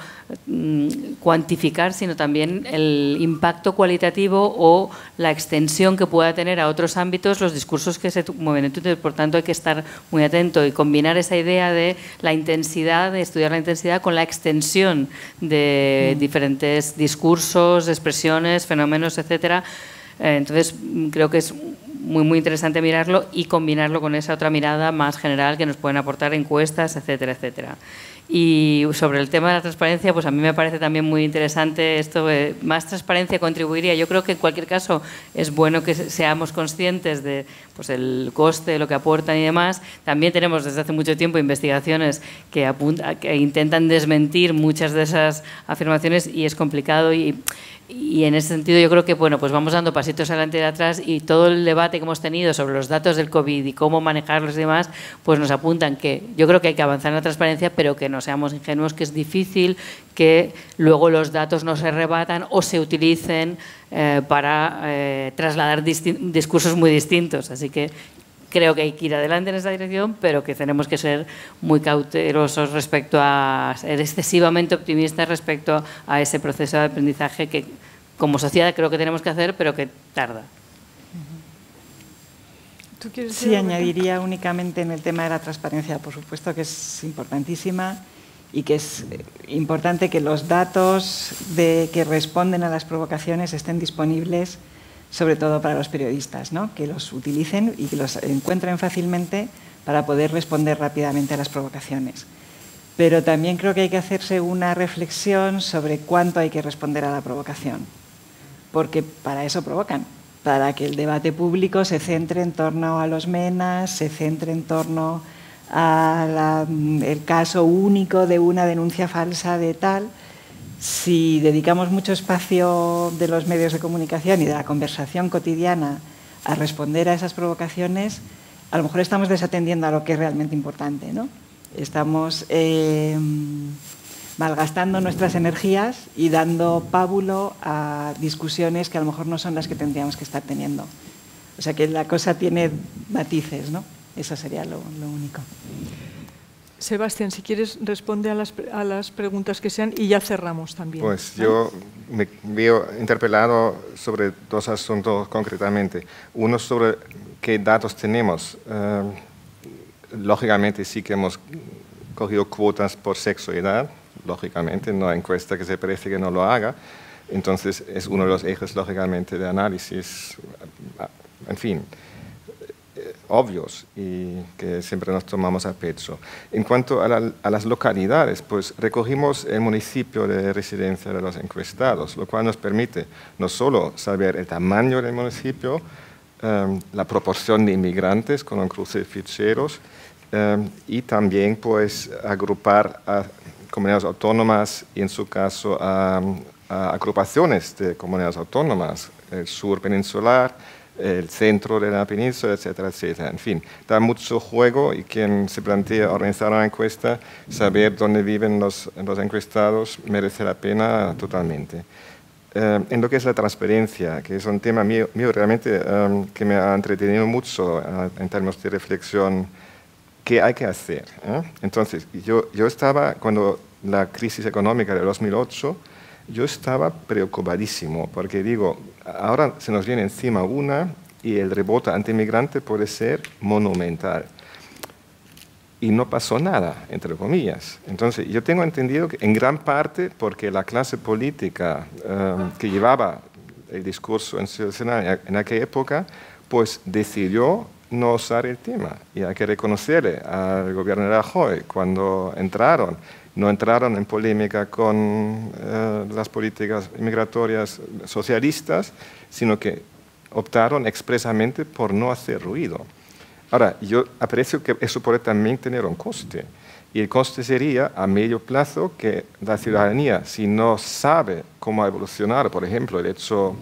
mm, cuantificar, sino también el impacto cualitativo o la extensión que pueda tener a otros ámbitos los discursos que se mueven. Entonces, por tanto, hay que estar muy atento y combinar esa idea de la intensidad, de estudiar la intensidad con la extensión de mm. diferentes discursos, expresiones, fenómenos, etcétera. Eh, entonces, creo que es muy, muy interesante mirarlo y combinarlo con esa otra mirada más general que nos pueden aportar encuestas, etcétera, etcétera. Y sobre el tema de la transparencia, pues a mí me parece también muy interesante esto, más transparencia contribuiría. Yo creo que en cualquier caso es bueno que seamos conscientes de pues el coste, lo que aportan y demás. También tenemos desde hace mucho tiempo investigaciones que, intentan desmentir muchas de esas afirmaciones y es complicado y y en ese sentido yo creo que bueno, pues vamos dando pasitos adelante y atrás y todo el debate que hemos tenido sobre los datos del COVID y cómo manejarlos y demás, pues nos apuntan que yo creo que hay que avanzar en la transparencia, pero que no seamos ingenuos, que es difícil que luego los datos no se rebatan o se utilicen eh, para eh, trasladar discursos muy distintos. Así que creo que hay que ir adelante en esa dirección, pero que tenemos que ser muy cautelosos respecto a ser excesivamente optimistas respecto a ese proceso de aprendizaje que como sociedad creo que tenemos que hacer, pero que tarda. sí, añadiría únicamente en el tema de la transparencia, por supuesto que es importantísima y que es importante que los datos de, que responden a las provocaciones estén disponibles sobre todo para los periodistas, ¿no? que los utilicen y que los encuentren fácilmente para poder responder rápidamente a las provocaciones. Pero también creo que hay que hacerse una reflexión sobre cuánto hay que responder a la provocación, porque para eso provocan, para que el debate público se centre en torno a los menas, se centre en torno al caso único de una denuncia falsa de tal, si dedicamos mucho espacio de los medios de comunicación y de la conversación cotidiana a responder a esas provocaciones, a lo mejor estamos desatendiendo a lo que es realmente importante. ¿no? Estamos eh, malgastando nuestras energías y dando pábulo a discusiones que a lo mejor no son las que tendríamos que estar teniendo. O sea que la cosa tiene matices, ¿no? Eso sería lo único. Sebastián, si quieres, responde a las, a las, preguntas que sean y ya cerramos también. Pues yo me veo interpelado sobre dos asuntos concretamente. Uno sobre qué datos tenemos. Eh, lógicamente sí que hemos cogido cuotas por sexo y edad, lógicamente, no hay encuesta que se parece que no lo haga. Entonces es uno de los ejes, lógicamente, de análisis. En fin, obvios y que siempre nos tomamos a pecho. En cuanto a, las localidades, pues recogimos el municipio de residencia de los encuestados, lo cual nos permite no solo saber el tamaño del municipio, em, la proporción de inmigrantes con un cruce de ficheros em, y también pues agrupar a comunidades autónomas y en su caso a agrupaciones de comunidades autónomas, el sur peninsular, el centro de la península, etcétera, etcétera. En fin, da mucho juego y quien se plantea organizar una encuesta, saber dónde viven los, los encuestados merece la pena totalmente. Eh, en lo que es la transparencia, que es un tema mío, mío realmente um, que me ha entretenido mucho uh, en términos de reflexión, ¿qué hay que hacer? Eh? Entonces, yo, yo estaba, cuando la crisis económica de 2008, yo estaba preocupadísimo porque digo, ahora se nos viene encima una y el rebote antimigrante puede ser monumental. Y no pasó nada, entre comillas. Entonces, yo tengo entendido que en gran parte porque la clase política um, que llevaba el discurso institucional en aquella época, pues decidió no usar el tema. Y hay que reconocerle al gobierno de Rajoy cuando entraron no entraron en polémica con eh, las políticas migratorias socialistas, sino que optaron expresamente por no hacer ruido. Ahora, yo aprecio que eso puede también tener un coste. Y el coste sería a medio plazo que la ciudadanía, si no sabe cómo evolucionar, por ejemplo, el hecho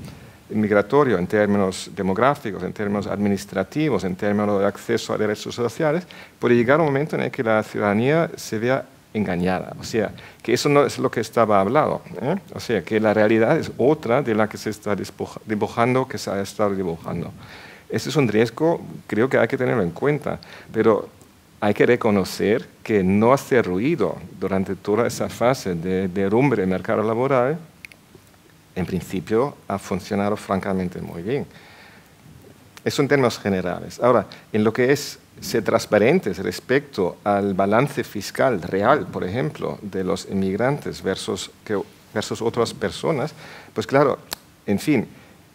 migratorio en términos demográficos, en términos administrativos, en términos de acceso a derechos sociales, puede llegar un momento en el que la ciudadanía se vea engañada. O sea, que eso no es lo que estaba hablado. ¿eh? O sea, que la realidad es otra de la que se está dibujando, que se ha estado dibujando. Ese es un riesgo, creo que hay que tenerlo en cuenta, pero hay que reconocer que no hacer ruido durante toda esa fase de derrumbe del mercado laboral, en principio ha funcionado francamente muy bien. Eso en términos generales. Ahora, en lo que es ser transparentes respecto al balance fiscal real, por ejemplo, de los inmigrantes versus, versus otras personas, pues claro, en fin,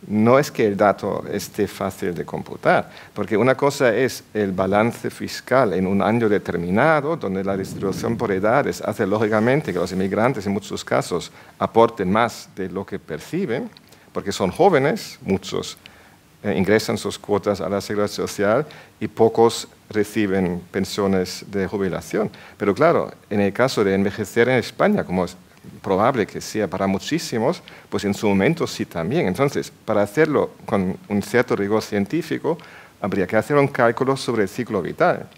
no es que el dato esté fácil de computar, porque una cosa es el balance fiscal en un año determinado, donde la distribución por edades hace lógicamente que los inmigrantes en muchos casos aporten más de lo que perciben, porque son jóvenes, muchos eh, ingresan sus cuotas a la seguridad social y pocos reciben pensiones de jubilación. Pero claro, en el caso de envejecer en España, como es probable que sea para muchísimos, pues en su momento sí también. Entonces, para hacerlo con un cierto rigor científico, habría que hacer un cálculo sobre el ciclo vital.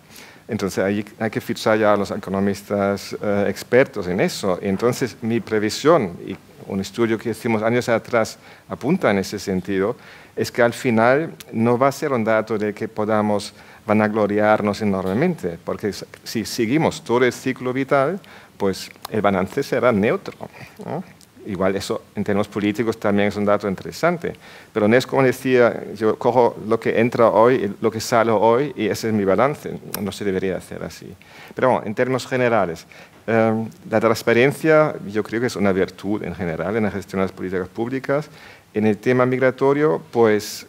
Entonces, ahí hay que fichar ya a los economistas eh, expertos en eso. Entonces, mi previsión, y un estudio que hicimos años atrás apunta en ese sentido, es que al final no va a ser un dato de que podamos vanagloriarnos enormemente, porque si seguimos todo el ciclo vital, pues el balance será neutro. Igual eso en términos políticos también es un dato interesante, pero no es como decía, yo cojo lo que entra hoy, lo que sale hoy y ese es mi balance, no se debería hacer así. Pero bueno, en términos generales, em, la transparencia yo creo que es una virtud en general en la gestión de las políticas públicas. En el tema migratorio, pues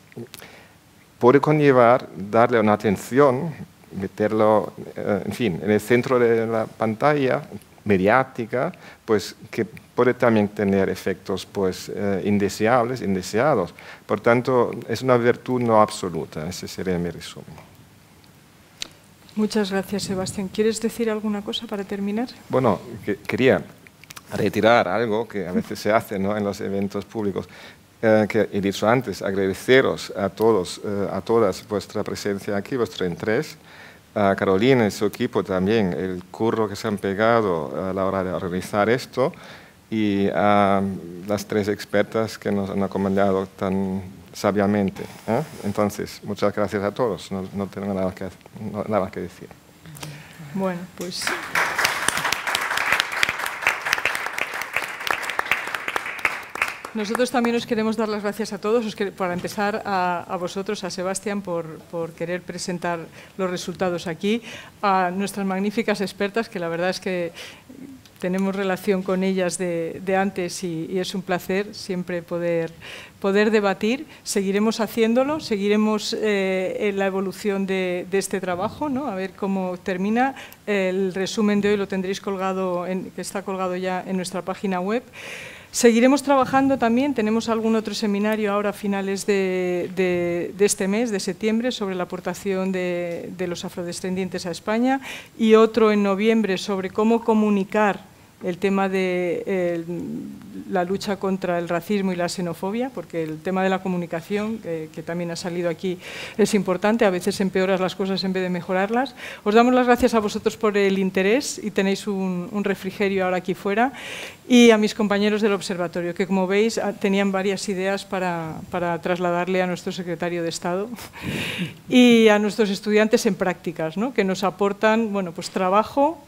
puede conllevar darle una atención, meterlo, eh, en fin, en el centro de la pantalla, mediática, pues que puede también tener efectos pues, eh, indeseables, indeseados. Por tanto, es una virtud no absoluta, ese sería mi resumen. Muchas gracias, Sebastián. ¿Quieres decir alguna cosa para terminar? Bueno, quería retirar algo que a veces se hace ¿no? en los eventos públicos. Eh, que he dicho antes, agradeceros a todos, eh, a todas vuestra presencia aquí, vuestro interés a Carolina y su equipo también el curro que se han pegado a la hora de organizar esto y a las tres expertas que nos han acompañado tan sabiamente. ¿eh? Entonces, muchas gracias a todos. No, no tengo nada que, nada que decir. Bueno, pues... Nosotros también os queremos dar las gracias a todos, para empezar a, vosotros, a Sebastián, por, querer presentar los resultados aquí, a nuestras magníficas expertas, que la verdad es que tenemos relación con ellas de, antes y, es un placer siempre poder, poder debatir. Seguiremos haciéndolo, seguiremos eh, en la evolución de, este trabajo, ¿no? a ver cómo termina. El resumen de hoy lo tendréis colgado, en, que está colgado ya en nuestra página web. Seguiremos trabajando también, tenemos algún otro seminario ahora a finales de, este mes, de septiembre, sobre la aportación de, de los afrodescendientes a España y otro en noviembre sobre cómo comunicar el tema de la lucha contra el racismo y la xenofobia, porque el tema de la comunicación, que, también ha salido aquí, es importante, a veces empeoras las cosas en vez de mejorarlas. Os damos las gracias a vosotros por el interés y tenéis un, refrigerio ahora aquí fuera, y a mis compañeros del observatorio, que como veis tenían varias ideas para, para trasladarle a nuestro secretario de Estado y a nuestros estudiantes en prácticas, ¿no? que nos aportan bueno, pues, trabajo,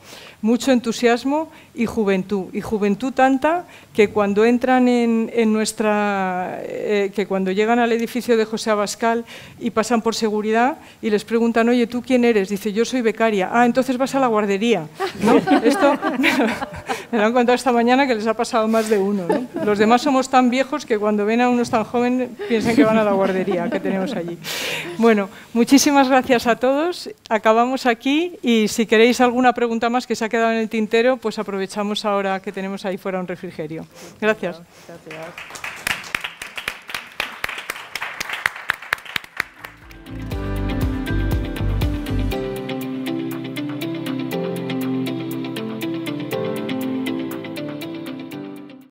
mucho entusiasmo y juventud. Y juventud tanta que cuando entran en, nuestra, eh, que cuando llegan al edificio de José Abascal y pasan por seguridad y les preguntan, oye, ¿tú quién eres? Dice, yo soy becaria. Ah, entonces vas a la guardería. ¿no? (laughs) Esto (laughs) me lo han contado esta mañana que les ha pasado más de uno. Los demás somos tan viejos que cuando ven a unos tan jóvenes piensan que van a la guardería que tenemos allí. Bueno, muchísimas gracias a todos. Acabamos aquí y si queréis alguna pregunta más que se ha quedado en el tintero, pues aprovechamos ahora que tenemos ahí fuera un refrigerio. Gracias. Gracias.